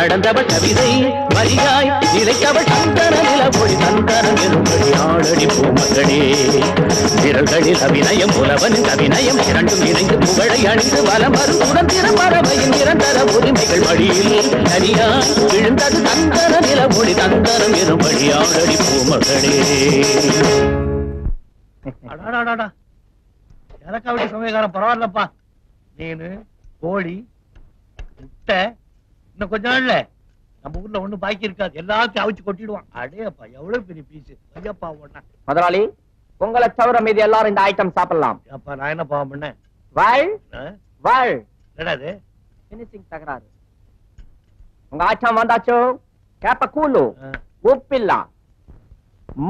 நடந்தவள் கவிதை வரியாய் நிலைத்தவள் சந்தன நிலவொளி சந்தனம் எனும்படி ஆளடி பூமகளே விரல்களில் அபிநயம் புலவனின் அபிநயம் இரண்டும் இணைந்து புகழை அணிந்து வலம் வரும் சுதந்திர நிரந்தர உரிமைகள் வழியில் தனியாய் விழுந்தது தந்தன நிலவொளி தந்தனம் எனும்படி ஆளடி பூமகளே அடாடாடாடா. எனக்கா வீட்டு சமயக்காரன் பரவாயில்லப்பா. நீனு கோழி முட்டை இன்னும் கொஞ்ச நாள்ல நம்ம ஊர்ல ஒண்ணும் பாக்கி இருக்காது. எல்லாத்தையும் அவிச்சு கொட்டிடுவான். அடேப்பா எவ்வளவு பெரிய பீஸ் ஐயப்பா ஒண்ணா. முதலாளி உங்களை தவிர மீதி எல்லாரும் இந்த ஐட்டம் சாப்பிடலாம். அப்பா நான் என்ன பாவம் பண்ணேன்? வாழ்? வாழ் என்னடா இது? பினிஷிங் தகராறு. உங்க ஐட்டம் வந்தாச்சு? கேப்ப கூலு. உப்பில்ல.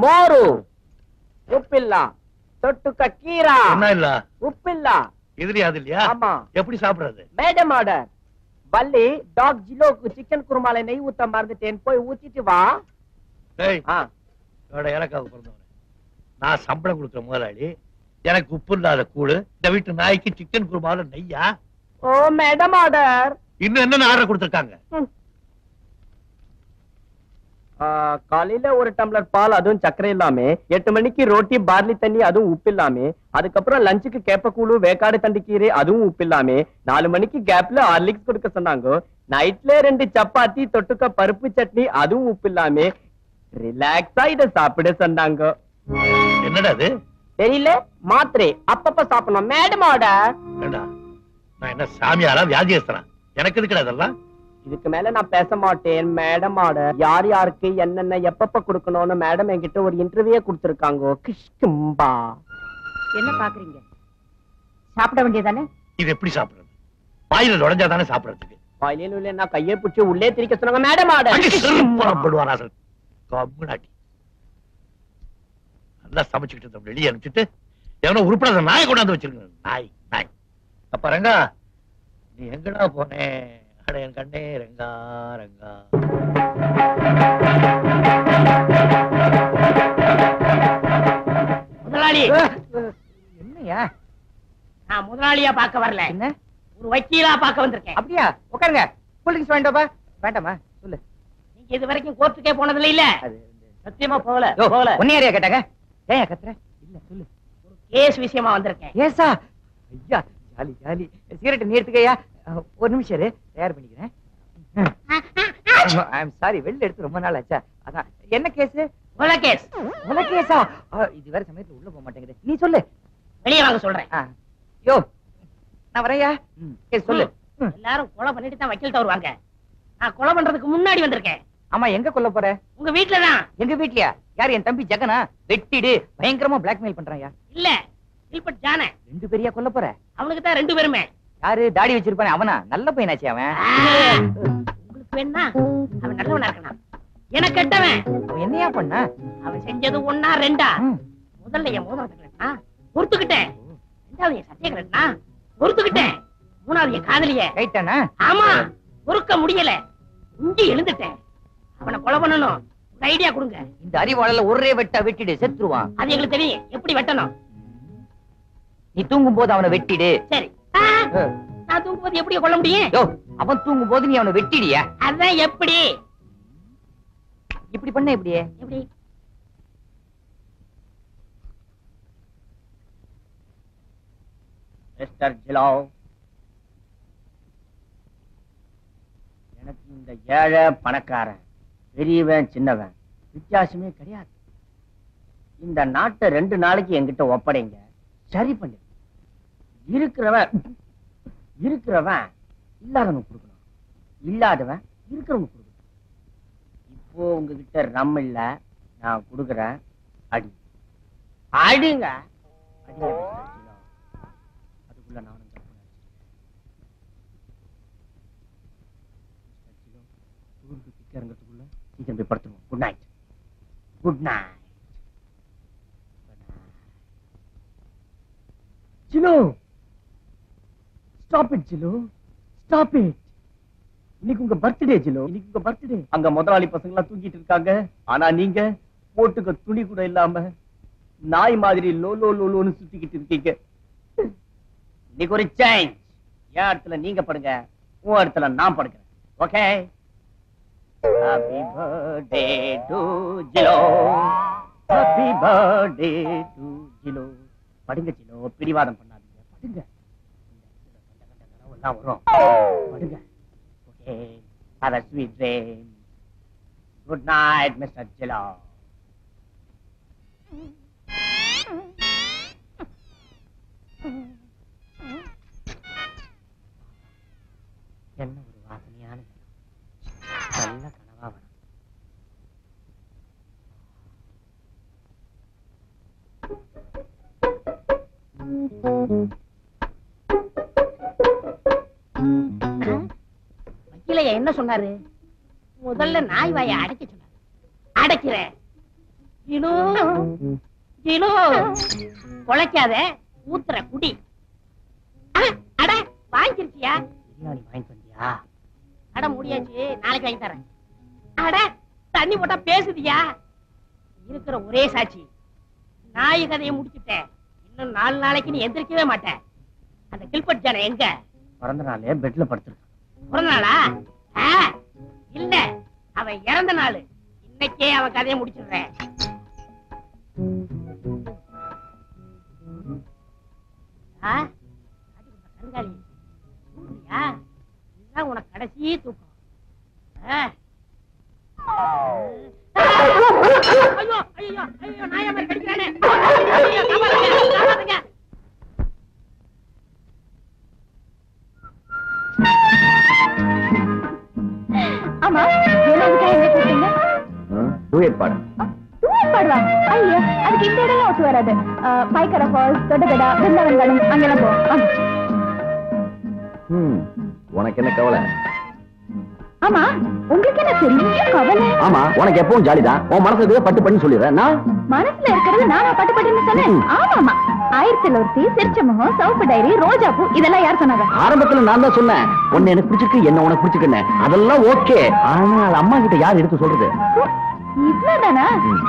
மோரு. உப்பில்ல. தொட்டுக்க கீரா. என்ன இல்ல? உப்பில்ல. எதிரி அது இல்லையா? ஆமா. எப்படி சாப்பிடுறது? மேடம் ஆர்டர் வள்ளி டாக் ஜிலோக்கு சிக்கன் குருமால நெய் ஊத்த மறந்துட்டேன். போய் ஊத்திட்டு வா. எனக்காவது பிறந்தவன். நான் சம்பளம் கொடுக்குற முதலாளி. எனக்கு உப்பு இல்லாத கூழு. இந்த வீட்டு நாய்க்கு சிக்கன் குருமாவில் நெய்யா? ஓ மேடம் ஆர்டர் இன்னும் என்ன ஆர்டர் கொடுத்துருக்காங்க? காலையில ஒரு டம்ளர் பால் அதுவும் சர்க்கரை இல்லாம எட்டு மணிக்கு ரோட்டி பார்லி தண்ணி அதுவும் உப்பு இல்லாம அதுக்கப்புறம் லஞ்சுக்கு கேப்பக்கூழு வேக்காடு தண்டு கீரை அதுவும் உப்பு இல்லாம நாலு மணிக்கு கேப்ல ஹார்லிக்ஸ் கொடுக்க சொன்னாங்க. நைட்ல ரெண்டு சப்பாத்தி தொட்டுக்க பருப்பு சட்னி அதுவும் உப்பு இல்லாம ரிலாக்ஸா இத சாப்பிட சொன்னாங்க. என்னடா அது? தெரியல மாத்திரை. அப்பப்ப சாப்பிடணும். மேடம் ஆர்டர் ஏண்டா? நான் என்ன சாமியாரா வியாதியஸ்தனா எனக்கு இதெல்லாம்? இதுக்கு மேல நான் பேச மாட்டேன். மேடம் ஆர்டர் யார் யாருக்கு என்னென்ன எப்பப்ப கொடுக்கணும்னு மேடம் என்கிட்ட ஒரு இன்டர்வியூ கொடுத்திருக்காங்க. கிஷ்கும்பா என்ன பாக்குறீங்க? சாப்பிட வேண்டியதானே? இது எப்படி சாப்பிடுறது? வாயில நுழைஞ்சா தானே சாப்பிடுறதுக்கு. வாயிலே இல்ல நான் கையை பிடிச்சி உள்ளே திரிக்க சொன்னாங்க மேடம் சார்? கம்முனாட்டி. நல்லா சமைச்சுக்கிட்டு வெளியே அனுப்பிச்சிட்டு எவனோ உருப்படாத நாயை கொண்டாந்து வச்சிருக்க நாய் நாய். அப்ப ரங்கா நீ எங்கடா போனே? அட என் கண்ணே ரங்கா ரங்கா. முதலாளி. என்னையா? நான் முதலாளியா பார்க்க வரல. என்ன? ஒரு வக்கீலா பார்க்க வந்திருக்கேன். அப்படியா? உட்காருங்க. கூல்ட்ரிங்க்ஸ் வேண்டாப்பா வேண்டாமா? சொல்லு. நீங்க இது வரைக்கும் கோர்ட்டுக்கே போனதுல இல்ல? சத்தியமா போகல போகல. உன்னை யாரையா கேட்டாங்க? ஏன் கத்துற? இல்ல சொல்லு. கேஸ் விஷயமா வந்திருக்கேன். ஏசா ஐயா ஜாலி ஜாலி. சிகரெட் நீ எடுத்துக்கயா அஹ், ஒரு நிமிஷம் இரு. தயார் பண்ணிக்கிறேன். ஐ சாரி வெளில எடுத்து ரொம்ப நாள் ஆச்சா. அதான் என்ன கேஸ் கொலை கேஸ் கேஸா இது வேற சமயத்துல உள்ள போக மாட்டேங்குது. நீ சொல்லு. வெளியே வாங்க சொல்றேன். யோ நான் வரையா கேஸ் சொல்லு. எல்லாரும் கொலை பண்ணிட்டு தான் வக்கீல்ட்ட வருவாங்க. நான் கொலை பண்றதுக்கு முன்னாடி வந்திருக்கேன். ஆமா எங்க கொல்ல போற? உங்க வீட்டுல தான் எங்க வீட்லயா? யார் என் தம்பி ஜெகனா? வெட்டிடு. பயங்கரமா பிளாக்மெயில் பண்றான் யார் இல்ல இல்பட் ஜான ரெண்டு பேரையா கொல்ல போற? அவனுக்கு தான் ரெண்டு பேருமே. யாரு? தாடி வச்சிருப்பானே அவனா? நல்ல பையனாச்சு அவன். உங்களுக்கு வேணா அவன் நல்லவனா இருக்கணும் எனக்கு கெட்டவன். அவன் என்னையா பண்ண? அவன் செஞ்சது ஒன்னா ரெண்டா. முதல்ல என் மோதிரத்தை கட்டினா பொறுத்துக்கிட்டேன். ரெண்டாவது என் சட்டையை கட்டினா பொறுத்துக்கிட்டேன். மூணாவது என் காதலிய. ரைட்டானா ஆமா பொறுக்க முடியல. இஞ்சி எழுந்துட்டேன். அவனை கொலை பண்ணணும். ஒரு ஐடியா கொடுங்க. இந்த அறிவாளல ஒரே வெட்டா வெட்டிடு செத்துருவான். அது எங்களுக்கு தெரியும். எப்படி வெட்டணும்? நீ தூங்கும் போது அவனை வெட்டிடு. சரி. நான் தூங்கும்போது எப்படி கொல்ல முடியும்? யோ அவன் தூங்கும் போது நீ அவனை வெட்டிடியா. அதான் எப்படி? இப்படி பண்ண இப்படியே எப்படி? மிஸ்டர் ஜிலோ எனக்கு இந்த ஏழை பணக்காரன் பெரியவன் சின்னவன் வித்தியாசமே கிடையாது. இந்த நாட்டை ரெண்டு நாளைக்கு என்கிட்ட ஒப்படைங்க சரி பண்ணு இருக்கிறவன் இருக்கிறவன் இல்லாதவனுக்கு கொடுக்கணும். இல்லாதவன் இருக்கிறவங்க கொடுக்கணும். இப்போ உங்ககிட்ட ரம் இல்ல நான் கொடுக்குறேன் அடி. அடிங்க. அதுக்குள்ள நானும் தப்பு இறங்கிறதுக்குள்ள சீக்கிரம் போய் படுத்துருவோம். குட் நைட் குட் நைட் சினோ ஸ்டாப் இட் ஜிலோ. ஸ்டாப் இட் இன்னைக்கு உங்க பர்த்டே ஜிலோ. இன்னைக்கு உங்க பர்த்டே அங்க முதலாளி பசங்க எல்லாம் தூங்கிட்டு இருக்காங்க. ஆனா நீங்க போட்டுக்க துணி கூட இல்லாம நாய் மாதிரி லோ லோ லோன்னு சுத்திக்கிட்டு இருக்கீங்க. இன்னைக்கு ஒரு சேஞ்ச் என் இடத்துல நீங்க படுங்க. உன் இடத்துல நான் படுக்கிறேன். Okay Happy birthday to Jilo Happy birthday to Jilo படுங்க ஜிலோ. பிடிவாதம் பண்ணாதீங்க. படுங்க. எல்லாம் வரும் படுங்க. Okay. Have a sweet dream. Good night mister ஜிலோ என்ன ஒரு வாசனையான. நல்ல கனவா வரும். வக்கீலையா என்ன சொன்னாரு? முதல்ல நாய் வாயை அடைக்க சொன்னாரு. அடைக்கிறேன் ஜினு ஜினு குலைக்காத ஊத்துற குடி. அட, வாங்கிருச்சியா பிரியாணி வாங்கிட்டு வந்தியா? அட முடியாச்சு. நாளைக்கு வாங்கி தரேன். அட தண்ணி போட்டா பேசுதியா? இருக்கிற ஒரே சாட்சி. நாய் கதையை முடிச்சுட்டேன். இன்னும் நாலு நாளைக்கு நீ எந்திரிக்கவே மாட்டேன் அந்த கில்பட் ஜான எங்க? பிறந்த நாளே பெட்ல படுத்திருக்கான் பிறந்த நாளா இல்ல அவன் இறந்த நாள் இன்னைக்கே அவன் கதையை முடிச்சிடுறேன் ஆ, இதுதான் உனக்கு கடைசி தூக்கம் ஆ. ஐயோ ஐயோ ஐயோ நாயா கடிக்கிறானே ஆமா. வேலைக்காக என்ன கூப்பிட்டீங்க டூயட் பாடு டூர் பாடுவா ஐயோ அதுக்கு இந்த இடம் ஒத்து வராது? பைக்கர ஃபால்ஸ் தொட்டகடா பிருந்தாவன் கார்டன் அங்கெல்லாம் போவோம் உனக்கு என்ன கவலை? ஆமா உங்களுக்கு என்ன பெரிய கவலை. ஆமா உனக்கு எப்பவும் ஜாலிதான். உன் மனசு எதுவோ பட்டு பண்ணி சொல்லிடுறேன். நான்? மனசுல இருக்கிறது நானா பட்டு பட்டுன்னு சொன்னேன்? ஆமா ஆமா ஆயிரத்துல ஒருத்தி சிரிச்ச முகம் சவுப்பு டைரி ரோஜா பூ இதெல்லாம் யார் சொன்னாங்க? ஆரம்பத்துல நான் தான் சொன்னேன். உன்னை எனக்கு பிடிச்சிருக்கு என்ன உனக்கு பிடிச்சிருக்குன்னு. அதெல்லாம் ஓகே. ஆனா அது அம்மா கிட்ட யார் எடுத்து சொல்றது? இவ்வளவுதானா ம்.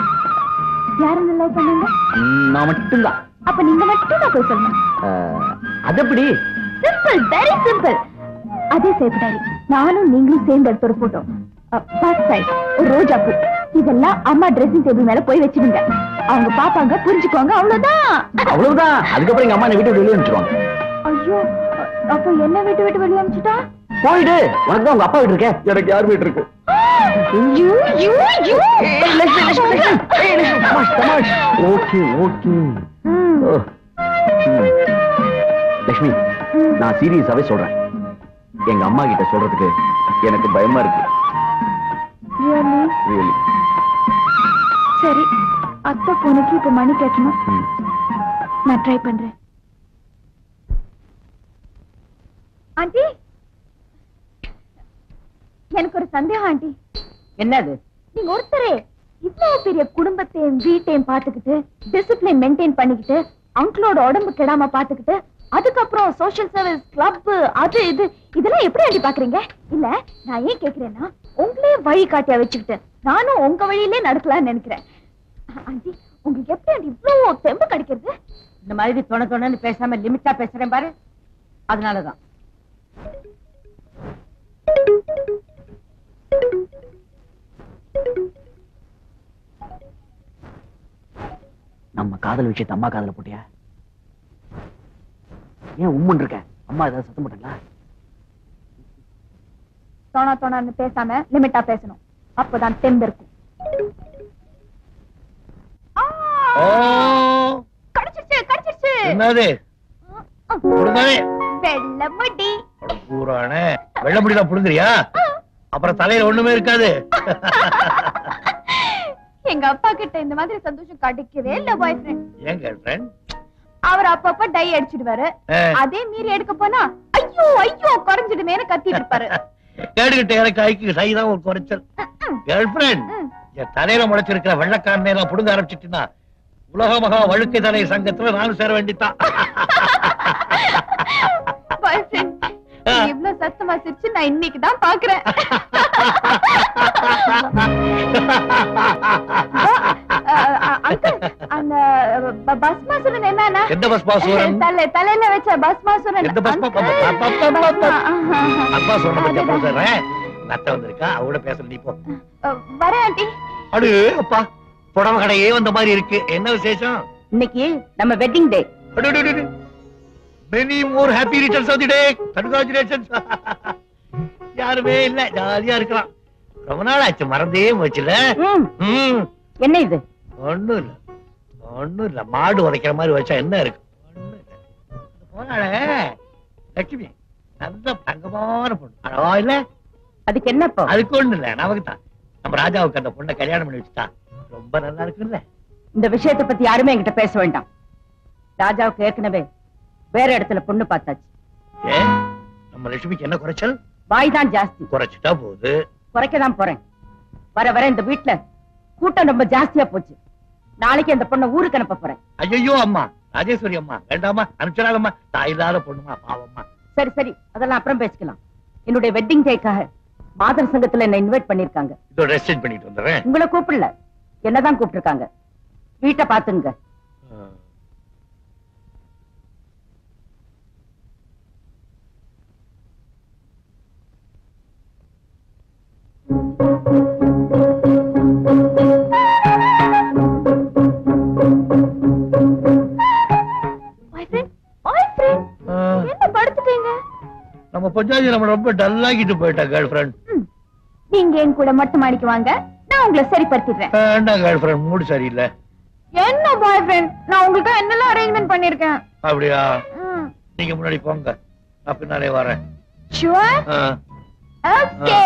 யாருன்னு லவ் பண்ணாங்க? நான் மட்டும்தான். அப்ப நீங்க மட்டும் தான் போய் அஹ், அது எப்படி சிம்பிள் வெரி சிம்பிள் அதே சேப்பு டைரி. நானும் நீங்களும் சேர்ந்து எடுத்த ஒரு போட்டோ ரோஜா பூ. இதெல்லாம் அம்மா ட்ரெஸ்ஸிங் டேபிள் மேல போய் வச்சிருங்க. அவங்க பாப்பாங்க புரிஞ்சுக்குவாங்க அவ்வளவுதான். அவ்வளவுதான். அதுக்கப்புறம் எங்க அம்மா என்னை வீட்டு வெளியே அனுப்பிச்சிருவாங்க. ஐயோ அப்ப என்ன விட்டு விட்டு வெளியே அனுப்பிச்சுட்டா? போயிடு. உனக்கு தான் உங்க அப்பா வீட்டு இருக்கே. எனக்கு யார் வீட்டு இருக்கு? You you you okay okay. Lakshmi நான் சீரியஸாவே சொல்றேன். எங்க அம்மா கிட்ட சொல்றதுக்கு எனக்கு பயமா இருக்கு. சரி அத்தை பொண்ணுக்கு இப்ப மணி கேட்கணும். நான் ட்ரை பண்றேன். ஆண்டி? எனக்கு ஒரு சந்தேகம் ஆண்டி. என்னது? நீங்க ஒருத்தரே இவ்வளவு பெரிய குடும்பத்தையும் வீட்டையும் பாத்துக்கிட்டு டிசிப்ளின் மெயின்டைன் பண்ணிக்கிட்டு அங்கிளோட உடம்பு கெடாம பாத்துக்கிட்டு அதுக்கப்புறம் சோஷியல் சர்வீஸ் கிளப் அது இது இதெல்லாம் எப்படி ஆண்டி பாக்குறீங்க? இல்ல நான் ஏன் கேக்குறேன்னா உங்களே வழி காட்டியா வச்சுக்கிட்டு நானும் உங்க வழியிலே நடக்கலாம்னு நினைக்கிறேன். ஆண்டி உங்களுக்கு எப்படி ஆண்டி இவ்வளவு தெம்பு கிடைக்கிறது? இந்த மாதிரி தொண தொணன்னு பேசாம லிமிட்டா பேசுறேன் பாரு. அதனாலதான். நம்ம காதல் விஷயத்தை அம்மா காதல போட்டியா? ஏன் உம்முன்னு இருக்க? அம்மா ஏதாவது சத்தம் போட்டாங்களா? தோணா தோணான்னு பேசாம லிமிட்டா பேசணும். அப்பதான் தெம்பு இருக்கும். கடிச்சிருச்சு கடிச்சிருச்சு. என்னது? பூரானே புடுங்குறியா? அப்புறம் தலையில ஒண்ணுமே இருக்காது. எங்க அப்பா கிட்ட இந்த மாதிரி சந்தோஷம் கிடைக்கவே இல்ல பாய் ஃப்ரெண்ட் ஏன் கேர்ள் ஃப்ரெண்ட் அவர் அப்பப்ப டை அடிச்சிடுவாரு. அதே மீறி எடுக்க போனா ஐயோ ஐயோ குறைஞ்சிடுமேனு கத்திட்டு இருப்பாரு கேடுகிட்ட எனக்கு ஐக்கு சைதான் ஒரு குறைச்சல். கேர்ள் ஃப்ரெண்ட் என் தலையில முளைச்சிருக்கிற வெள்ளக்காரனை எல்லாம் புடுங்க ஆரம்பிச்சிட்டுனா உலக மகா வழுக்கை தலை சங்கத்துல நானும் சேர வேண்டித்தான் இவ்வளவு சத்தமா சிரிச்சு நான் இன்னைக்கு தான் பாக்குறேன். அங்கிள் அந்த ப- பஸ்மாசுரன் என்னன்னா? எந்த பஸ்மாசுரன்? தலை தலையில வச்ச பஸ்மாசுரன் எந்த பஸ்மா uncle. அப்பா, அப்பா, அப்பா, அப்பா. ஆஹா, ஆஹா. அப்பா சொன்ன பத்தி அப்புறம் அதுதான். சொல்றேன் உங்க அத்தை வந்திருக்கா? அவட பேசல நீ போ. அஹ், வரேன் ஆண்டி அடு அப்பா புடவை கடையே வந்த மாதிரி இருக்கு. என்ன விசேஷம்? இன்னைக்கு நம்ம wedding day many more happy returns of the day congratulations யாருமே இல்ல. ஜாலியா இருக்கலாம். ரொம்ப நாள் ஆச்சு. மறந்தே போச்சுல. ம். என்ன இது? ஒண்ணும் இல்ல ஒண்ணும் இல்ல மாடு உதைக்கிற மாதிரி வச்சா என்ன இருக்கு? லட்சுமி நல்ல தங்கமான பொண்ணு. அழகா இல்ல. அதுக்கு என்னப்பா அதுக்கு ஒண்ணு இல்ல நமக்கு தான் நம்ம ராஜாவுக்கு அந்த பொண்ணை கல்யாணம் பண்ணி வச்சுட்டா ரொம்ப நல்லா இருக்குல்ல. இந்த விஷயத்தை பத்தி யாருமே என்கிட்ட பேச வேண்டாம். ராஜாவுக்கு ஏற்கனவே வேற இடத்துல பொண்ணு பார்த்தாச்சு. ஏ? நம்ம லட்சுமிக்கு என்ன குறைச்சல்? வாய் தான் ஜாஸ்தி. குறைச்சிட்டா போகுது குறைக்க தான் போறேன். வர வர இந்த வீட்டுல கூட்டம் ரொம்ப ஜாஸ்தியா போச்சு. நாளைக்கு அந்த பொண்ணை ஊருக்கு அனுப்ப போறேன். ஐயோ அம்மா. ராஜேஸ்வரி அம்மா. வேண்டாமா அனுப்பிச்சிடாதம்மா. தாய் இல்லாத பொண்ணுமா பாவம்மா. சரி சரி. அதெல்லாம் அப்புறம் பேசிக்கலாம். என்னுடைய வெட்டிங் டேக்காக மாதர் சங்கத்துல என்ன இன்வைட் பண்ணிருக்காங்க. இதோ ரெஸ்ட் பண்ணிட்டு வந்துடுறேன். உங்களை கூப்பிடல. என்னதான் கூப்பிட்டிருக்காங்க. வீட்டை பாத்துங்க பஞ்சாயத்து நம்ம ரொம்ப டல்லாக்கிட்டு போயிட்டா கேர்ள் ஃபிரெண்ட் நீங்க என் கூட மொட்டை மாடிக்கு வாங்க நான் உங்களை சரிப்படுத்திடுறேன். வேண்டாம் கேர்ள் ஃபிரெண்ட் மூடு சரியில்லை. என்ன பாய் ஃப்ரெண்ட் நான் உங்களுக்கு என்னெல்லாம் அரேஞ்ச்மெண்ட் பண்ணிருக்கேன் அப்படியா? நீங்க முன்னாடி போங்க. நான் பின்னாலே வரேன். ஷுவர் ஆ, ஓகே.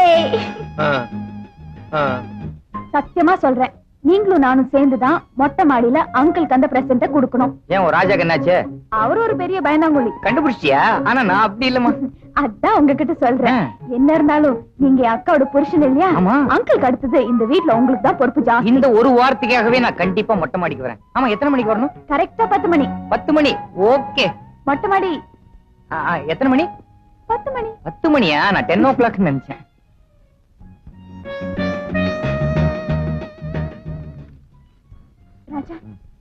சத்தியமா சொல்றேன். நீங்களும் நானும் சேர்ந்துதான் மொட்டை மாடியில அங்கிளுக்கு அந்த பிரசன்ட கொடுக்கணும். ஏன் ராஜா என்னாச்சு அவர் ஒரு பெரிய பயந்தாங்குழி கண்டுபிடிச்சியா ஆனா நான் அப்படி இல்லம்மா. அதான் உங்ககிட்ட சொல்றேன். என்ன இருந்தாலும் நீங்க அக்காவோட புருஷன் இல்லையா? ஆமா. அங்கிளுக்கு அடுத்தது இந்த வீட்ல உங்களுக்கு தான் பொறுப்பு ஜாஸ்தி. இந்த ஒரு வாரத்துக்காகவே நான் கண்டிப்பா மொட்டை மாடிக்கு வரேன். ஆமா எத்தனை மணிக்கு வரணும்? கரெக்டா பத்து மணி. பத்து மணி. ஓகே. மொட்டை மாடி. எத்தனை மணி? பத்து மணி. பத்து மணியா? நான் டென் ஓ கிளாக் நினைச்சேன். ராஜா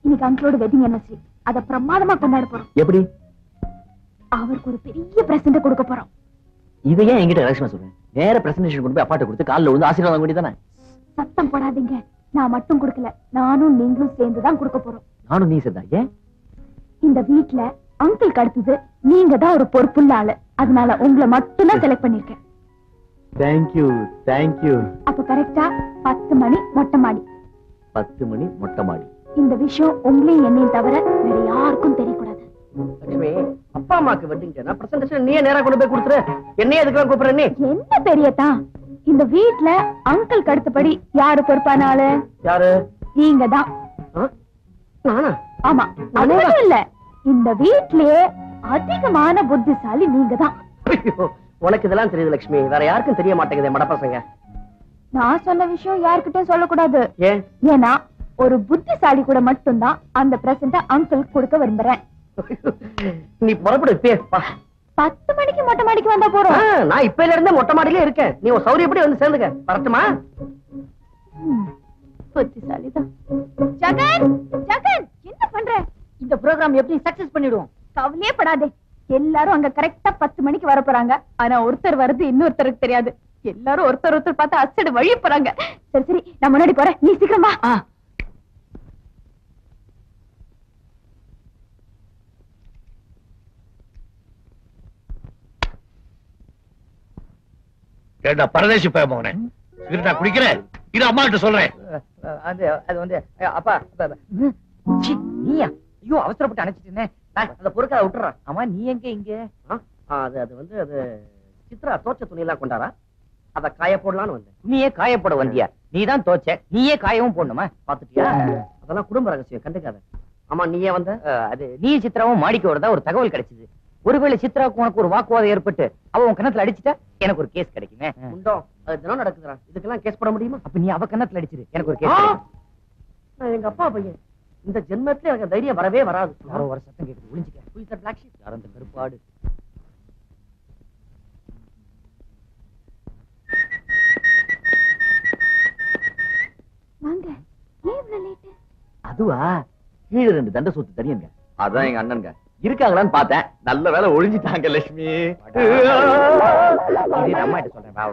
இன்னைக்கு அங்கிளோட வெட்டிங் anniversary அத பிரமாதமா கொண்டாட போறோம். எப்படி? அவருக்கு ஒரு பெரிய பிரசன்ட் கொடுக்க போறோம். இதை ஏன் என்கிட்ட ரகசியமா சொல்றேன் நேர பிரசன்டேஷன் கொண்டு போய் அப்பாட்ட கொடுத்து காலில் விழுந்து ஆசீர்வாதம் வேண்டி தானே சத்தம் போடாதீங்க. நான் மட்டும் கொடுக்கல. நானும் நீங்களும் சேர்ந்து தான் கொடுக்க போறோம். நானும் நீ சேர்ந்தா ஏன்? இந்த வீட்ல அங்கிளுக்கு அடுத்தது நீங்க தான் ஒரு பொறுப்புள்ள ஆளு. அதனால உங்களை மட்டும் தான் செலக்ட் பண்ணிருக்கேன் தேங்க்யூ தேங்க்யூ அப்ப கரெக்டா பத்து மணி மொட்டை மாடி. பத்து மணி மொட்டை மாடி. இந்த விஷயம் உங்களையும் என்னையும் தவிர வேற யாருக்கும் தெரியக்கூடாது. லட்சுமி அப்பா அம்மாக்கு வெட்டிங் பிரசன்டேஷன் நீயே நேரா கொண்டு போய் கொடுத்துரு. என்னையே எதுக்கு கூப்பிடுற நீ? என்ன பெரியதா இந்த வீட்ல அங்கிளுக்கு அடுத்தபடி யாரு பொறுப்பான ஆளு யாரு நீங்க தான் ஆமா அது இல்ல. இந்த வீட்லயே அதிகமான புத்திசாலி நீங்க தான் உனக்கு இதெல்லாம் தெரியுது லட்சுமி. வேற யாருக்கும் தெரிய மாட்டேங்குது மட பசங்க நான் சொன்ன விஷயம் யார்கிட்டயும் சொல்லக்கூடாது. ஏன்? ஏன்னா ஒரு புத்திசாலி கூட மட்டும்தான் அந்த பிரசன்ட அங்கிள் கொடுக்க விரும்புறேன். நீ புறப்படு. பத்து மணிக்கு மொட்டை மாடிக்கு வந்தா போறோம். நான் இப்பையில இருந்தே மொட்டை மாடியிலே இருக்கேன். நீ சௌரியப்படி வந்து சேர்ந்துக்க. வரட்டுமா? ம், புத்திசாலிதான். ஜகன் ஜகன் என்ன பண்ற? இந்த ப்ரோக்ராம் எப்படி சக்சஸ் பண்ணிடுவோம்? கவலையே படாதே. எல்லாரும் அங்க கரெக்டா பத்து மணிக்கு வர போறாங்க. ஆனா ஒருத்தர் வருது இன்னொருத்தருக்கு தெரியாது. எல்லாரும் ஒருத்தர் ஒருத்தர் பார்த்து அசடு வழி போறாங்க. சரி சரி நான் முன்னாடி போறேன். நீ சீக்கிரம் ஏண்டா பரதேசி பயமோனே சிகரெட்டா குடிக்கிறேன் இது அம்மா கிட்ட சொல்றேன். அது அது வந்து அப்பா நீயா? ஐயோ அவசரப்பட்டு அணைச்சிட்டேனே அந்த பொருட்களை விட்டுறான் ஆமா நீ எங்க இங்க? அது அது வந்து அது சித்ரா தோச்ச துணி எல்லாம் கொண்டாரா? அத காய போடலாம்னு வந்தேன். நீயே காய போட வந்தியா? நீ தான் தோச்ச. நீயே காயவும் போடணுமா? பாத்துட்டியா அதெல்லாம் குடும்ப ரகசியம் கண்டுக்காத. ஆமா நீயே வந்த? அது நீ சித்ராவும் மாடிக்கு வரதா ஒரு தகவல் கிடைச்சது. ஒருவேளை சித்ராவுக்கு உனக்கு ஒரு வாக்குவாதம் ஏற்பட்டு அவ உன் கணத்துல அடிச்சிட்டா? எனக்கு ஒரு கேஸ் கிடைக்குமே. உண்டோ அது தினம் நடக்குதுடா. இதுக்கெல்லாம் கேஸ் போட முடியுமா? அப்ப நீ அவ கணத்துல அடிச்சிரு. எனக்கு ஒரு கேஸ் எங்க அப்பா பையன். இந்த ஜென்மத்துல எனக்கு தைரியம் வரவே வராது. யாரோ ஒரு சத்தம் கேக்குது. ஒளிஞ்சுக்க? யாரோ அந்த கருப்பாடு. வாங்க. ஏன் இவ்வளவு லேட்டு அதுவா? கீழே ரெண்டு தண்டை சொத்து தனியங்க. அதான் எங்க அண்ணனுங்க. இருக்காங்களான்னு பார்த்தேன். நல்ல வேலை ஒளிஞ்சிட்டாங்க லட்சுமி. சொல்றேன். நான்.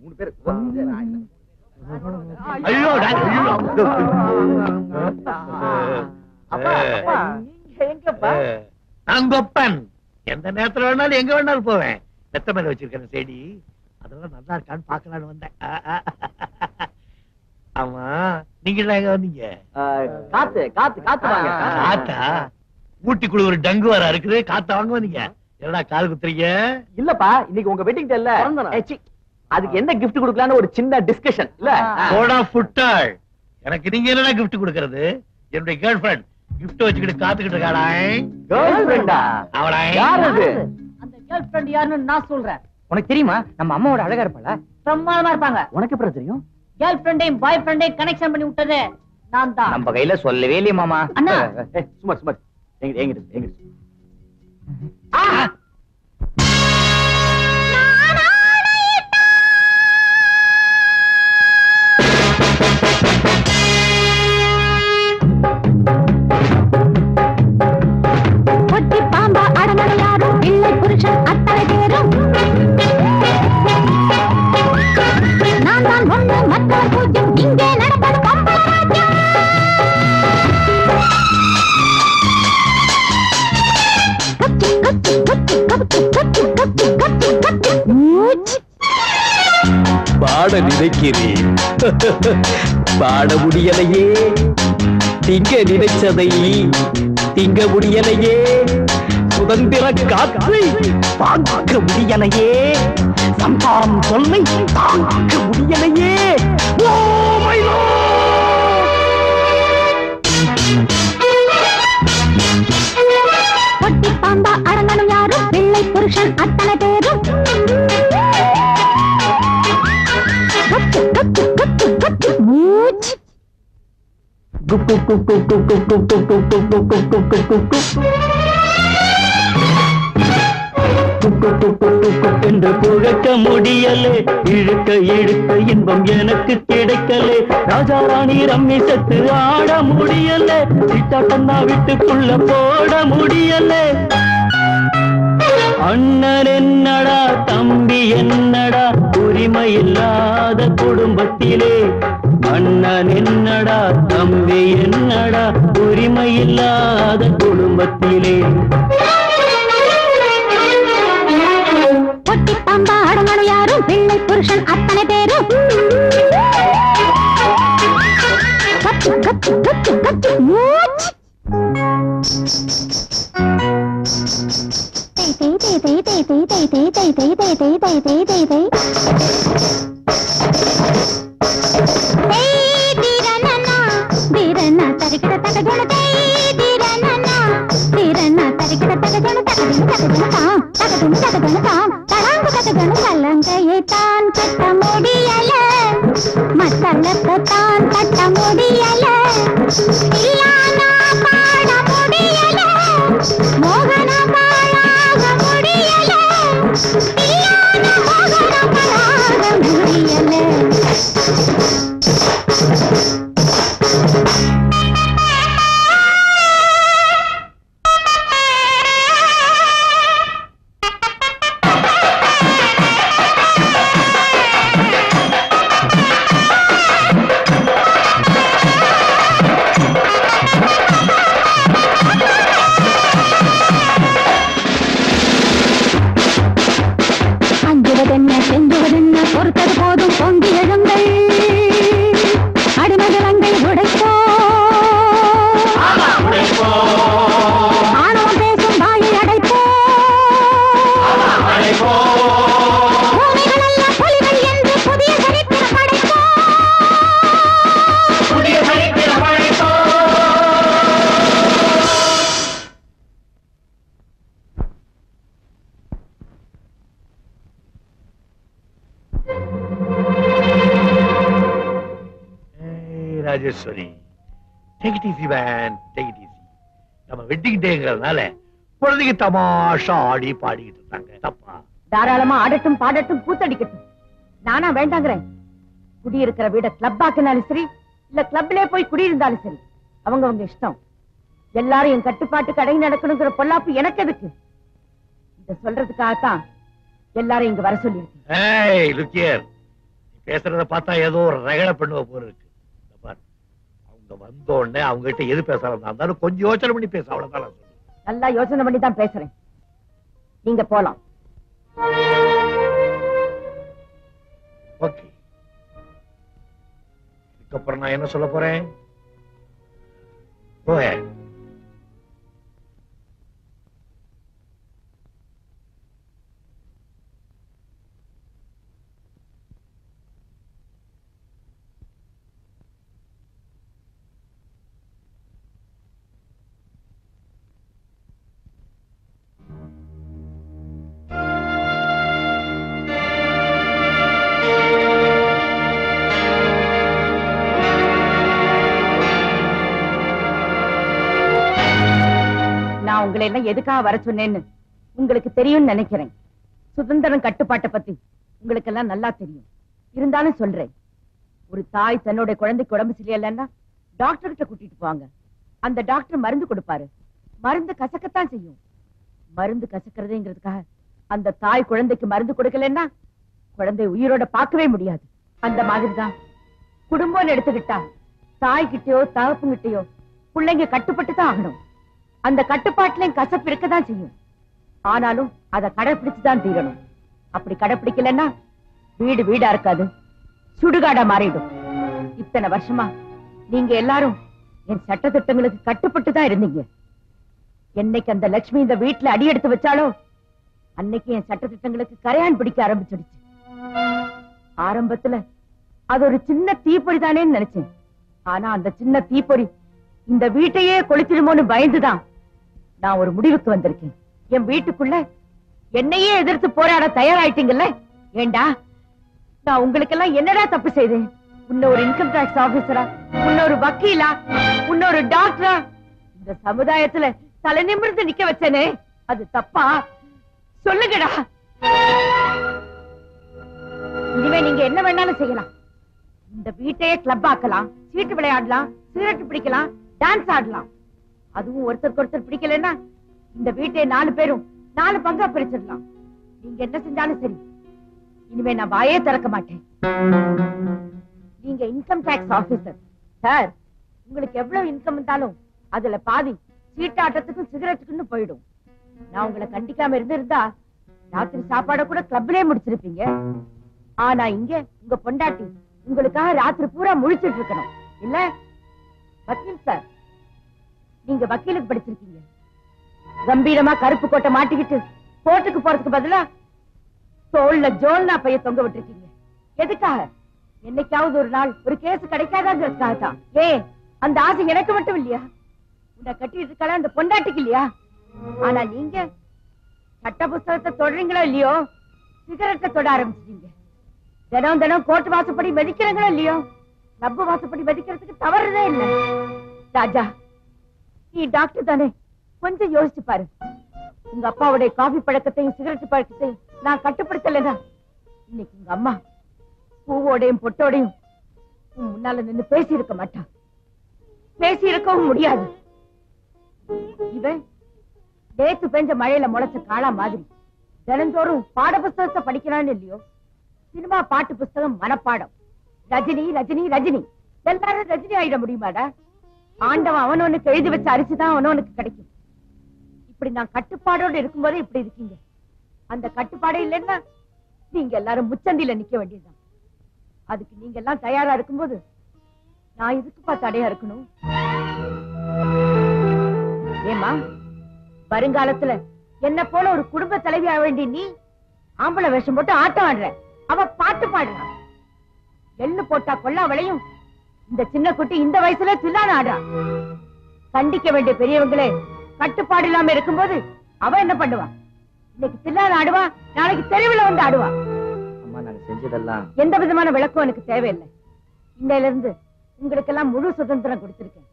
மூணு பேர். ஐயோ கொப்பன் எந்த நேரத்துல வேணாலும் எங்க வேணாலும் போவேன். வெத்த மேல வச்சிருக்கேன் செடி. அதெல்லாம் நல்லா இருக்கான்னு பாக்கலாம்னு வந்தேன். ஆமா நீங்க எங்க வந்தீங்க? காத்து காத்து காத்து வாங்க. காத்தா? ஊட்டிக்குள்ள ஒரு டங்கு வர இருக்குது காத்தா வாங்க வந்தீங்க. என்னடா காது குத்துறீங்க? இல்லப்பா இன்னைக்கு உங்க வெட்டிங் நாள். அதுக்கு என்ன கிஃப்ட் கொடுக்கலாம்னு ஒரு சின்ன டிஸ்கஷன் இல்ல? போடா ஃபுட்டாள். எனக்கு நீங்க என்னடா கிஃப்ட் கொடுக்கறது? என்னுடைய கேர்ள் ஃபிரெண்ட் கிஃப்ட் வச்சுக்கிட்டு காத்துக்கிட்டு இருக்காடா கேர்ள் ஃபிரெண்டா அவளா? யார் அது? அந்த கேர்ள் ஃபிரெண்ட் யாருன்னு நான் சொல்றேன். உனக்கு தெரியுமா? நம்ம அம்மாவோட அழகா இருப்பாள? பிரமாதமா இருப்பாங்க. உனக்கு எப்படி தெரியும்? கேர்ள் ஃபிரெண்டையும் பாய் ஃபிரெண்டையும் கனெக்ஷன் பண்ணி விட்டது நான் தான். நம்ம கையில சொல்லவே இல்லையே மாமா. அண்ணா. சும்மா சும்மா. எங்க எங்க எங்க பாட பாட முடியலையே. திங்க நினைச்சதை திங்க முடியலையே. சுதந்திர காற்றை பார்க்க முடியலையே. சம்சாரம் தொல்லை தாங்க முடியலையே. ஓ பாம்பா அடங்கணும் யாரும் பிள்ளை புருஷன் அத்தனை என்று புழக்க முடியலே இழுக்க இழுக்க இன்பம் எனக்கு கிடைக்கலே. ராஜா ராணி ரம்மி சத்து ஆட முடியலே சிட்டாட்டன்னா வீட்டுக்குள்ள போட முடியலே. அண்ணன் என்னடா தம்பி என்னடா? உரிமை இல்லாத குடும்பத்திலே. அண்ணன் என்னடா தம்பி என்னடா? உரிமை இல்லாத குடும்பத்திலே. ஒட்டி பாம்பா அடங்கணும் யாரும் பிள்ளை புருஷன் அத்தனை பேரும். கத்து கத்து கத்து கத்து மூச்சு. முடியல மத்தளத்தை தான் கட்ட முடியல தமாஷா ஆடி பாடிக்கிட்டு இருந்தாங்க தப்பா? தாராளமா ஆடட்டும் பாடட்டும் கூத்தடிக்கட்டும் நானா வேண்டாங்கிறேன். குடியிருக்கிற வீட கிளப் ஆக்கினாலும் சரி இல்ல கிளப்லயே போய் குடியிருந்தாலும் சரி அவங்க அவங்க இஷ்டம். எல்லாரும் என் கட்டுப்பாட்டு கடை நடக்கணுங்கிற பொல்லாப்பு எனக்கு எதுக்கு? இத சொல்றதுக்காகத்தான் எல்லாரும் இங்க வர சொல்லி ஏய் லுக்கியர் நீ பேசுறத பார்த்தா ஏதோ ஒரு ரகலை பண்ணுவ போல இருக்கு. அவங்க வந்த உடனே அவங்க கிட்ட எது பேசலாம் இருந்தாலும் கொஞ்சம் யோசனை பண்ணி பேச அவ்வளவுதான். நல்லா யோசனை பண்ணி தான் பேசுறேன். நீங்க போலாம். ஓகே. இதுக்கப்புறம் நான் என்ன சொல்ல போறேன்? Go உங்களை என்ன எதுக்காக வர சொன்னேன்னு உங்களுக்கு தெரியும்னு நினைக்கிறேன். சுதந்திரம் கட்டுப்பாட்டை பத்தி உங்களுக்கு எல்லாம் நல்லா தெரியும். இருந்தாலும் சொல்றேன் ஒரு தாய் தன்னோட குழந்தைக்கு உடம்பு சரியில்லைன்னா டாக்டர் கிட்ட கூட்டிட்டு போவாங்க. அந்த டாக்டர் மருந்து கொடுப்பாரு. மருந்து கசக்கத்தான் செய்யும். மருந்து கசக்கிறதுங்கிறதுக்காக அந்த தாய் குழந்தைக்கு மருந்து கொடுக்கலன்னா குழந்தை உயிரோட பார்க்கவே முடியாது. அந்த மாதிரிதான். குடும்பம்னு எடுத்துக்கிட்டா தாய்கிட்டயோ தகப்புங்கிட்டயோ பிள்ளைங்க கட்டுப்பட்டு தான் ஆகணும். அந்த கட்டுப்பாட்டிலையும் கசப்பு இருக்கதான் செய்யும். ஆனாலும் அதை கடைபிடிச்சுதான் தீரணும். அப்படி கடைபிடிக்கலன்னா வீடு வீடா இருக்காது. சுடுகாடா மாறிடும். இத்தனை வருஷமா நீங்க எல்லாரும் என் சட்ட திட்டங்களுக்கு கட்டுப்பட்டு தான் இருந்தீங்க. என்னைக்கு அந்த லட்சுமி இந்த வீட்டுல அடி எடுத்து வச்சாலோ அன்னைக்கு என் சட்ட திட்டங்களுக்கு கரையான் பிடிக்க ஆரம்பிச்சிடுச்சு. ஆரம்பத்துல அது ஒரு சின்ன தீப்பொறி தானேன்னு நினைச்சேன். ஆனா அந்த சின்ன தீப்பொறி இந்த வீட்டையே கொளுத்திடுமோன்னு பயந்துதான். நான் ஒரு முடிவுக்கு வந்திருக்கேன். என் வீட்டுக்குள்ள என்னையே எதிர்த்து போராட தயாராயிட்டீங்கல்ல? ஏண்டா? நான் உங்களுக்கெல்லாம் என்னடா தப்பு செய்தேன்? உன்ன ஒரு இன்கம் டாக்ஸ் ஆபீசரா உன்ன ஒரு வக்கீலா? உன்ன ஒரு டாக்டரா இந்த சமுதாயத்துல தலை நிமிர்ந்து நிக்க வச்சனே. அது தப்பா? சொல்லுங்கடா. இனிமே நீங்க என்ன வேணாலும் செய்யலாம். இந்த வீட்டையே கிளப் ஆக்கலாம். சீட்டு விளையாடலாம். சிகரெட் பிடிக்கலாம். டான்ஸ் ஆடலாம். அதுவும் ஒருத்தருக்கு ஒருத்தர் பிடிக்கலன்னா இந்த வீட்டை நாலு பேரும் நாலு பங்கா பிரிச்சிடலாம். நீங்க என்ன செஞ்சாலும் சரி. இனிமே நான் வாயே திறக்க மாட்டேன். நீங்க இன்கம் டாக்ஸ் ஆபீசர் சார் உங்களுக்கு எவ்வளவு இன்கம் இருந்தாலும் அதுல பாதி சீட்டாட்டத்துக்கும் சிகரெட்டுக்குன்னு போயிடும். நான் உங்களை கண்டிக்காம இருந்திருந்தா ராத்திரி சாப்பாட கூட கிளப்லயே முடிச்சிருப்பீங்க. ஆனா இங்க உங்க பொண்டாட்டி உங்களுக்காக ராத்திரி பூரா முழிச்சிட்டு இருக்கணும். இல்ல? வக்கீல் சார் நீங்க வக்கீலுக்கு படிச்சிருக்கீங்க. கம்பீரமா கருப்பு கோட்டை மாட்டிக்கிட்டு கோர்ட்டுக்கு போறதுக்கு பதிலா தோல்ல ஜோல்னா பைய தொங்க விட்டுருக்கீங்க. எதுக்காக? என்னைக்காவது ஒரு நாள் ஒரு கேஸ் கிடைக்காதாங்கிறதுக்காக தான் ஏ அந்த ஆசை எனக்கு மட்டும் இல்லையா? உன்னை கட்டிட்டு இருக்காள அந்த பொண்டாட்டிக்கு இல்லையா? ஆனா நீங்க சட்ட புஸ்தகத்தை தொடறீங்களோ இல்லையோ? சிகரெட்டை தொட ஆரம்பிச்சிட்டீங்க. தினம் தினம் கோர்ட் வாசப்படி மதிக்கிறீங்களோ இல்லையோ? ரப்பு வாசப்படி மதிக்கிறதுக்கு தவறுதே இல்ல. ராஜா நீ டாக்டர் தானே? கொஞ்சம் யோசிச்சு பாரு. உங்க அப்பாவுடைய காபி பழக்கத்தையும் சிகரெட் பழக்கத்தையும் நான் இன்னைக்கு உங்க அம்மா பூவோடையும் பொட்டோடையும் முன்னால நின்னு பேசி இருக்க பேசி இருக்கவும் முடியாது. இவன் நேத்து பெஞ்ச மழையில முளைச்ச காளா மாதிரி. தினந்தோறும் பாட புஸ்தகத்தை படிக்கிறான்னு இல்லையோ? சினிமா பாட்டு புஸ்தகம் மனப்பாடம். ரஜினி ரஜினி ரஜினி. எல்லாரும் ரஜினி ஆயிட முடியுமாடா? ஆண்டவன் அவனவனுக்கு எழுதி வச்ச அரிசிதான் அவனவனுக்கு கிடைக்கும். இப்படி நான் கட்டுப்பாடோட இருக்கும்போது இப்படி இருக்கீங்க. அந்த கட்டுப்பாடே இல்லைன்னா நீங்க எல்லாரும் முச்சந்தில நிக்க வேண்டியதுதான். அதுக்கு நீங்க எல்லாம் தயாரா இருக்கும்போது நான் இதுக்குப்பா தடையா இருக்கணும்? ஏமா வருங்காலத்துல என்ன போல ஒரு குடும்ப தலைவி ஆக வேண்டிய நீ ஆம்பளை வேஷம் போட்டு ஆட்டம் ஆடுற. அவ பாட்டு பாடுறான் எள்ளு போட்டா கொள்ளா விளையும் இந்த சின்ன குட்டி இந்த வயசுல தில்லான ஆடுறா கண்டிக்க வேண்டிய பெரியவங்களே கட்டுப்பாடு இல்லாம இருக்கும்போது அவ என்ன பண்ணுவா? இன்னைக்கு தில்லான ஆடுவா நாளைக்கு தெருவில் வந்து ஆடுவா. அம்மா நாங்க செஞ்சதெல்லாம் எந்த விதமான விளக்கம் எனக்கு தேவையில்லை. இன்னையில இருந்து உங்களுக்கு எல்லாம் முழு சுதந்திரம் கொடுத்திருக்கேன்.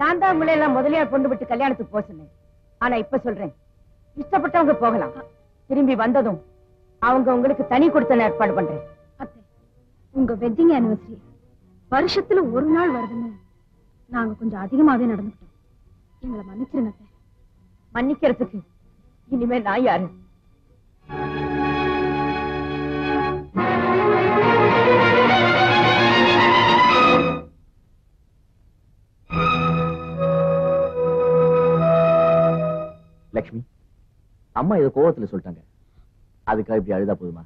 நான் தான் உங்களை எல்லாம் முதலியார் கொண்டு விட்டு கல்யாணத்துக்கு போக சொன்னேன். ஆனா இப்ப சொல்றேன் இஷ்டப்பட்டவங்க போகலாம். திரும்பி வந்ததும் அவங்க உங்களுக்கு தனி கொடுத்த ஏற்பாடு பண்றேன். அத்தை உங்க வெட்டிங் ஆனிவர்சரி வருஷத்துல ஒரு நாள் வருதுன்னு நாங்க கொஞ்சம் அதிகமாவே நடந்துக்கிட்டோம். எங்களை மன்னிச்சிருங்க மன்னிக்கிறதுக்கு இனிமே நான் யாரு? லக்ஷ்மி அம்மா இதை கோவத்துல சொல்லிட்டாங்க. அதுக்காக இப்படி அழுதா போதுமா?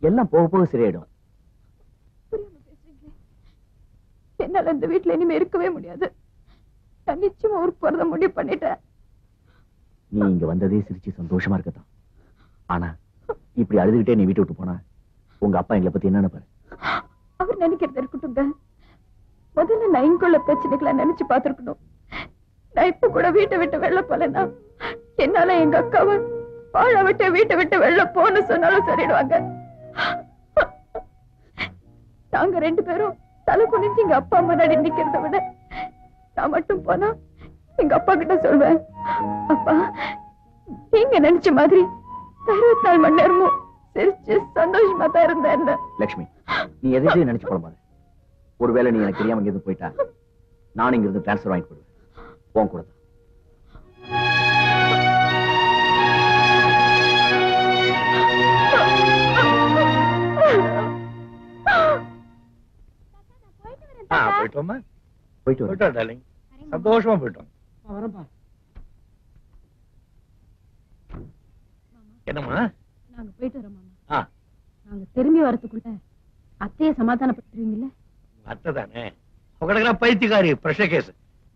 எல்லாம் போக போக சரியாயிடும். என்னால இந்த வீட்டுல இனிமே இருக்கவே முடியாது. நான் நிச்சயமா ஊருக்கு போறத முடிவு பண்ணிட்டேன். நீ இங்க வந்ததே சிரிச்சு சந்தோஷமா இருக்கத்தான். ஆனா இப்படி அழுதுகிட்டே நீ வீட்டை விட்டு போனா உங்க அப்பா எங்களை பத்தி என்ன நினைப்பாரு? அவர் நினைக்கிறது இருக்கட்டும்ங்க. முதல்ல நான் இங்குள்ள பிரச்சனைகளை நினைச்சு பார்த்திருக்கணும். நான் இப்ப கூட வீட்டை விட்டு வெளில போலன்னா என்னால எங்க அக்காவை வாழ விட்டு வீட்டை விட்டு வெளில போன்னு சொன்னாலும் சொல்லிடுவாங்க. நாங்க ரெண்டு பேரும் தலை குனிஞ்சு எங்க அப்பா முன்னாடி நிக்கிறத விட நான் மட்டும் போனா எங்க அப்பா கிட்ட சொல்வேன் அப்பா நீங்க நினைச்ச மாதிரி அறுபத்தி நாலு மணி நேரமும் சிரிச்சு சந்தோஷமா தான் இருந்தேன் லட்சுமி நீ எதையும் நினைச்சு போட ஒருவேளை நீ எனக்கு தெரியாம இங்கிருந்து போயிட்டா நான் இங்கிருந்து டிரான்ஸ்பர் வாங்கி போடுவேன் உன் கூட போயிட்டு டார்லிங் சந்தோஷமா போயிட்டோம் வரப்பா என்னம்மா நாங்க போயிட்டு வரோம் மாமா நாங்க திரும்பி வரதுக்குள்ள அத்தைய சமாதானப்படுத்துவீங்கல்ல அத்தை தானே உங்களுக்கெல்லாம் பைத்தியக்காரி பிரஷர் கேஸ்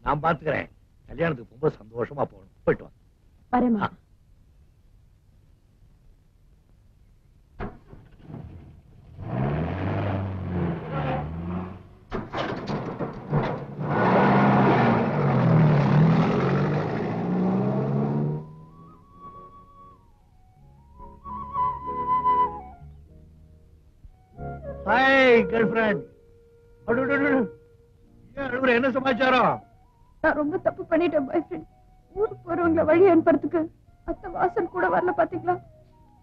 நான் பாத்துக்கிறேன் கல்யாணத்துக்கு ரொம்ப சந்தோஷமா போகணும் போயிட்டு வா வரேன் கேர்ள் ஃபிரெண்ட் என்ன சமாச்சாரம்? நான் ரொம்ப தப்பு பண்ணிட்டேன் பாய் ஃப்ரெண்ட் ஊருக்கு போறவங்கள வழி அனுப்புறதுக்கு அத்தை வாசல் கூட வரல பாத்தீங்களா?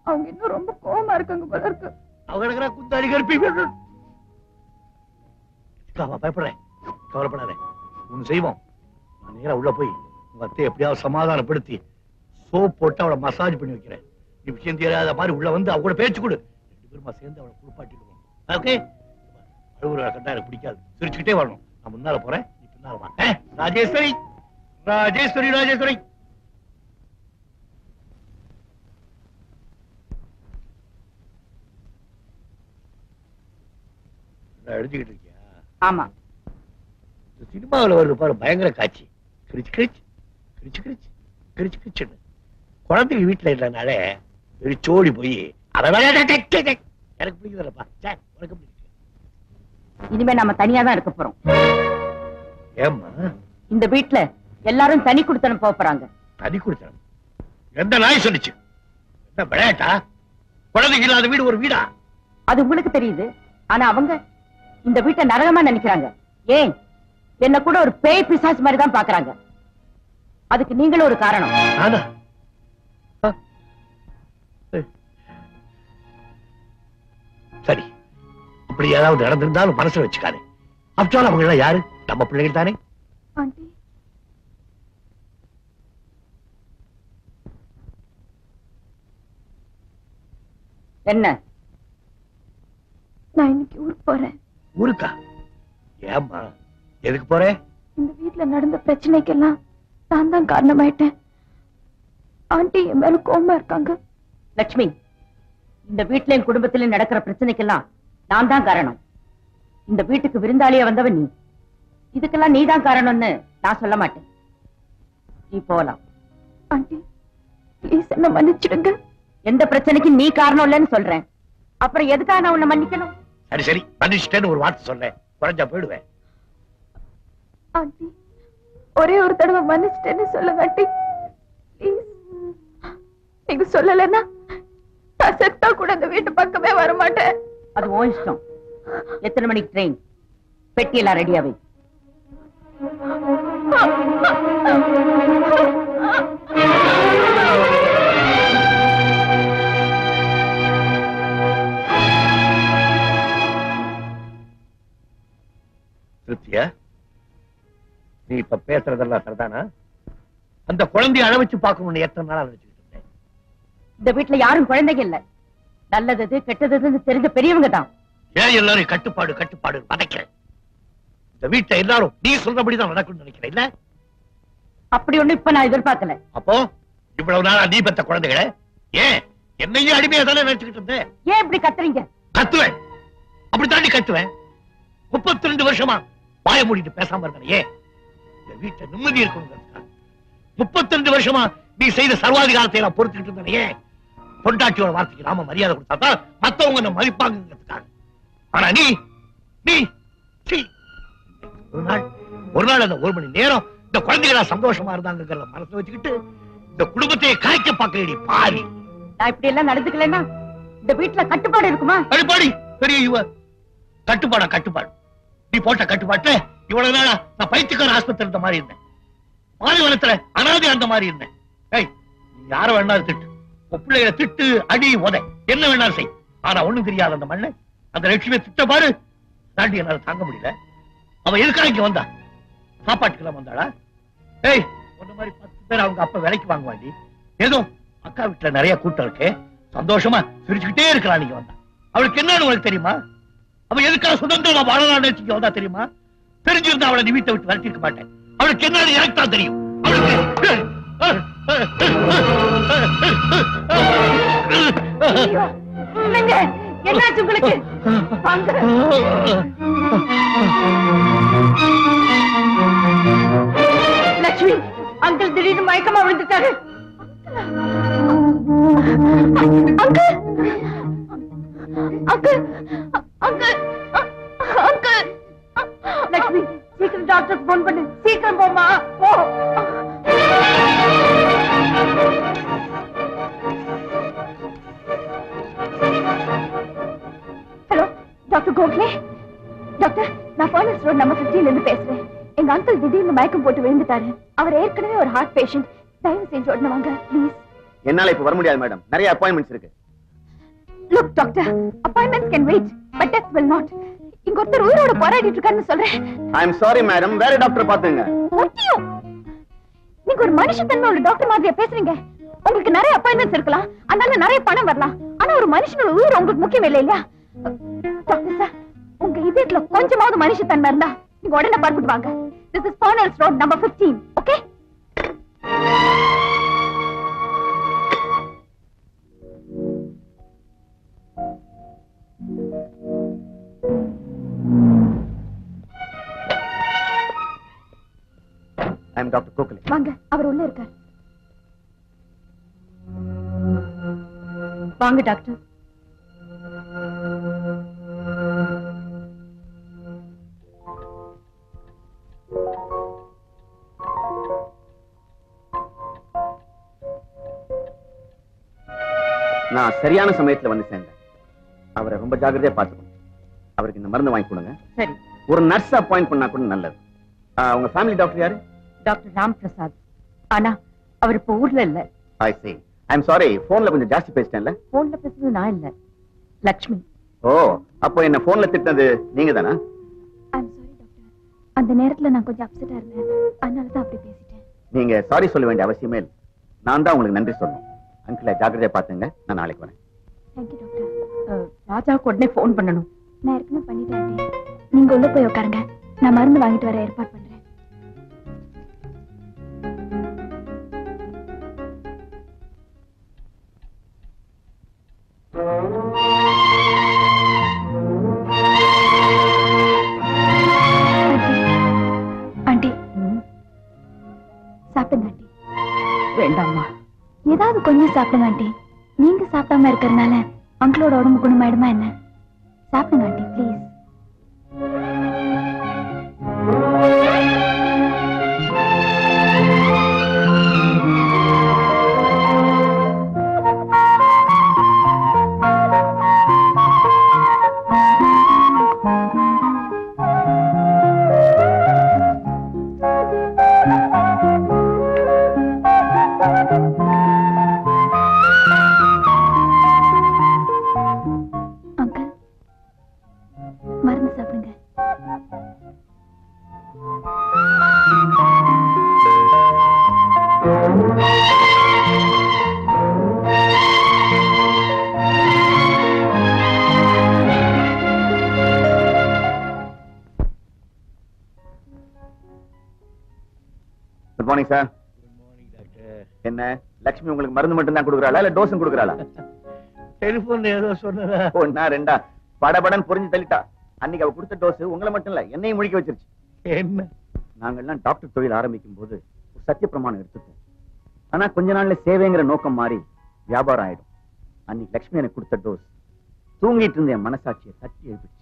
அவங்க இன்னும் ரொம்ப கோவமா இருக்காங்க போல இருக்கு. அவங்க குந்தாடி கருப்பி பயப்படுறேன். கவலைப்படாத. ஒண்ணு செய்வோம். நான் நேரா உள்ள போய் உங்க அத்தை எப்படியாவது சமாதானப்படுத்தி சோப் போட்டு அவளை மசாஜ் பண்ணி வைக்கிறேன். நீ விஷயம் தெரியாத மாதிரி உள்ள வந்து அவ கூட பேச்சு கொடு. ரெண்டு பேருமா சேர்ந்து அவளை குளிப்பாட்டிடுவோம். ஓகே. அழுகுற கண்டா எனக்கு பிடிக்காது. சிரிச்சுக்கிட்டே வரணும். நான் முன்னால போறேன் நீ பின்னால வா. ராஜேஸ்வரி. ராஜேஸ்வரி ராஜேஸ்வரி. எழுதிக்கிட்டு இருக்கியா? ஆமா. சினிமாவுல வருது பாரு பயங்கர காட்சி. கிரிச்சு கிரிச்சு. கிரிச்சு கிரிச்சு. கிரிச்சு கிரிச்சுன்னு. குழந்தைங்க வீட்டுல இல்லைனாலே வெறிச்சோடி போய் அதை எனக்கு பிடிக்குதுல்லப்பா சே, உனக்கு பிடிக்கும் இனிமே நாம தனியா தான் இருக்க போறோம். ஏம்மா? இந்த வீட்ல எல்லாரும் தனி குடுத்தனம் போக போறாங்க. தனி குடித்தனம்? எந்த நாய் சொல்லுச்சு என்ன விளையாட்டா? குழந்தைங்க இல்லாத வீடு ஒரு வீடா? அது உங்களுக்கு தெரியுது. ஆனா அவங்க இந்த வீட்டை நரகமா நினைக்கிறாங்க. ஏன்? என்ன கூட ஒரு பேய் பிசாசு மாதிரி தான் பாக்குறாங்க அதுக்கு நீங்களும் ஒரு காரணம். நானா? சரி. அப்படி ஏதாவது நடந்திருந்தாலும் மனசுல வச்சுக்காதே. அப்டால் அவங்க எல்லாம் யாரு? நம்ம பிள்ளைகள் தானே. என்ன? நான் இன்னைக்கு ஊருக்கு போறேன். ஊருக்கா? ஏம்மா? எதுக்கு போறேன் இந்த வீட்ல நடந்த பிரச்சனைக்கெல்லாம் நான் தான் காரணமாயிட்டேன். ஆண்டி என் மேல இருக்காங்க. லட்சுமி இந்த வீட்லயும் குடும்பத்திலயும் நடக்கிற பிரச்சனைக்கெல்லாம் நான் தான் காரணம். இந்த வீட்டுக்கு விருந்தாளியா வந்தவன் நீ. இதுக்கெல்லாம் நீ தான் காரணம்னு நான் சொல்ல மாட்டேன். நீ போலாம். ஆண்டி ப்ளீஸ் என்ன மன்னிச்சிடுங்க. எந்த பிரச்சனைக்கும் நீ காரணம் இல்லைன்னு சொல்றேன். அப்புறம் எதுக்காக நான் உன்னை மன்னிக்கணும்? சரி சரி. மன்னிச்சிட்டேன்னு ஒரு வார்த்தை சொன்னேன் குறைஞ்சா போயிடுவேன். ஆண்டி ஒரே ஒரு தடவை மன்னிச்சிட்டேன்னு ஆண்டி. ப்ளீஸ் நீங்க சொல்லலைன்னா நான் செத்தா கூட இந்த வீட்டு பக்கமே வர மாட்டேன் அது உன் இஷ்டம். எத்தனை மணிக்கு ட்ரெயின் பெட்டியெல்லாம் ரெடியாவே திருப்தியா நீ இப்ப பேசுறதெல்லாம் சரிதானா? அந்த குழந்தைய அழ வச்சு பார்க்கணும்னு எத்தனை நாளா இருந்தேன் இந்த வீட்டுல யாரும் குழந்தைங்க இல்ல. நல்லது எது, கெட்டது தெரிஞ்ச பெரியவங்க தான் ஏன் எல்லாரும் கட்டுப்பாடு கட்டுப்பாடு வதைக்கிறேன்? இந்த வீட்டை எல்லாரும் நீ சொல்றபடிதான் நடக்கும்னு நினைக்கிறேன் இல்ல? அப்படி ஒண்ணு இப்ப நான் எதிர்பார்க்கல. அப்போ இவ்வளவு நாளா நீ பெத்த குழந்தைகளை ஏன் என்னையும் அடிமையா தானே நினைச்சுக்கிட்டு இருந்தேன் ஏன் இப்படி கத்துறீங்க? கத்துவேன். அப்படி தாண்டி கத்துவேன். முப்பத்தி ரெண்டு வருஷமா வாய மூடிட்டு பேசாம இருந்தேன் ஏன்? இந்த வீட்டை நிம்மதி இருக்கணுங்கிறதுக்காக முப்பத்தி ரெண்டு வருஷமா நீ செய்த சர்வாதிகாரத்தை நான் பொறுத்துக்கிட்டு இருந்தேன் ஏன்? பொண்டாட்டியோட வார்த்தைக்கு நாம மரியாதை கொடுத்தா தான் மத்தவங்க நம்ம மதிப்பாங்கிறதுக்காக ஆனா நீ நீ. ஒரு நாள் ஒரு நாள் அந்த ஒரு மணி நேரம் இந்த குழந்தைகளா சந்தோஷமா இருந்தாங்கிறத மனசுல வச்சுக்கிட்டு இந்த குடும்பத்தையே கரைக்க பார்க்கலடி பாரி. நான் இப்படி எல்லாம் நடந்துக்கலன்னா இந்த வீட்டுல கட்டுப்பாடு இருக்குமா? அடிப்பாடி பெரிய இவ கட்டுப்பாடா கட்டுப்பாடு. நீ போட்ட கட்டுப்பாட்டுல இவ்வளவு நாளா நான் பைத்தியக்கார ஆஸ்பத்திரி இருந்த மாதிரி இருந்தேன். பாலைவனத்துல அனாதை அந்த மாதிரி இருந்தேன். ஏய் யார வேணாலும் திட்டு. பிள்ளைகளை திட்டு அடி உதை. என்ன வேணாலும் செய். ஆனா ஒண்ணும் தெரியாத அந்த மண்ணை அந்த லட்சுமி திட்ட பாரு. தாண்டி என்னால தாங்க முடியல. அவ எதுக்காக இங்க வந்தா? சாப்பாட்டுக்கெல்லாம் வந்தாளா? ஏய் உன்ன மாதிரி பத்து பேர் அவங்க அப்பா விலைக்கு வாங்குவாண்டி ஏதோ அக்கா வீட்டுல நிறைய கூட்டம் இருக்கு. சந்தோஷமா சிரிச்சுக்கிட்டே இருக்கலாம் நீங்க வந்தா. அவளுக்கு என்னன்னு உங்களுக்கு தெரியுமா? அவ எதுக்காக சுதந்திரமா வாழலாம் இங்க வந்தா தெரியுமா? தெரிஞ்சிருந்தா அவளை நீ வீட்டை விட்டு விரட்டிருக்க மாட்டேன். அவளுக்கு என்னன்னு எனக்கு தான் தெரியும். அவளுக்கு என்னாச்சு உங்களுக்கு? லட்சுமி அங்கிள் திடீர்னு மயக்கமா விழுந்துட்டாரு. Uncle uncle uncle uncle. Lakshmi சீக்கிரம் டாக்டருக்கு போன் பண்ணு. சீக்கிரம் போமா போ. ஹலோ டாக்டர் கோகலே டாக்டர் நான் ஃபர்னஸ் ரோட் நம்பர் 15 இருந்து பேசுறேன். எங்க அங்கிள் திடீர்னு மயக்கம் போட்டு விழுந்துட்டாரு. அவர் ஏற்கனவே ஒரு ஹார்ட் பேஷண்ட் தயவு செஞ்சு உடனே வாங்க ப்ளீஸ் என்னால இப்ப வர முடியாது மேடம் நிறைய அப்பாயின்மெண்ட்ஸ் இருக்கு. Look doctor appointments can wait but death will not இங்க ஒருத்தர் உயிரோட போராடிட்டு இருக்காருன்னு சொல்றேன். ஐ எம் சாரி மேடம் வேற டாக்டர் பாத்துங்க? நீங்க ஒரு மனுஷத்தன்மை உள்ள டாக்டர் மாதிரியா பேசுறீங்க? உங்களுக்கு நிறைய அப்பாயின்மெண்ட்ஸ் இருக்கலாம். அதனால நிறைய பணம் வரலாம். ஆனா ஒரு மனுஷனோட உயிர் உங்களுக்கு முக்கியம் இல்லை இல்லையா? டாக்டர் சார் உங்க இதயத்துல கொஞ்சமாவது மனுஷத்தன்மை இருந்தா நீங்க உடனே பார்த்துட்டு வாங்க. This is Parnells road number 15 okay I am doctor Gokhale வாங்க அவர் உள்ள இருக்கார். வாங்க டாக்டர். நான் சரியான சமயத்துல வந்து சேர்ந்தேன். அவரை ரொம்ப ஜாக்கிரதையா பாத்துக்கணும் அவருக்கு இந்த மருந்து வாங்கி கொடுங்க. ஒரு நர்ஸ் அப்பாயிண்ட் பண்ணா கூட நல்லது. உங்க ஃபேமிலி டாக்டர் யாரு? டாக்டர் ராம் பிரசாத் ஆனா அவர் இப்ப ஊர்ல இல்ல. I see. I am sorry போன்ல கொஞ்சம் ஜாஸ்தி பேசிட்டேன்ல? போன்ல பேசுறது நான் இல்ல. லக்ஷ்மி. ஓ அப்போ என்ன போன்ல திட்டினது நீங்க தானா? அந்த நேரத்துல நான் கொஞ்சம் அப்செட்டா இருந்தேன். அதனால தான் அப்படி பேசிட்டேன். நீங்க சாரி சொல்ல வேண்டிய அவசியமே இல்லை. நான் தான் உங்களுக்கு நன்றி சொல்லணும். அங்கிளை ஜாக்கிரதையா பாத்துங்க. நான் நாளைக்கு வரேன். தேங்க்யூ டாக்டர் ராஜாவுக்கு உடனே போன் பண்ணணும். நான் ஏற்கனவே பண்ணிட்டேன். நீங்க உள்ள போய் உட்காருங்க. நான் மருந்து வாங்கிட்டு வர ஏற்பாடு பண்றேன். ஏதாவது கொஞ்சம் சாப்பிடுங்க ஆண்டி நீங்க சாப்பிடாம இருக்கிறதுனால அங்கிளோட உடம்பு குணமாயிடுமா என்ன? சாப்பிடுங்க ஆண்டி ப்ளீஸ் மருந்து மட்டும் தான் கொடுக்குறாளா இல்ல டோஸும் கொடுக்குறாளா? டெலிபோன்ல ஏதோ சொன்னதா? ஒன்னா ரெண்டா? படபடன்னு புரிஞ்சு தள்ளிட்டா. அன்னைக்கு அவ கொடுத்த டோஸ் உங்களை மட்டும் இல்ல என்னையும் முழிக்க வச்சிருச்சு. என்ன? நாங்கெல்லாம் டாக்டர் தொழில் ஆரம்பிக்கும் போது ஒரு சத்திய பிரமாணம் எடுத்துப்போம். ஆனா கொஞ்ச நாள்ல சேவைங்கிற நோக்கம் மாறி வியாபாரம் ஆயிடும். அன்னைக்கு லட்சுமி எனக்கு கொடுத்த டோஸ் தூங்கிட்டு இருந்த என் மனசாட்சியை தட்டி எழுப்பிச்சு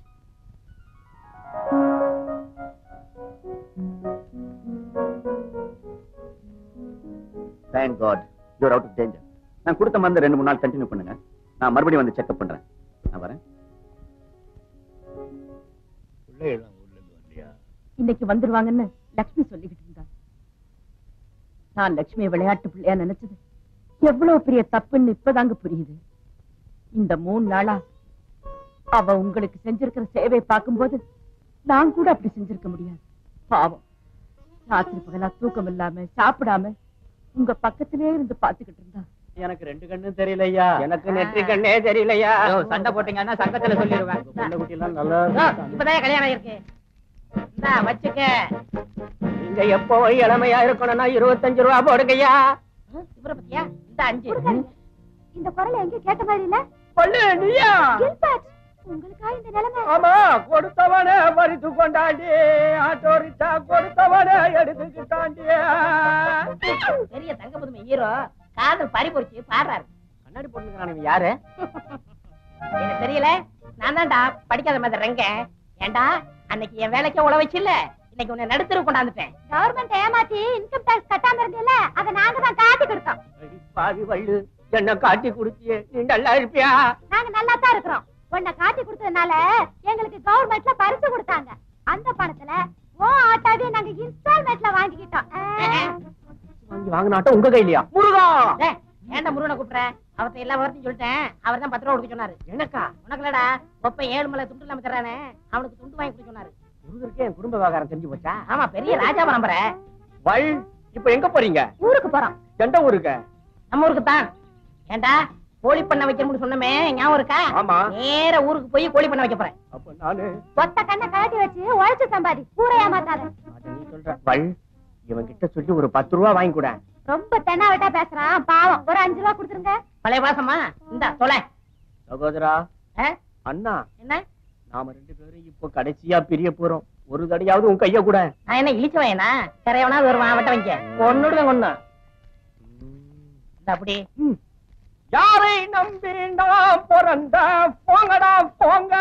thank God you're out of danger நான் கொடுத்த மருந்து ரெண்டு மூணு நாள் கண்டினியூ பண்ணுங்க. நான் மறுபடியும் வந்து செக்அப் பண்றேன். நான் வரேன். இன்னைக்கு வந்துருவாங்கன்னு லக்ஷ்மி சொல்லிக்கிட்டு இருந்தா. நான் லக்ஷ்மியை விளையாட்டு பிள்ளையா நினைச்சது. எவ்வளவு பெரிய தப்புன்னு இப்பதாங்க புரியுது. இந்த மூணு நாளா அவ உங்களுக்கு செஞ்சிருக்கிற சேவை பார்க்கும்போது நான் கூட அப்படி செஞ்சிருக்க முடியாது. பாவம். ராத்திரி பகலா தூக்கம் இல்லாம சாப்பிடாம உங்க பக்கத்திலே இருந்து பாத்துக்கிட்டு இருந்தா. எனக்கு ரெண்டு கண்ணும் தெரியலையா? எனக்கு நெற்றி கண்ணே தெரியலையா? சண்டை போட்டீங்கன்னா சங்கத்துல சொல்லிடுவேன். பொண்ணு குட்டி எல்லாம் நல்லா இப்பதான் கல்யாணம் இருக்கு இந்தா வச்சுக்க. நீங்க எப்போ இளமையா இருக்கணும்னா இருபத்தஞ்சு ரூபா போடுங்கய்யா. இவரை பத்தியா? இந்த அஞ்சு. இந்த குரலை எங்க கேட்ட மாதிரி இல்ல? பொண்ணு நீயா? கில்பர்ட் உங்களுக்கா இந்த நிலைமை? ஆமா கொடுத்தவனே மறித்து கொண்டாண்டி ஆட்டோ ரிச்சா கொடுத்தவனே எடுத்துக்கிட்டாண்டி. பெரிய தங்க புதுமை ஹீரோ காதல் பறி பொறிச்சு பாடுறாரு. கண்ணாடி போட்டுக்கிறான் யாரு? எனக்கு தெரியல. நான் தான்டா படிக்காத மாதிரி ரெங்க ஏன்டா அன்னைக்கு என் வேலைக்கே உழ வச்சில்ல. இன்னைக்கு உன்னை நடுத்தர கொண்டாந்துட்டேன். கவர்மெண்ட் ஏமாத்தி இன்கம் டாக்ஸ் கட்டாம அத நாங்க தான் காட்டி கொடுத்தோம். பாவி வள்ளு என்ன காட்டி குடுத்தியே நீ நல்லா இருப்பியா? நாங்க நல்லா தான் இருக்கிறோம். உன்னை காட்டி கொடுத்ததுனால எங்களுக்கு கவர்மெண்ட்ல பரிசு கொடுத்தாங்க. அந்த பணத்துல ஓ ஆட்டாவே நாங்க இன்ஸ்டால்மெண்ட்ல வாங்கிக்கிட்டோம். வாங்கி வாங்கினாட்டம் உங்க கையிலயா? முருகா! ஏன்டா முருகனை கூப்பிடுற? அவர்ட்ட எல்லா விவரத்தையும் சொல்லிட்டேன். அவர் தான் பத்து ரூபா கொடுக்க சொன்னாரு. எனக்கா உனக்கு இல்லடா ஒப்ப ஏழு மலை துண்டு இல்லாம தர்றானே. அவனுக்கு துண்டு வாங்கி கொடுக்க சொன்னாரு. முருகருக்கு என் குடும்ப விவகாரம் தெரிஞ்சு போச்சா? ஆமா பெரிய ராஜா பரம்பரை. வள் இப்ப எங்க போறீங்க? ஊருக்கு போறோம். எந்த ஊருக்கு நம்ம ஊருக்கு தான். ஏன்டா கோழி பண்ண வைக்கணும்னு சொன்னமே ஞாபகம் இருக்கா? ஆமா. நேர ஊருக்கு போய் கோழி பண்ண வைக்க போறேன். அப்ப நானு? ஒத்த கண்ணை கழட்டி வச்சு உழைச்சு சம்பாதி கூற ஏமாத்தாத நீ சொல்ற வள் இவன் கிட்ட சொல்லி ஒரு பத்து ரூபா வாங்கி கூட. ரொம்ப தென்னாவட்டா பேசுறான் பாவம். ஒரு அஞ்சு ரூபா கொடுத்துருங்க. பழைய வாசமா இந்த தொலை. சகோதரா? அண்ணா என்ன? நாம ரெண்டு பேரும் இப்போ கடைசியா பிரிய போறோம். ஒரு தடையாவது உன் கைய கூட. நான் என்ன இழிச்ச வையனா கரையவனா வருவான் வட்ட வைக்க ஒன்னுடுவேன் ஒண்ணு இந்த அப்படி. யாரை நம்பி நான் பிறந்த? போங்கடா போங்க.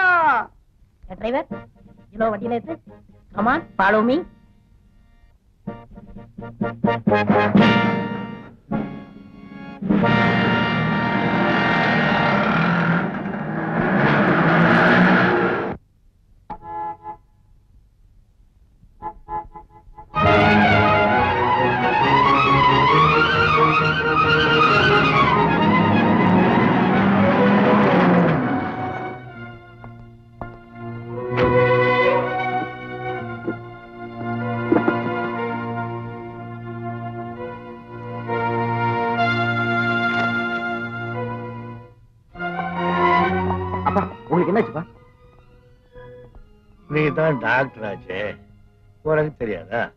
டிரைவர் இவ்வளோ வண்டியில் ஏத்து come on follow me தான் டாக்டர் ஆச்சே. உனக்கு தெரியாதா?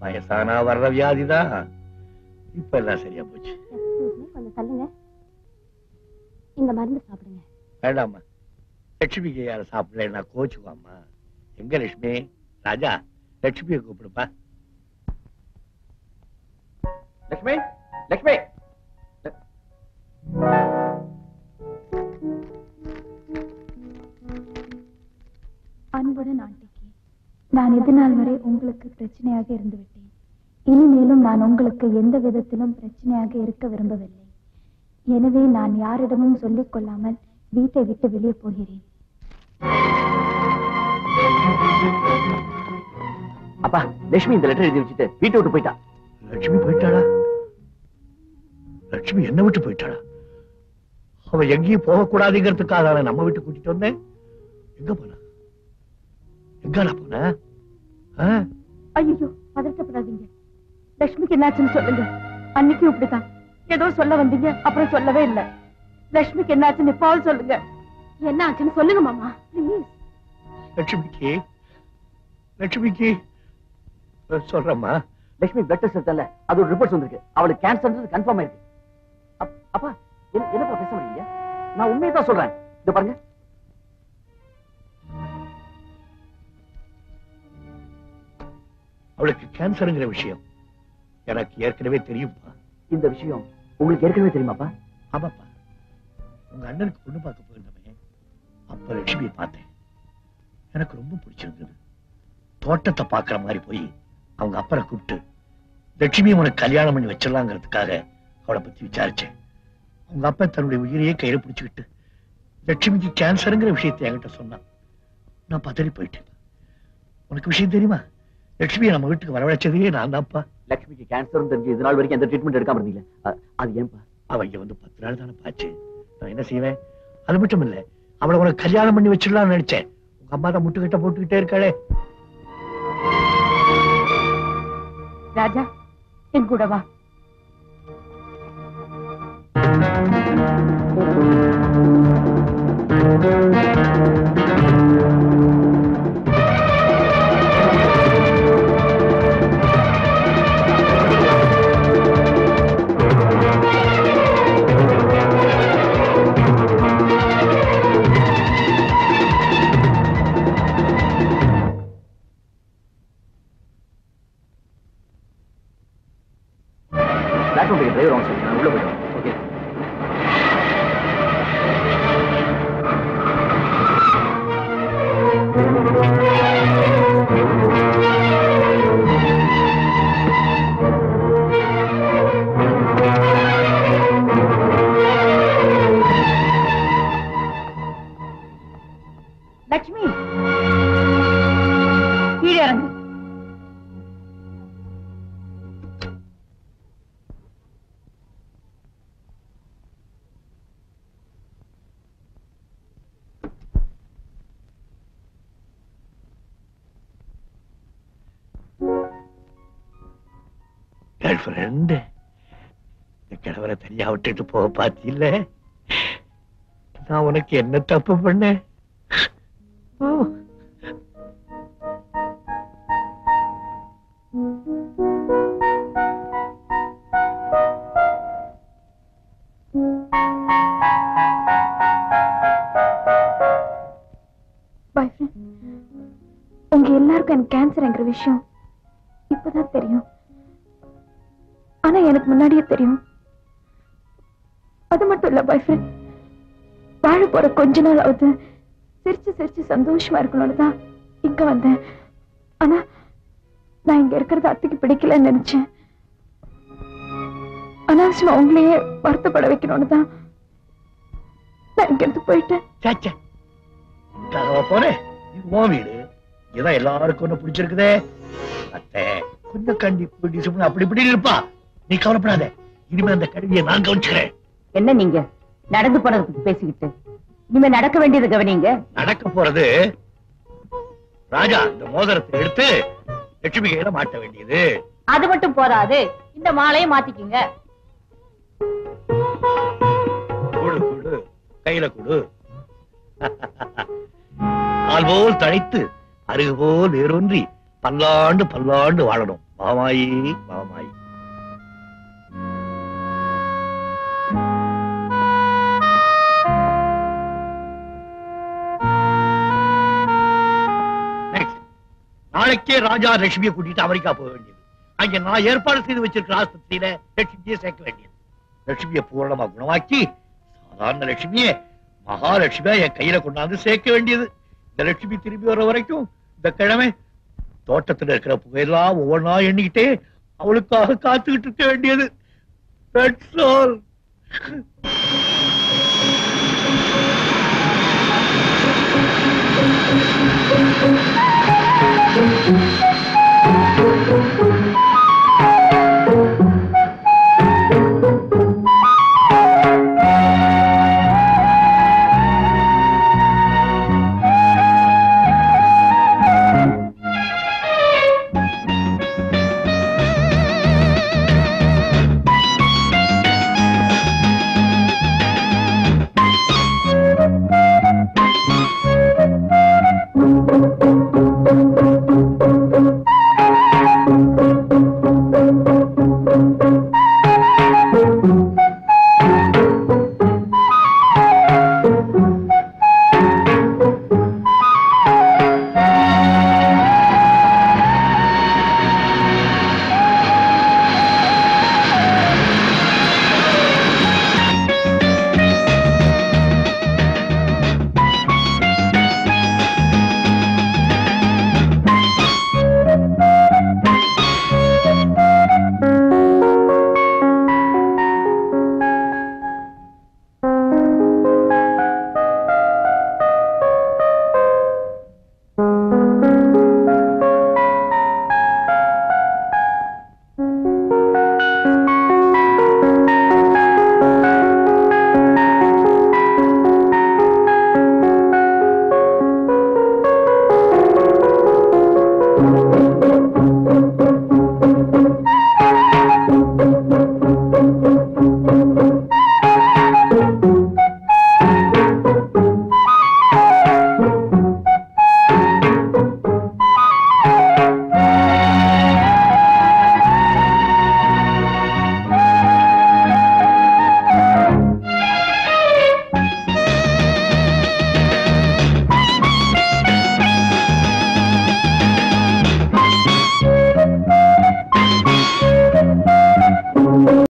வயசானா வர்ற வியாதிதான். இப்ப எல்லாம் சரியா போச்சு. கொஞ்சம் தள்ளுங்க. இந்த மருந்து சாப்பிடுங்க. வேண்டாம்மா. லட்சுமிக்கு யாரும் சாப்பிடல கோச்சுக்குவாம்மா. எங்க லட்சுமி? ராஜா லட்சுமியை கூப்பிடுப்பா. லட்சுமி? லட்சுமி? அன்புடன் ஆண்டிக்கு நான் இது நாள் வரை உங்களுக்கு பிரச்சனையாக இருந்து விட்டேன் இனிமேலும் நான் உங்களுக்கு எந்த விதத்திலும் பிரச்சனையாக இருக்க விரும்பவில்லை. எனவே நான் யாரிடமும் சொல்லிக் கொள்ளாமல் வீட்டை விட்டு வெளியே போகிறேன். அப்பா லட்சுமி இந்த லெட்டர் எழுதி வச்சுட்டு வீட்டை விட்டு போயிட்டா. லட்சுமி போயிட்டாளா? லட்சுமி என்ன விட்டு போயிட்டாளா? அவ எங்கேயும் போகக்கூடாதுங்கிறதுக்காக நம்ம வீட்டு கூட்டிட்டு வந்தேன். எங்க போனா? எங்கடா போன? ஐயோ பதட்டப்படாதீங்க. லட்சுமிக்கு என்னாச்சுன்னு சொல்லுங்க. அன்னைக்கும் இப்படிதான் ஏதோ சொல்ல வந்தீங்க அப்புறம் சொல்லவே இல்ல. லட்சுமிக்கு என்னாச்சுன்னு இப்பாவது சொல்லுங்க. என்ன ஆச்சுன்னு சொல்லுங்க மாமா. ப்ளீஸ் லட்சுமிக்கு லட்சுமிக்கு சொல்றேம்மா. லட்சுமி பிளட் டெஸ்ட் எடுத்தல அது ஒரு ரிப்போர்ட் வந்திருக்கு. அவளுக்கு கேன்சர் கன்ஃபார்ம் ஆயிருக்கு. அப்- அப்பா என்ன- பேச முடியல நான் உண்மையை தான் சொல்றேன். இது பாருங்க. அவளுக்கு கேன்சருங்கிற விஷயம் எனக்கு ஏற்கனவே தெரியும்ப்பா. இந்த விஷயம் உங்களுக்கு ஏற்கனவே தெரியுமாப்பா? ஆமாப்பா. உங்க அண்ணனுக்கு பொண்ணு பார்க்க போயிருந்தவன் அப்ப லட்சுமியை பார்த்தேன். எனக்கு ரொம்ப பிடிச்சிருந்தது. தோட்டத்தை பார்க்கிற மாதிரி போய் அவங்க அப்பரை கூப்பிட்டு லட்சுமியை உனக்கு கல்யாணம் பண்ணி வச்சிடலாங்கிறதுக்காக அவளை பத்தி விசாரிச்சேன். அவங்க அப்பா தன்னுடைய உயிரையே கையில பிடிச்சுக்கிட்டு லட்சுமிக்கு கேன்சருங்கிற விஷயத்தை என்கிட்ட சொன்னான். நான் பதறி போயிட்டேன். உனக்கு விஷயம் தெரியுமா? லட்சுமியை நம்ம வீட்டுக்கு வரவழைச்சதே நான் தான்ப்பா லட்சுமிக்கு கேன்சர் தெரிஞ்சு இது நாள் வரைக்கும் எந்த ட்ரீட்மெண்ட் எடுக்காம இருந்தீங்க? அது ஏன்பா? அவ இங்க வந்து பத்து நாள் தானே பாச்சு நான் என்ன செய்வேன்? அது மட்டும் இல்ல அவளை உனக்கு கல்யாணம் பண்ணி வச்சிடலாம்னு நினைச்சேன். உங்க அம்மா தான் முட்டுக்கிட்ட போட்டுக்கிட்டே இருக்காளே. ராஜா என் கூட வா. பிளாட்ஃபார்ம் இந்த தனியா விட்டுட்டு போக பாத்தியில்ல நான் உனக்கு என்ன தப்பு பண்ண உங்க எல்லாருக்கும் எனக்கு கேன்சர்ங்கிற விஷயம் இப்பதான் தெரியும். ஆனா எனக்கு முன்னாடியே தெரியும். அது மட்டும் பாய் ஃப்ரெண்ட் வாழ போற கொஞ்ச நாள் ஆகுது. சிரிச்சு சிரிச்சு சந்தோஷமா இருக்கணும்னு தான் இங்க வந்தேன். ஆனா நான் இங்க இருக்கிறது அத்தைக்கு பிடிக்கலன்னு நினைச்சேன். அனாவசியமா உங்களையே வருத்தப்பட வைக்கணும்னு தான் நான் இங்க இருந்து போயிட்டேன் போறேன் வீடு. இதான் எல்லாருக்கும் ஒண்ணு பிடிச்சிருக்குதே. அத்தை கொஞ்சம் கண்டிப்பு அப்படி இப்படி இருப்பா. நீ கவலைப்படாத. இனிமே அந்த கல்வியை நான் கவனிச்சுக்கிறேன். என்ன நீங்க? நடந்து போறதை பத்தி பேசிக்கிட்டு. இனிமே நடக்க வேண்டியது கவனிங்க நடக்க போறது ராஜா இந்த மோதிரத்தை எடுத்து லட்சுமி கையில மாட்ட வேண்டியது. அது மட்டும் போதாது. இந்த மாலையை மாத்திக்கிங்க. குடு குடு. கையில குடு. ஆள் போல் தழைத்து அருகு போல் வேரூன்றி பல்லாண்டு பல்லாண்டு வாழணும். பாமாயி பாமாயி நாளைக்கே ராஜா லட்சுமியை கூட்டிட்டு அமெரிக்கா போக வேண்டியது அங்க நான் ஏற்பாடு செய்து வச்சிருக்கிற ஆஸ்பத்திரியில லட்சுமியை சேர்க்க வேண்டியது லட்சுமியை பூரணமா குணமாக்கி சாதாரண லட்சுமியை மகாலட்சுமியா என் கையில கொண்டாந்து சேர்க்க வேண்டியது இந்த லட்சுமி திரும்பி வர வரைக்கும் இந்த கிழமை தோட்டத்துல இருக்கிற புகையெல்லாம் ஒவ்வொன்றா எண்ணிக்கிட்டே அவளுக்காக காத்துக்கிட்டு இருக்க வேண்டியது பெட்ரோல். Thank you. Música